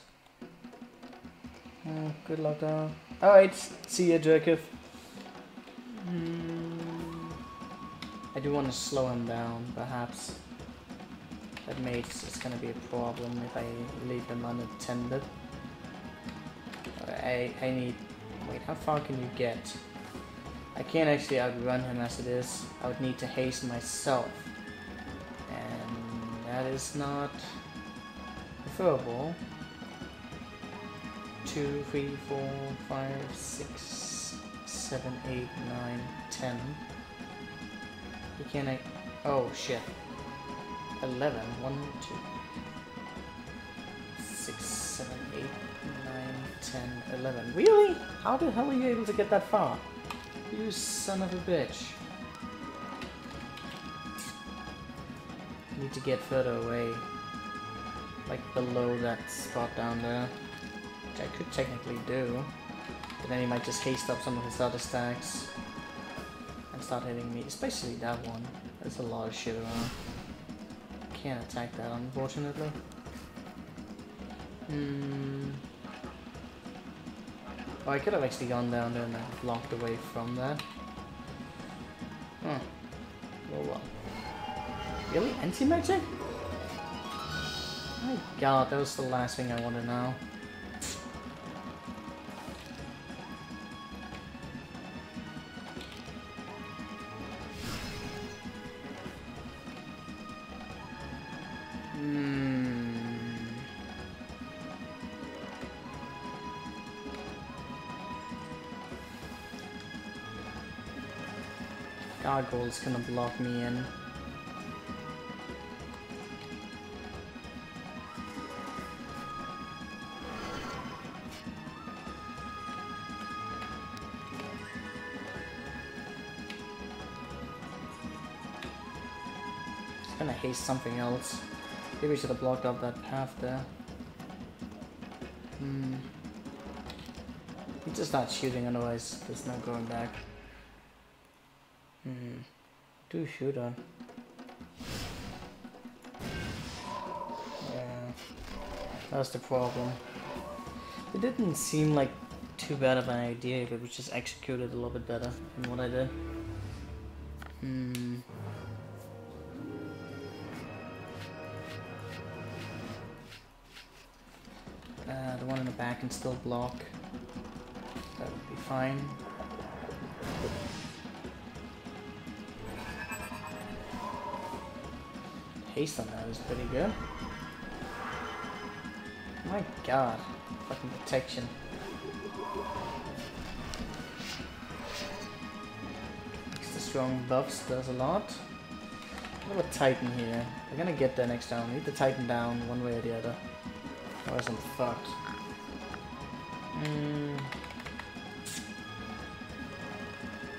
Oh, good luck, though. Alright, see ya, Jerkif. Hmm, I do want to slow him down, perhaps. That makes it's gonna be a problem if I leave them unattended. I, I need... Wait, how far can you get? I can't actually outrun him as it is. I would need to haste myself. And that is not preferable. Two, three, four, five, six, seven, eight, nine, ten. You can't I oh shit. Eleven. One, two, six, seven, eight, nine, ten, eleven. Really? How the hell are you able to get that far? You son of a bitch. Need to get further away. Like below that spot down there. Which I could technically do. But then he might just haste up some of his other stacks. And start hitting me. Especially that one. There's a lot of shit around. Can't attack that unfortunately. Hmm. Oh, I could have actually gone down there and blocked away from that. Huh. Oh well. Really? Anti-magic? God, that was the last thing I want to know. Hmm. Gargoyle's gonna block me in. Gonna haste something else. Maybe we should have blocked up that path there. Hmm. He's just not shooting, otherwise there's no going back. Hmm. Do shoot on. Yeah. That's the problem. It didn't seem like too bad of an idea if it was just executed a little bit better than what I did. Hmm. Can still block. That would be fine. Haste on that is pretty good. My god. Fucking protection. Extra strong buffs does a lot. What about Titan here? We're gonna get there next round. We need to Titan down one way or the other. Or I'm fucked.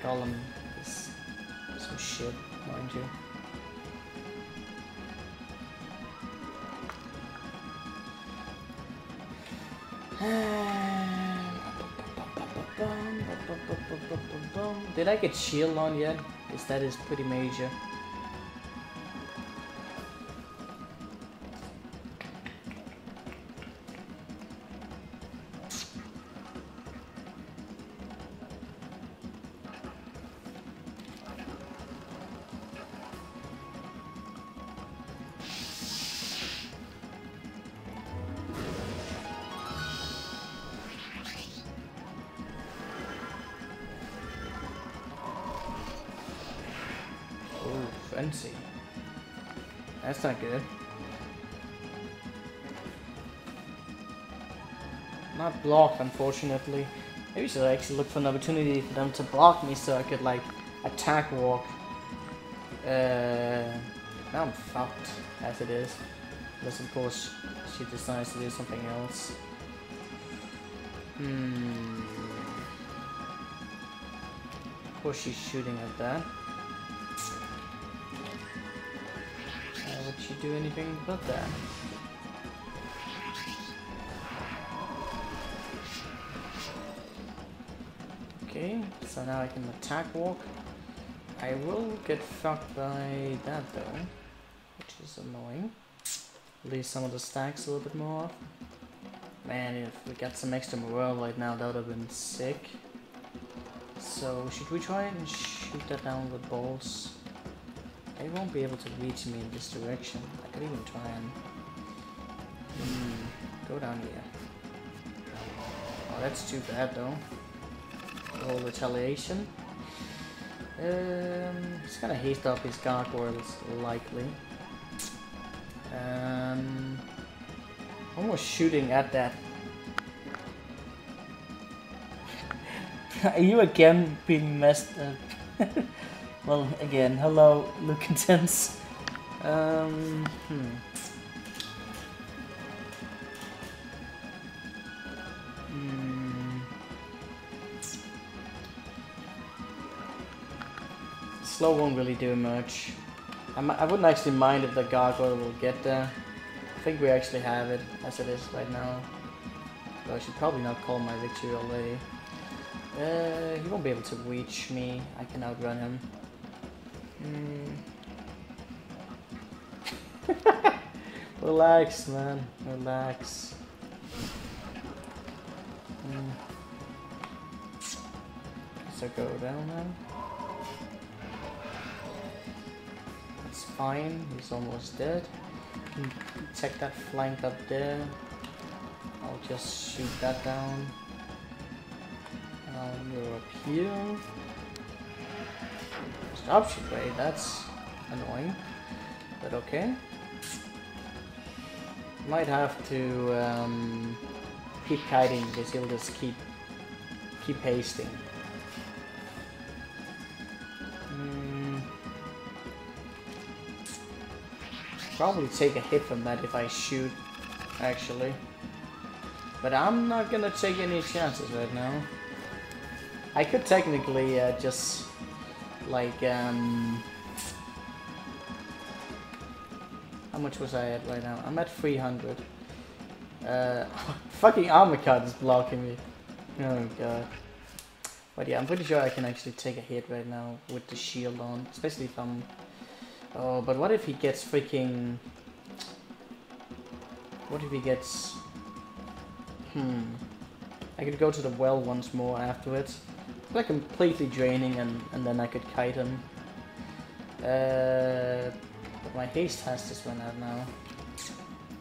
Is some shit, mind you. Did I get shield on yet? Because that is pretty major. Unfortunately. Maybe I should actually look for an opportunity for them to block me so I could, like, attack walk. Uh, now I'm fucked, as it is. Unless, of course, she decides to do something else. Hmm. Of course she's shooting at that. would she do anything but that? So now I can attack walk. I will get fucked by that though, which is annoying. Leave some of the stacks a little bit more off. Man, if we got some extra morale right now, that would have been sick. So, should we try and shoot that down with balls? They won't be able to reach me in this direction. I could even try and... Hmm, go down here. Oh, that's too bad though. Retaliation. Um, he's gonna haste up his gargoyles, likely. Um, almost shooting at that. Are you again being messed up? Well, again, hello, Lucantans. Um, hmm. hmm. Slow won't really do much. I, I wouldn't actually mind if the gargoyle will get there. I think we actually have it as it is right now. Though I should probably not call my victory already. Uh, he won't be able to reach me. I can outrun him. Mm. Relax, man. Relax. Mm. So go down now. Fine. He's almost dead. Check that flank up there. I'll just shoot that down. Um, you're up here option way, that's annoying. But okay. Might have to um, keep kiting because he'll just keep keep hasting. Probably take a hit from that if I shoot, actually. But I'm not gonna take any chances right now. I could technically uh, just like, um... How much was I at right now? I'm at 300. Uh, fucking armor card is blocking me. Oh god. But yeah, I'm pretty sure I can actually take a hit right now with the shield on. Especially if I'm... Oh, but what if he gets freaking... What if he gets... Hmm... I could go to the well once more afterwards like completely draining and, and then I could kite him. Uh, but my haste has just run out now.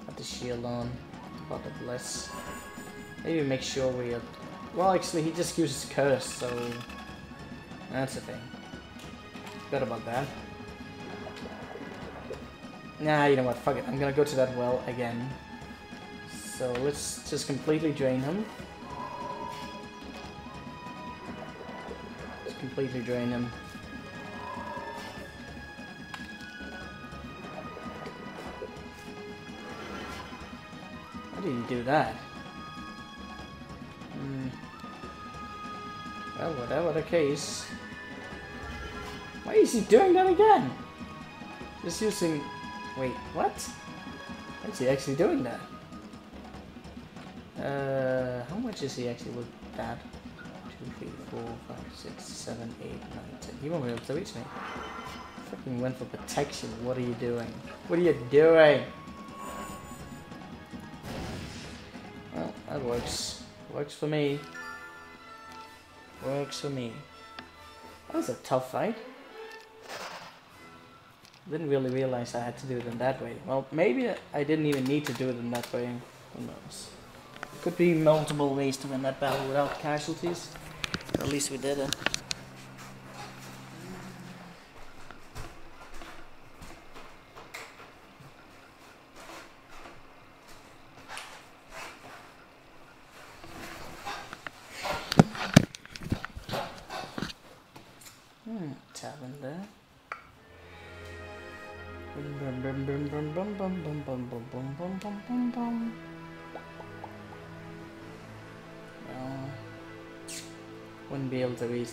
Have the shield on. God bless. Maybe make sure we... Are... Well, actually, he just uses curse, so... That's the thing. Forgot about that. Nah, you know what, fuck it. I'm gonna go to that well again. So let's just completely drain him. Just completely drain him. I did he do that? Hmm. Well, whatever the case. Why is he doing that again? Just using... Wait, what? Is he actually doing that? Uh, how much is he actually with that? 2, 3, 4, 5, 6, 7, 8, 9, 10. He won't be able to reach me. Fucking went for protection. What are you doing? What are you doing? Well, that works. Works for me. Works for me. That was a tough fight. Didn't really realize I had to do it in that way. Well, maybe I didn't even need to do it in that way. Who knows? Could be multiple ways to win that battle without casualties. At least we did it.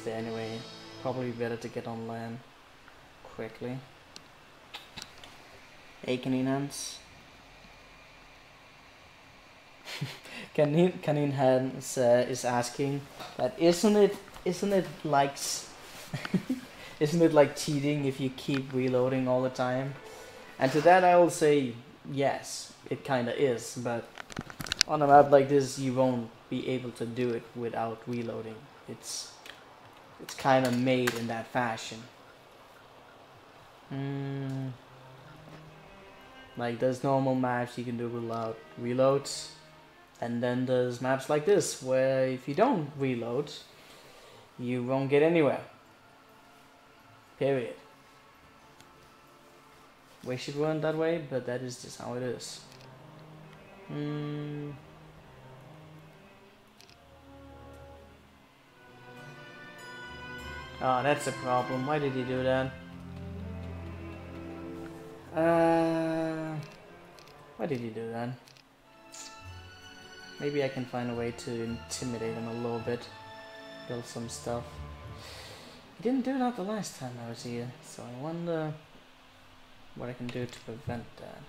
There anyway. Probably better to get on land quickly. Hey, Canine Hands. Canine Hands uh, is asking that isn't it isn't it like isn't it like cheating if you keep reloading all the time? And to that I will say yes, it kinda is, but on a map like this you won't be able to do it without reloading. It's it's kinda made in that fashion. Hmm. Like there's normal maps you can do without reloads. And then there's maps like this where if you don't reload, you won't get anywhere. Period. Wish it weren't that way, but that is just how it is. Hmm. Oh, that's a problem. Why did he do that? Uh, why did he do that? Maybe I can find a way to intimidate him a little bit. Build some stuff. He didn't do that the last time I was here, so I wonder what I can do to prevent that.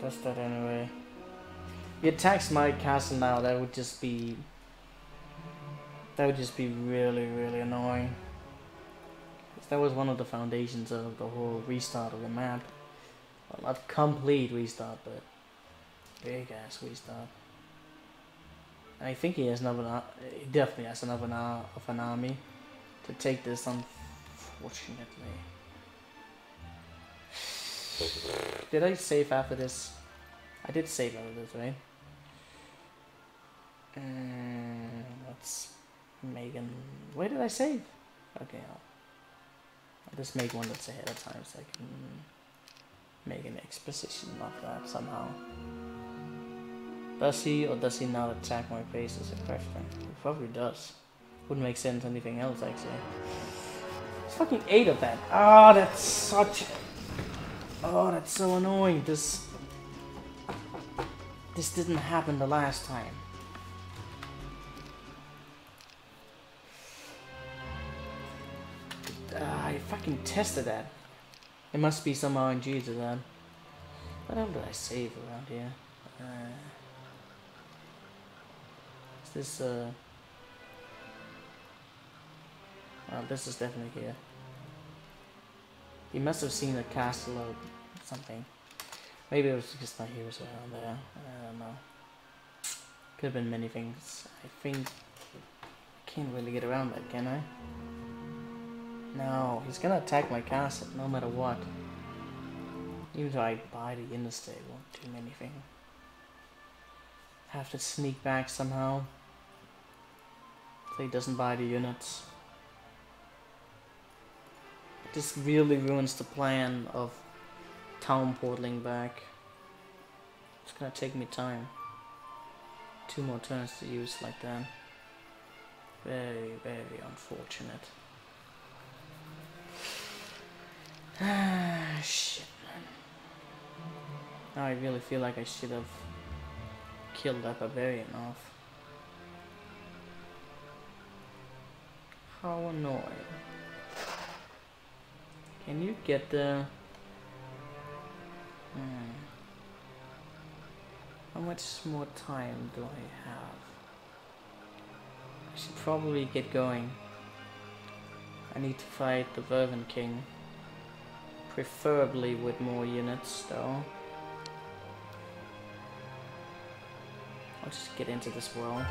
Does that anyway. He attacks my castle now, that would just be... That would just be really, really annoying. that was one of the foundations of the whole restart of the map. Well, not complete restart, but big ass restart. I think he has another. he definitely has another an of an army to take this, unfortunately. Did I save after this? I did save after this, right? Uh, let's make an. Where did I save? Okay, I'll, I'll just make one that's ahead of time so I can make an exposition of that somehow. Does he or does he not attack my base is a question. He probably does. Wouldn't make sense anything else actually. It's fucking eight of that. Ah, that's such. Oh, that's so annoying. This. This didn't happen the last time. Ah, I fucking tested that. It must be some RNG to that. What else did I save around here? Uh, is this uh? Oh, this is definitely here. He must have seen a castle or something. Maybe it was just my heroes around there. I don't know. Could have been many things. I think I can't really get around that, can I? No, he's gonna attack my castle no matter what. Even though I buy the interstate, won't do him anything. Have to sneak back somehow. So he doesn't buy the units. This really ruins the plan of town portaling back. It's gonna take me time. Two more turns to use like that. Very, very unfortunate. shit, man. I really feel like I should have killed that barbarian off. How annoying. Can you get the... Hmm. How much more time do I have? I should probably get going. I need to fight the Vermin King. Preferably with more units though. I'll just get into this well.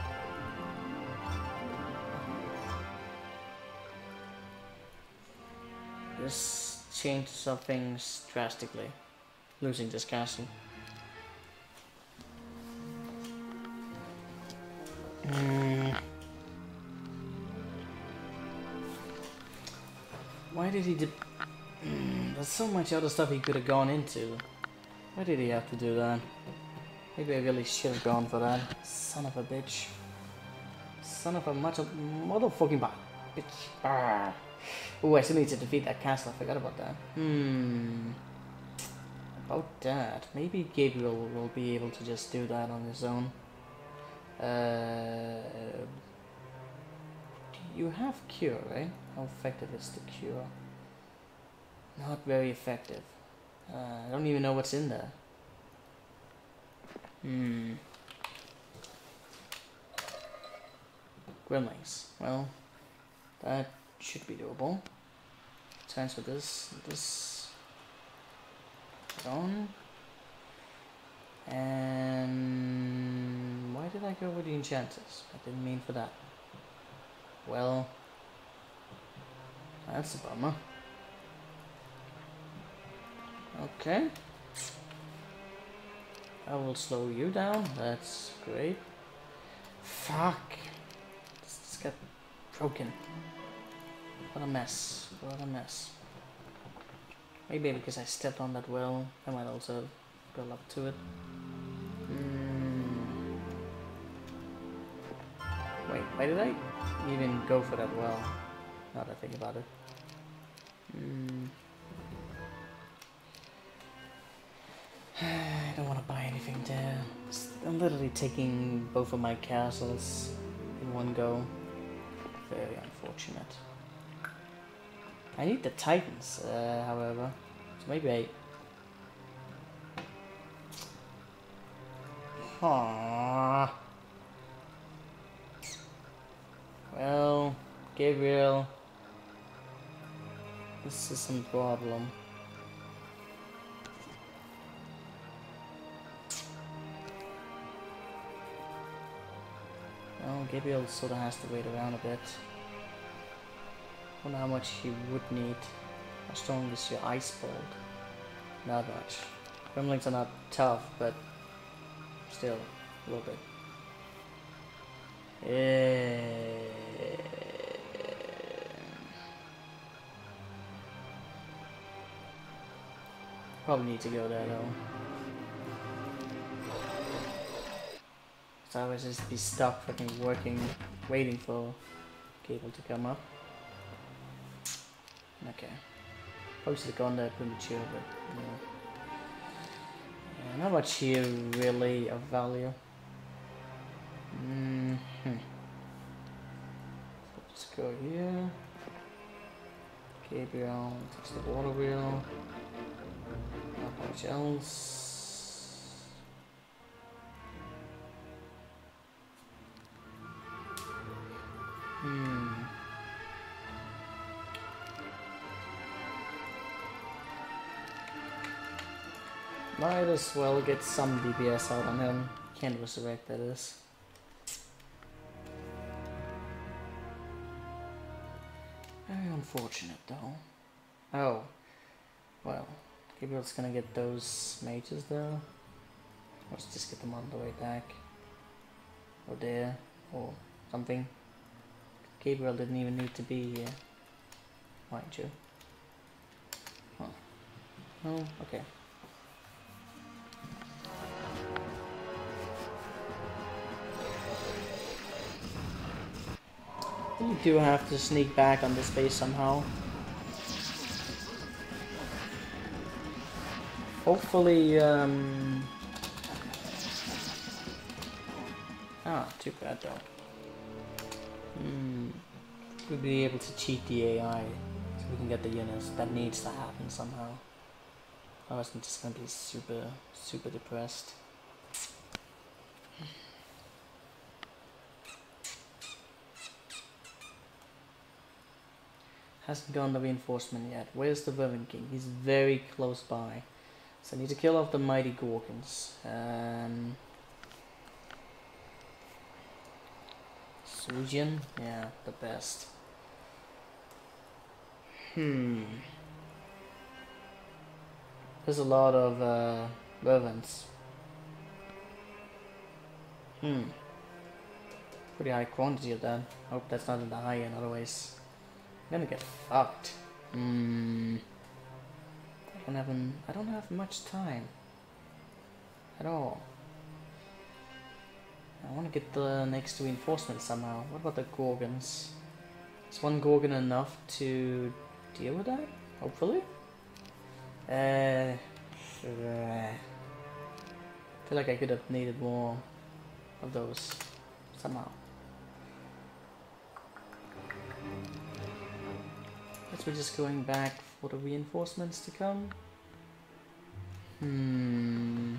This changes up things drastically. Losing this castle. Mm. Why did he there's so much other stuff he could have gone into. Why did he have to do that? Maybe I really should have gone for that. Son of a bitch. Son of a much motherfucking bitch. Oh, I still need to defeat that castle. I forgot about that. Hmm. About that. Maybe Gabriel will be able to just do that on his own. Uh, you have cure, right? How effective is the cure? Not very effective. Uh, I don't even know what's in there. Hmm. Gremlins. Well, that should be doable. Transfer this, this on. And why did I go with the enchanters? I didn't mean for that. Well, that's a bummer. Okay. I will slow you down. That's great. Fuck. This, this got broken. What a mess. What a mess. Maybe because I stepped on that well, I might also build up to it. Mm. Wait, why did I even go for that well? Now that I think about it. Mm. I don't want to buy anything there. I'm literally taking both of my castles in one go. Very unfortunate. I need the Titans, uh, however. So maybe I... Aww. Well, Gabriel. This is some problem. Well, Gabriel sort of has to wait around a bit wonder how much he would need. How strong is your ice bolt? Not much. Gremlins are not tough, but still a little bit. Yeah. Probably need to go there though. So I would just be stuck fucking working, waiting for cable to come up. Okay. Probably should have gone there premature, but yeah. yeah not much here really of value. Mm hmm. Let's go here. Gabriel takes the water wheel. Not much else. Hmm. Might as well get some DPS out on him. Can't resurrect, that is. Very unfortunate, though. Oh. Well, Gabriel's gonna get those mages, though. Let's just get them on the way back. Or there. Or something. Gabriel didn't even need to be here. Mind you. Huh. Oh, okay. You do have to sneak back on this base somehow. Hopefully, um... Ah, too bad though. Hmm. We'll be able to cheat the AI so we can get the units. That needs to happen somehow. Otherwise I'm just gonna be super, super depressed. Hasn't gone the reinforcement yet. Where's the Vermin King? He's very close by. So I need to kill off the mighty Gorgons. Um, Sujian? Yeah, the best. Hmm. There's a lot of uh, Vermins. Hmm. Pretty high quantity of that. Hope that's not in the high end, otherwise I'm gonna get fucked. Hmm. I don't have an, I don't have much time. At all. I want to get the next reinforcement somehow. What about the Gorgons? Is one Gorgon enough to deal with that? Hopefully? Uh, I feel like I could have needed more of those somehow. Guess we're just going back for the reinforcements to come. Hmm.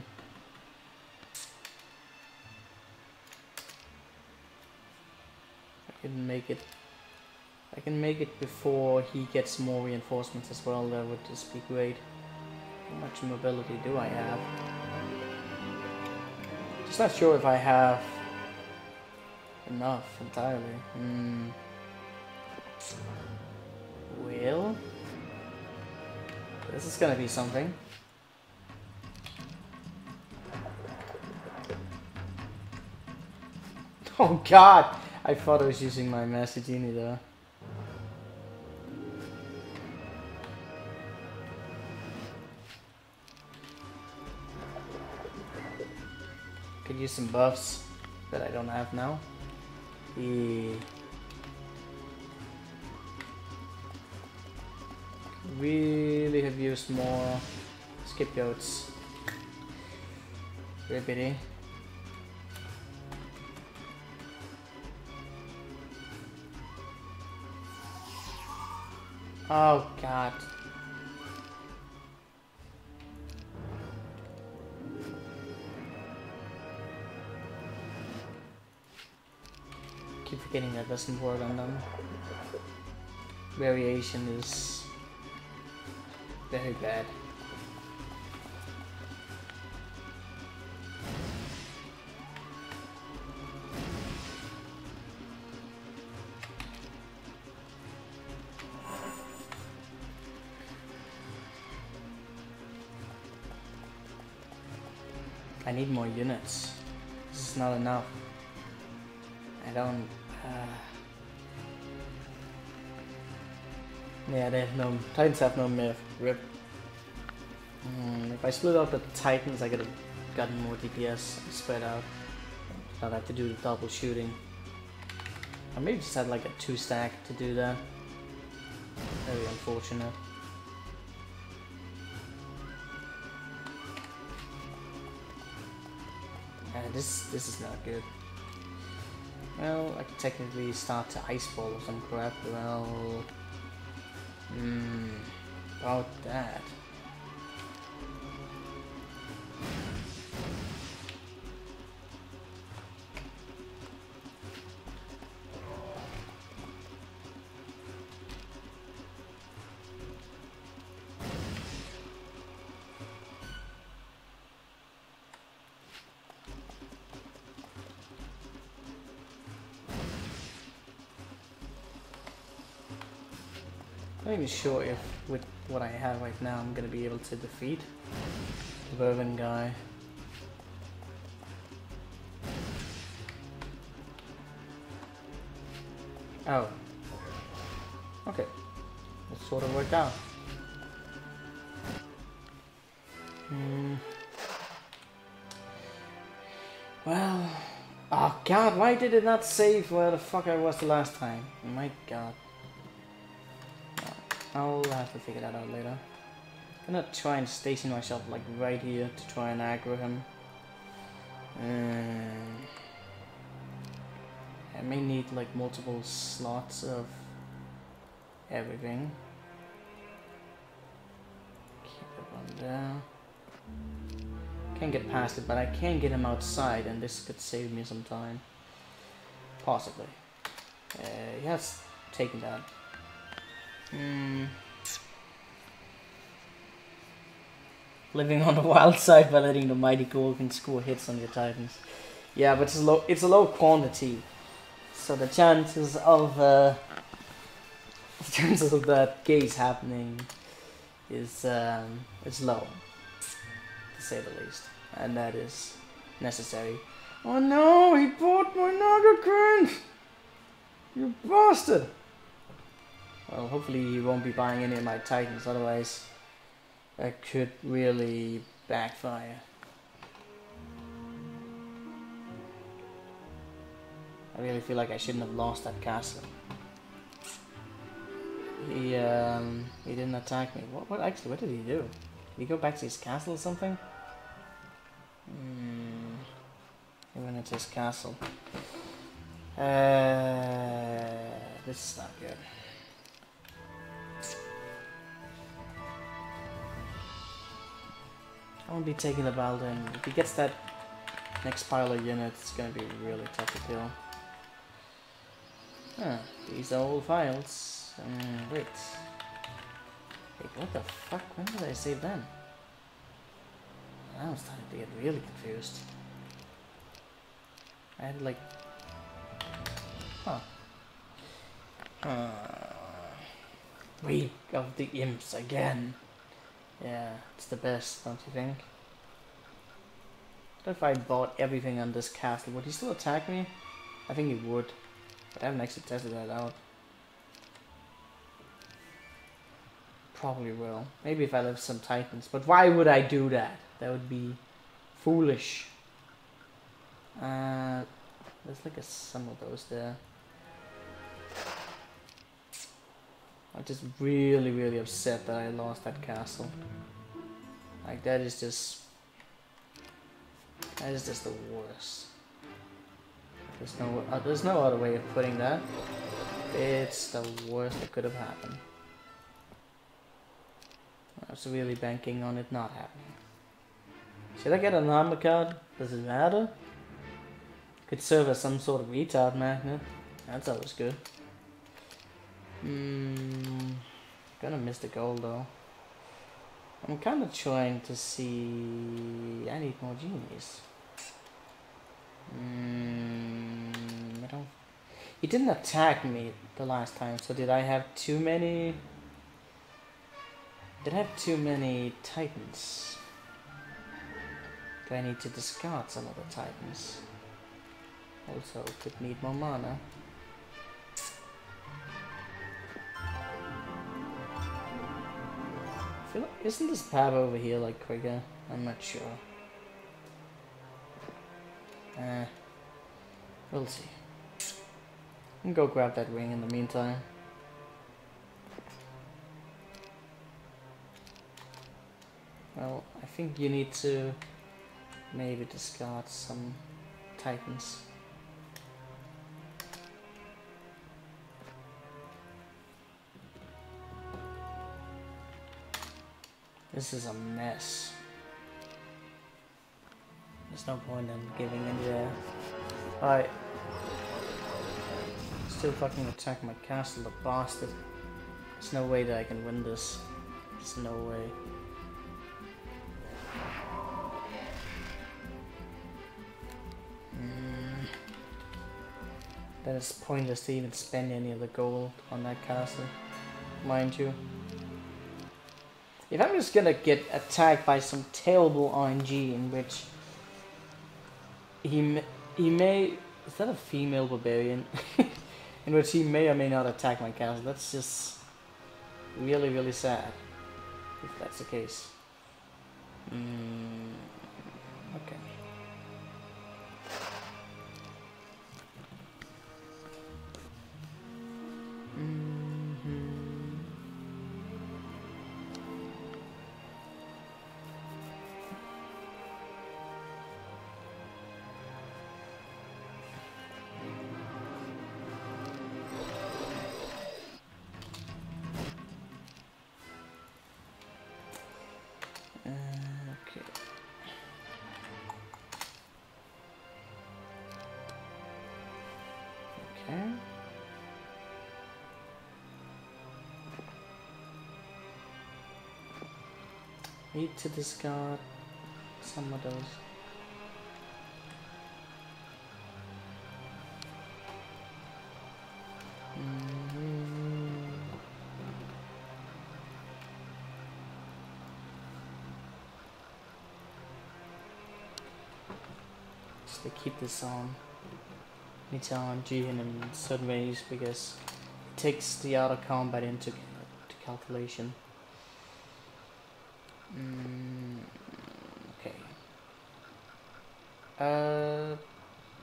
Can make it. I can make it before he gets more reinforcements as well. That would just be great. How much mobility do I have? Just not sure if I have enough entirely. Hmm. Well, this is gonna be something. Oh god! I thought I was using my Master Genie though. Could use some buffs that I don't have now. Yeah. really have used more scapegoats. Very pity. Oh god. Keep forgetting that doesn't work on them. Variation is very bad. More units. This is not enough. I don't... Uh... Yeah, they have no... Titans have no myth. Rip. Mm, if I split up the Titans, I could have gotten more DPS spread out. Not have to do the double shooting. I maybe just had like a two stack to do that. Very unfortunate. This this is not good. Well, I could technically start to ice ball or some crap. Well, hmm, about that. Even sure if with what I have right now I'm gonna be able to defeat the Vermin guy. Oh. Okay. It sort of worked out. Hmm. Well... Oh god, why did it not save where the fuck I was the last time? My god. I'll have to figure that out later. I'm gonna try and station myself like right here to try and aggro him. Um, I may need like multiple slots of everything. Keep it on there. Can't get past it, but I can get him outside, and this could save me some time. Possibly. Uh, he has taken that. Hmm. Living on the wild side by letting the mighty Gorgon score hits on your titans. Yeah, but it's low it's a low quantity. So the chances of uh the chances of that case happening is um is low. To say the least. And that is necessary. Oh no, he bought my Naga Queen! You bastard! Well, hopefully he won't be buying any of my Titans, otherwise that could really backfire. I really feel like I shouldn't have lost that castle. He um he didn't attack me. What what actually what did he do? Did he go back to his castle or something? Hmm. He went into his castle. Uh this is not good. I won't be taking the Baldwin. If he gets that next pile of units, it's gonna be really tough to kill. Huh, these are old files. Uh, wait. Wait, what the fuck? When did I save them? I was starting to get really confused. I had like... Huh. Uh, Week of the Imps again. Yeah, it's the best, don't you think? What if I bought everything on this castle? Would he still attack me? I think he would. But I haven't actually tested that out. Probably will. Maybe if I live some titans. But why would I do that? That would be foolish. Uh, there's like a some of those there. I'm just really, really upset that I lost that castle. Like that is just, that is just the worst. There's no, uh, there's no other way of putting that. It's the worst that could have happened. I was really banking on it not happening. Should I get an armor card? Does it matter? Could serve as some sort of retard magnet. That's always good. Hmm. Gonna miss the goal though. I'm kind of trying to see. I need more genies. Hmm. I don't. He didn't attack me the last time, so did I have too many? Did I have too many titans? Do I need to discard some of the titans? Also, could need more mana. Feel like, isn't this path over here like quicker? I'm not sure. Uh, we'll see. I can go grab that ring in the meantime. Well, I think you need to maybe discard some titans. This is a mess. There's no point in giving in there. Alright. Still fucking attack my castle, the bastard. There's no way that I can win this. There's no way. Mm. Then it's pointless to even spend any of the gold on that castle, mind you. If I'm just gonna get attacked by some terrible RNG in which he may, he may is that a female barbarian in which he may or may not attack my castle. That's just really really sad if that's the case. Mm, okay. Mm Need to discard some of those. Mhm. Just to keep this on. Need to RNG him in certain ways because it takes the art of combat into c- to calculation. Mm, okay. Uh,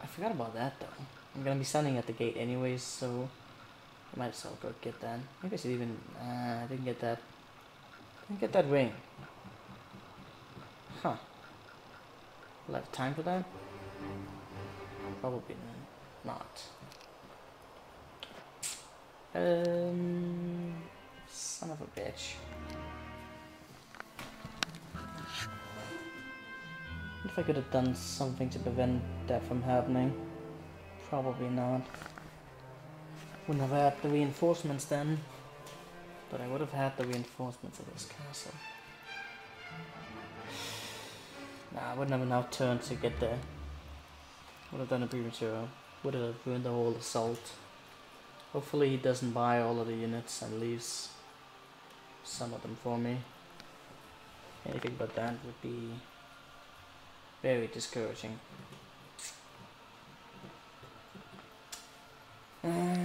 I forgot about that though. I'm gonna be standing at the gate anyways, so I might as well go get that. Maybe I should even. Uh, I didn't get that. I Didn't get that ring. Huh. Will I have time for that? Probably not. Um, son of a bitch. If I could have done something to prevent that from happening. Probably not. Wouldn't have had the reinforcements then. But I would have had the reinforcements of this castle. Nah, I wouldn't have enough turns to get there. Would have done a premature. Would have ruined the whole assault. Hopefully he doesn't buy all of the units and leaves some of them for me. Anything but that would be very discouraging. Hmm.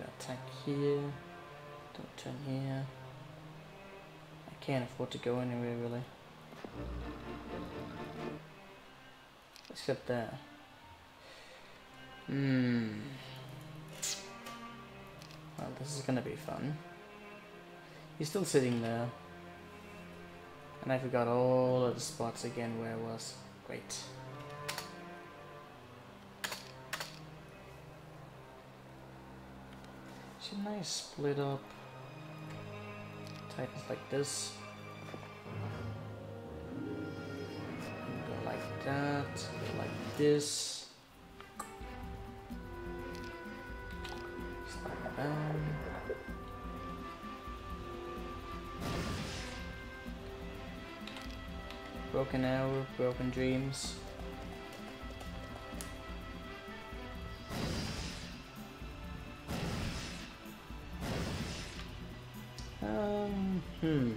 Attack here. Don't turn here. I can't afford to go anywhere really. Except there. Hmm. Well, this is gonna be fun. He's still sitting there. And I forgot all of the spots again where I was. Great. Shouldn't I split up Titans like this? Go like that, go like this. Broken arrow, broken dreams. Um, hmm.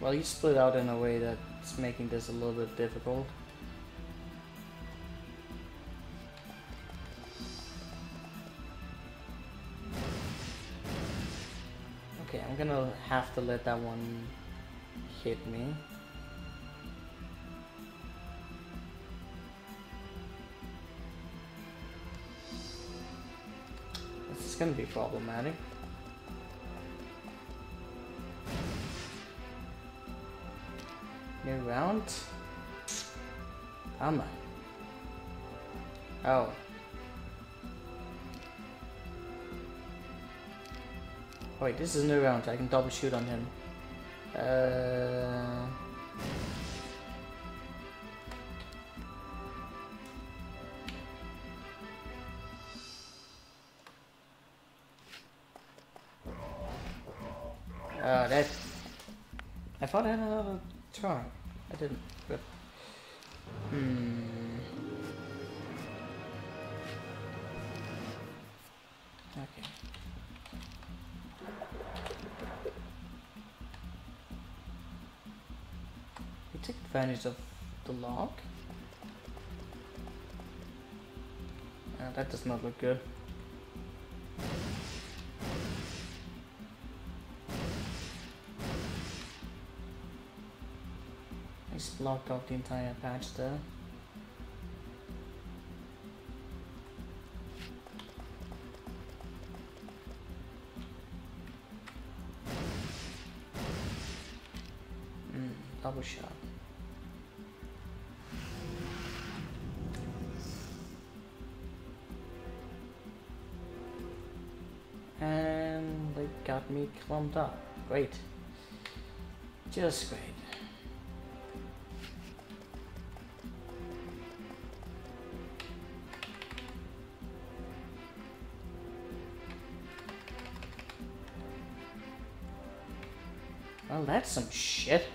Well, you split out in a way that's making this a little bit difficult. Okay, I'm gonna have to let that one hit me. Gonna be problematic. New round? Am I? Oh. Wait, this is a new round. I can double shoot on him. Uh, thought I had another try. I didn't, but... Hmm... Okay. We take advantage of the lock. Uh, that does not look good. Blocked off the entire patch there. Mm, double shot. And they got me clumped up. Great. Just great. That's some shit.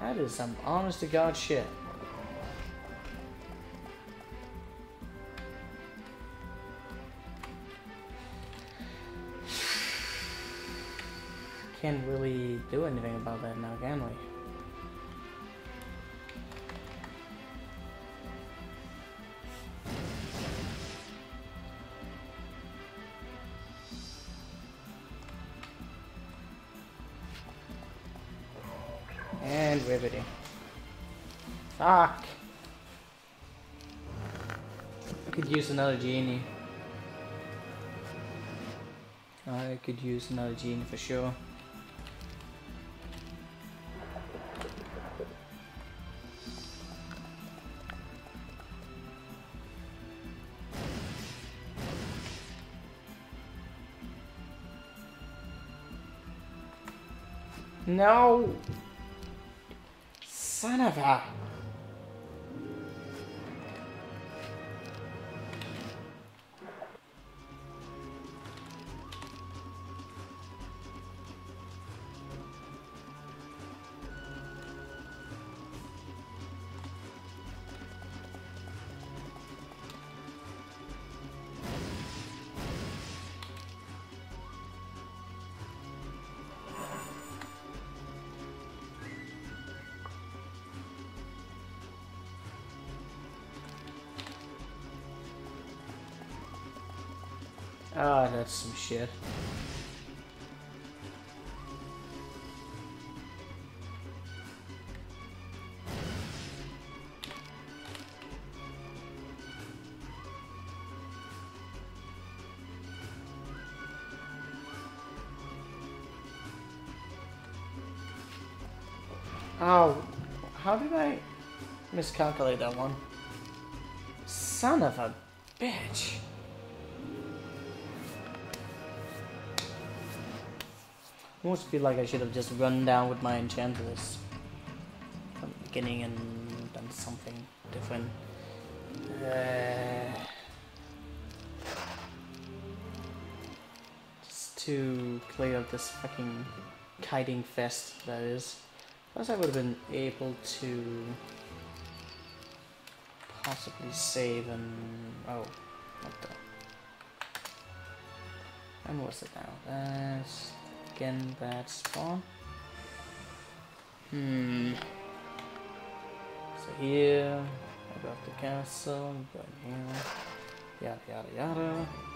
That is some honest to God shit. Can't really do anything about that now, can we? Another genie. I could use another genie for sure. No! Son of a... that's some shit. Oh, how did I miscalculate that one? Son of a bitch. Almost feel like I should have just run down with my enchantress from the beginning and done something different. Uh, just to clear up this fucking kiting fest that is. Plus I would have been able to possibly save and... oh, what the... When was it now? That's again bad spawn. Hmm. So here, I got the castle, go here, yada yada yada.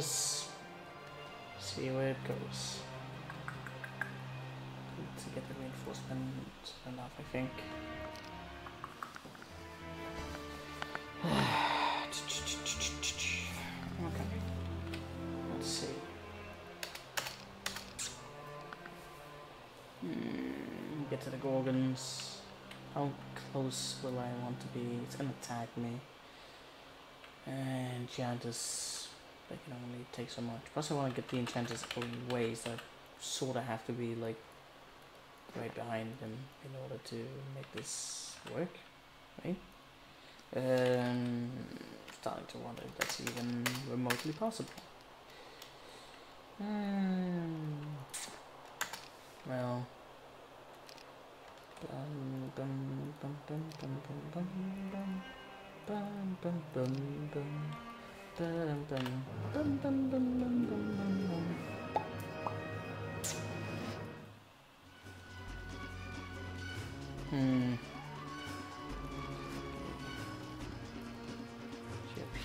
Just see where it goes. To get the reinforcement enough, I think. okay. Let's see. Hmm, get to the Gorgons. How close will I want to be? It's gonna attack me. And Enchantress, they can only take so much. Plus I want to get the Enchantress away, so I sort of have to be like right behind them in order to make this work, right? Um, starting to wonder if that's even remotely possible. Hmm. Well. Hmm.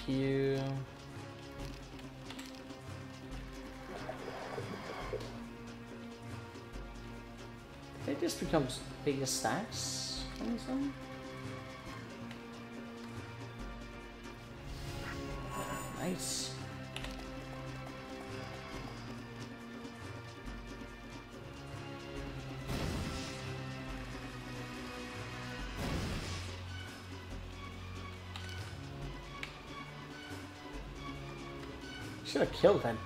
Here. it just becomes bigger stacks on some. Nice. Should have killed him.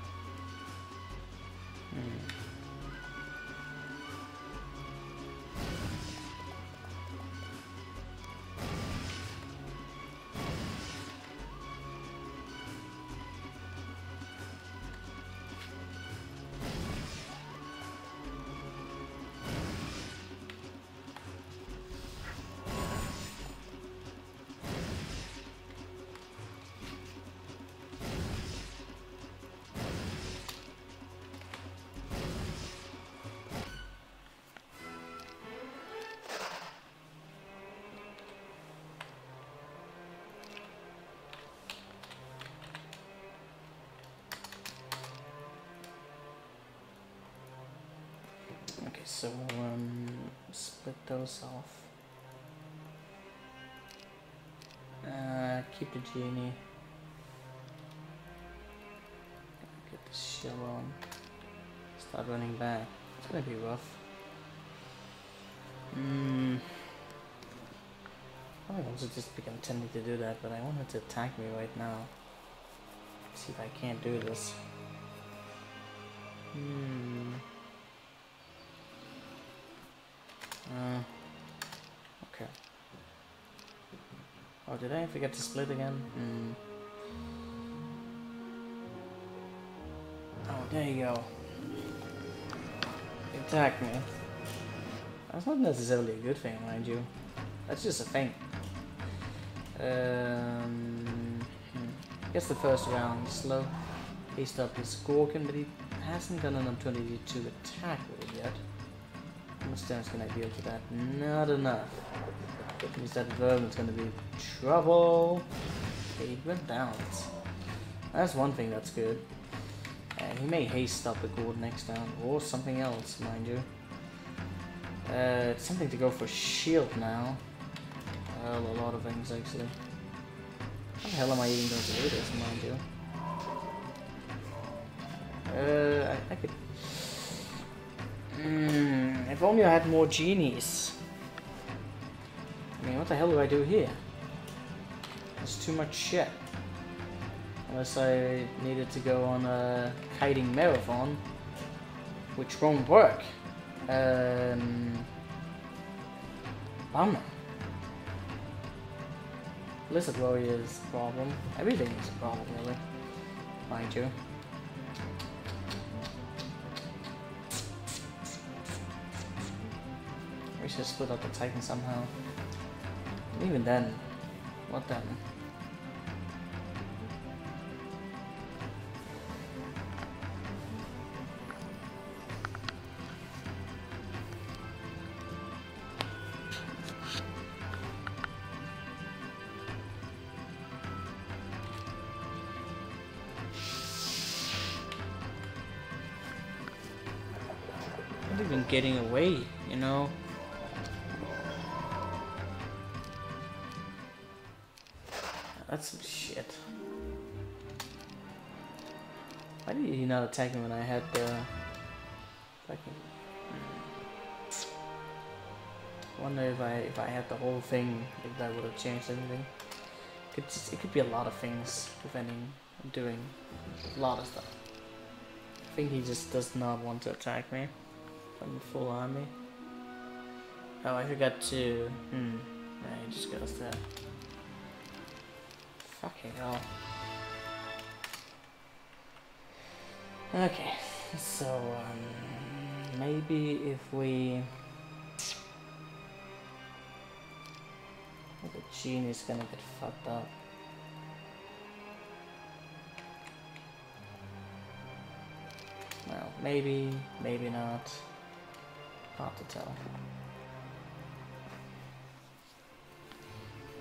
Those off. Uh, keep the genie. Get the shell on. Start running back. It's gonna be rough. Hmm. I also just become tempted to do that, but I wanted to attack me right now. See if I can't do this. Hmm. Oh, did I forget to split again? Hmm. Oh, there you go. Attack me. That's not necessarily a good thing, mind you. That's just a thing. Um, hmm. Guess the first round is slow. He's up his Gorgon, but he hasn't got an opportunity to attack with it yet. How much damage can I deal to that? Not enough. That means that vermin's gonna be trouble. Okay, he went down. That's one thing that's good. And he may haste up the gourd next down, or something else, mind you. Uh, it's something to go for shield now. Well, a lot of things actually. How the hell am I even going to mind you? Uh, I, I could Mm, if only I had more genies. I mean, what the hell do I do here? There's too much shit. Unless I needed to go on a kiting marathon, which won't work. Um, bummer. Lizard Warrior's a problem. Everything is a problem, really. Mind you. We should split up the Titan somehow. Even then, what then? Even getting away, did he not attack me when I had the fucking? Hmm. Wonder if I if I had the whole thing, if that would have changed anything. Could just, it could be a lot of things preventing doing a lot of stuff. I think he just does not want to attack me the full army. Oh, I forgot to. Hmm. Yeah, he just goes there. Fucking hell. Okay, so um, maybe if we... The genie is gonna get fucked up. Well, maybe, maybe not. Hard to tell.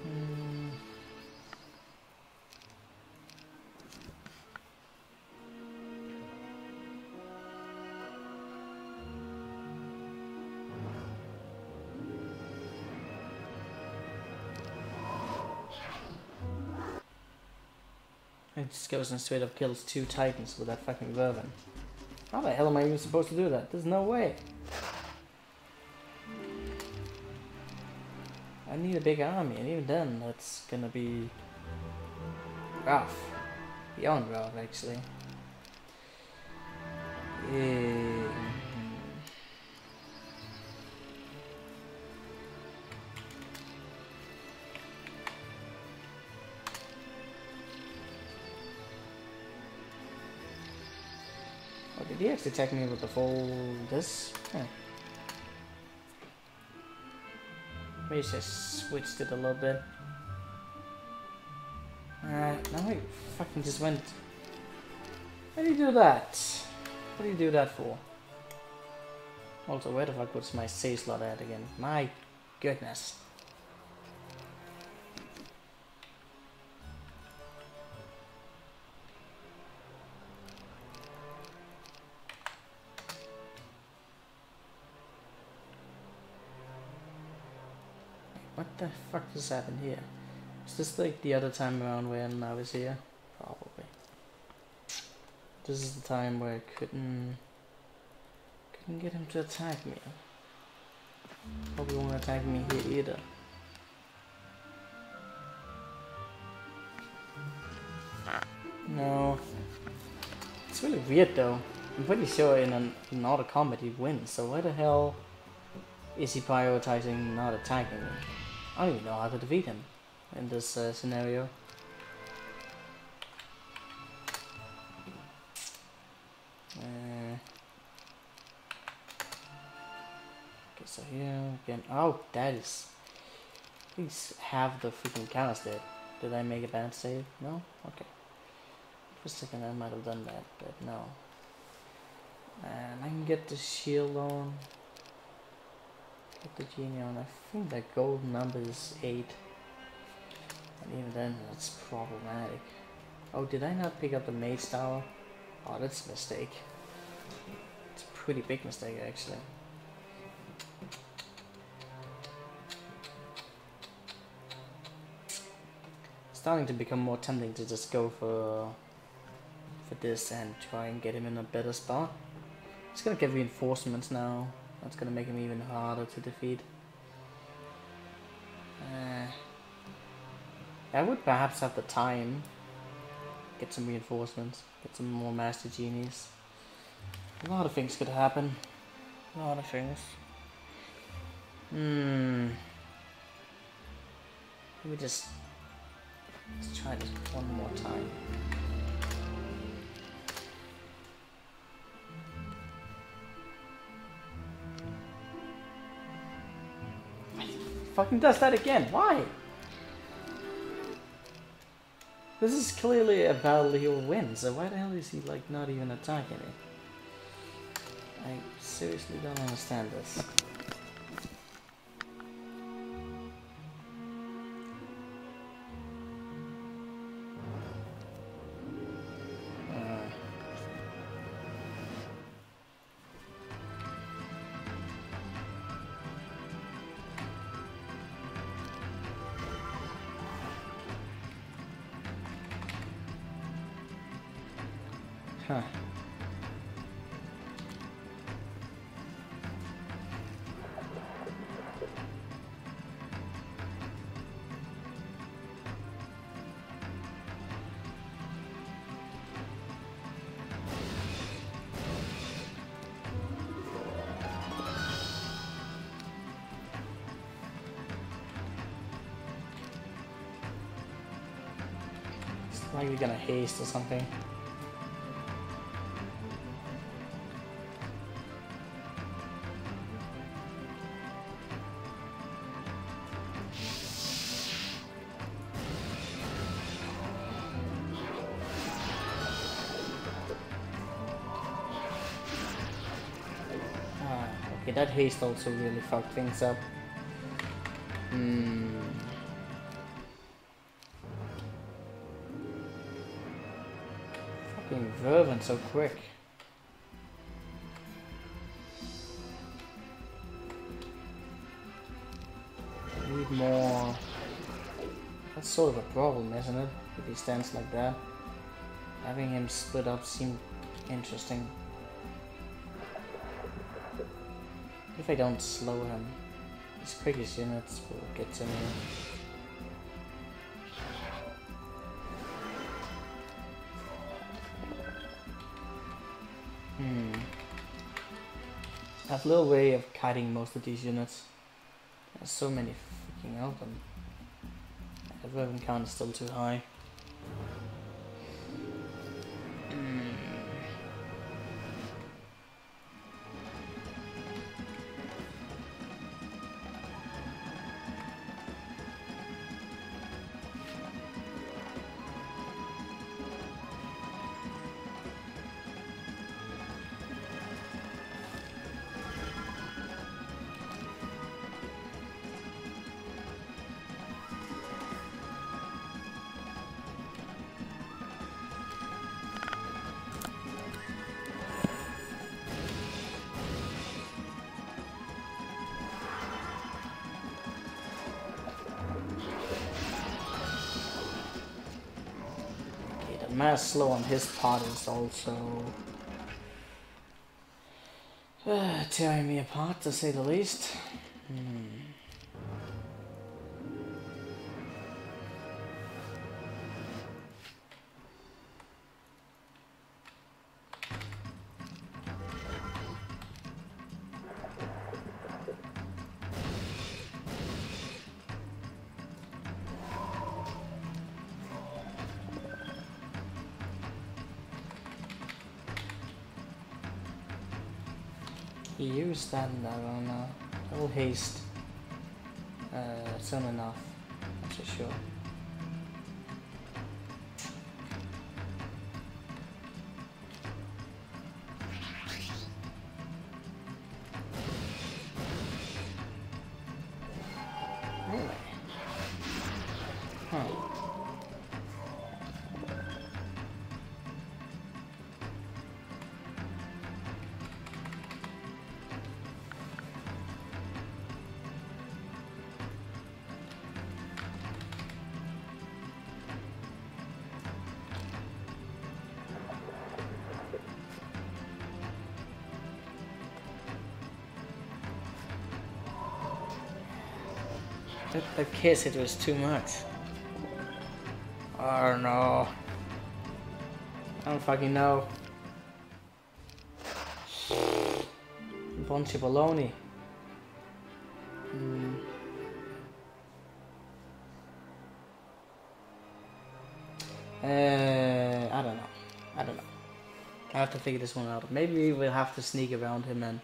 Hmm. Just goes and straight up kills two titans with that fucking vermin. How the hell am I even supposed to do that? There's no way. I need a big army, and even then, that's gonna be rough. Beyond rough, actually. Yeah. Oh, did he actually attack me with the full this? Yeah. Maybe just switched it a little bit. Alright, now I fucking just went. How do you do that? What do you do that for? Also, where the fuck was my save slot at again? My goodness. The fuck just happened here? Is this like the other time around when I was here? Probably. This is the time where I couldn't couldn't get him to attack me. Probably won't attack me here either. No. It's really weird though. I'm pretty sure in an in auto combat he wins, so why the hell is he prioritizing not attacking me? I don't even know how to defeat him in this uh, scenario. Uh, okay, so here again. Oh, that is. Please have the freaking canister. Did I make a bad save? No? Okay. For a second I might have done that, but no. And I can get the shield on. Get the genie on. I think that gold number is 8. And even then, that's problematic. Oh, did I not pick up the mage tower? Oh, that's a mistake. It's a pretty big mistake, actually. Starting to become more tempting to just go for for this and try and get him in a better spot. It's gonna get reinforcements now. That's gonna make him even harder to defeat. Uh, I would perhaps have the time. Get some reinforcements. Get some more Master Genies. A lot of things could happen. A lot of things. Hmm. Me just, let's try this one more time. Fucking does that again. Why? This is clearly a battle he'll win, so why the hell is he like not even attacking it? I seriously don't understand this. Gonna haste or something. Ah, okay, that haste also really fucked things up. Hmm. Vermin so quick. Need more. That's sort of a problem, isn't it? If he stands like that. having him split up seemed interesting. If I don't slow him, his quickest units will get to me. Have little way of kiting most of these units. There's so many freaking of them. The weapon count is still too high. Mass slow on his part is also uh, tearing me apart to say the least. Haste. Uh, soon enough, for sure. That, that kiss, it was too much. Oh no. I don't fucking know. Bunch of baloney. Hmm. Uh, I don't know. I don't know. I have to figure this one out. Maybe we'll have to sneak around him and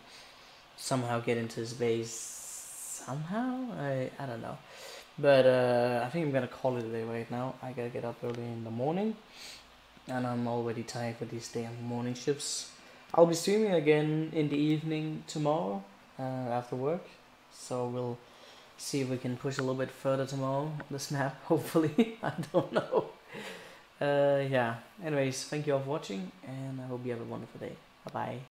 somehow get into his base somehow. I don't know, but uh, I think I'm gonna call it a day right now. I gotta get up early in the morning, and I'm already tired for these damn morning shifts. I'll be streaming again in the evening tomorrow uh, after work, so we'll see if we can push a little bit further tomorrow on this map. Hopefully, I don't know. Uh, yeah. Anyways, thank you all for watching, and I hope you have a wonderful day. Bye bye.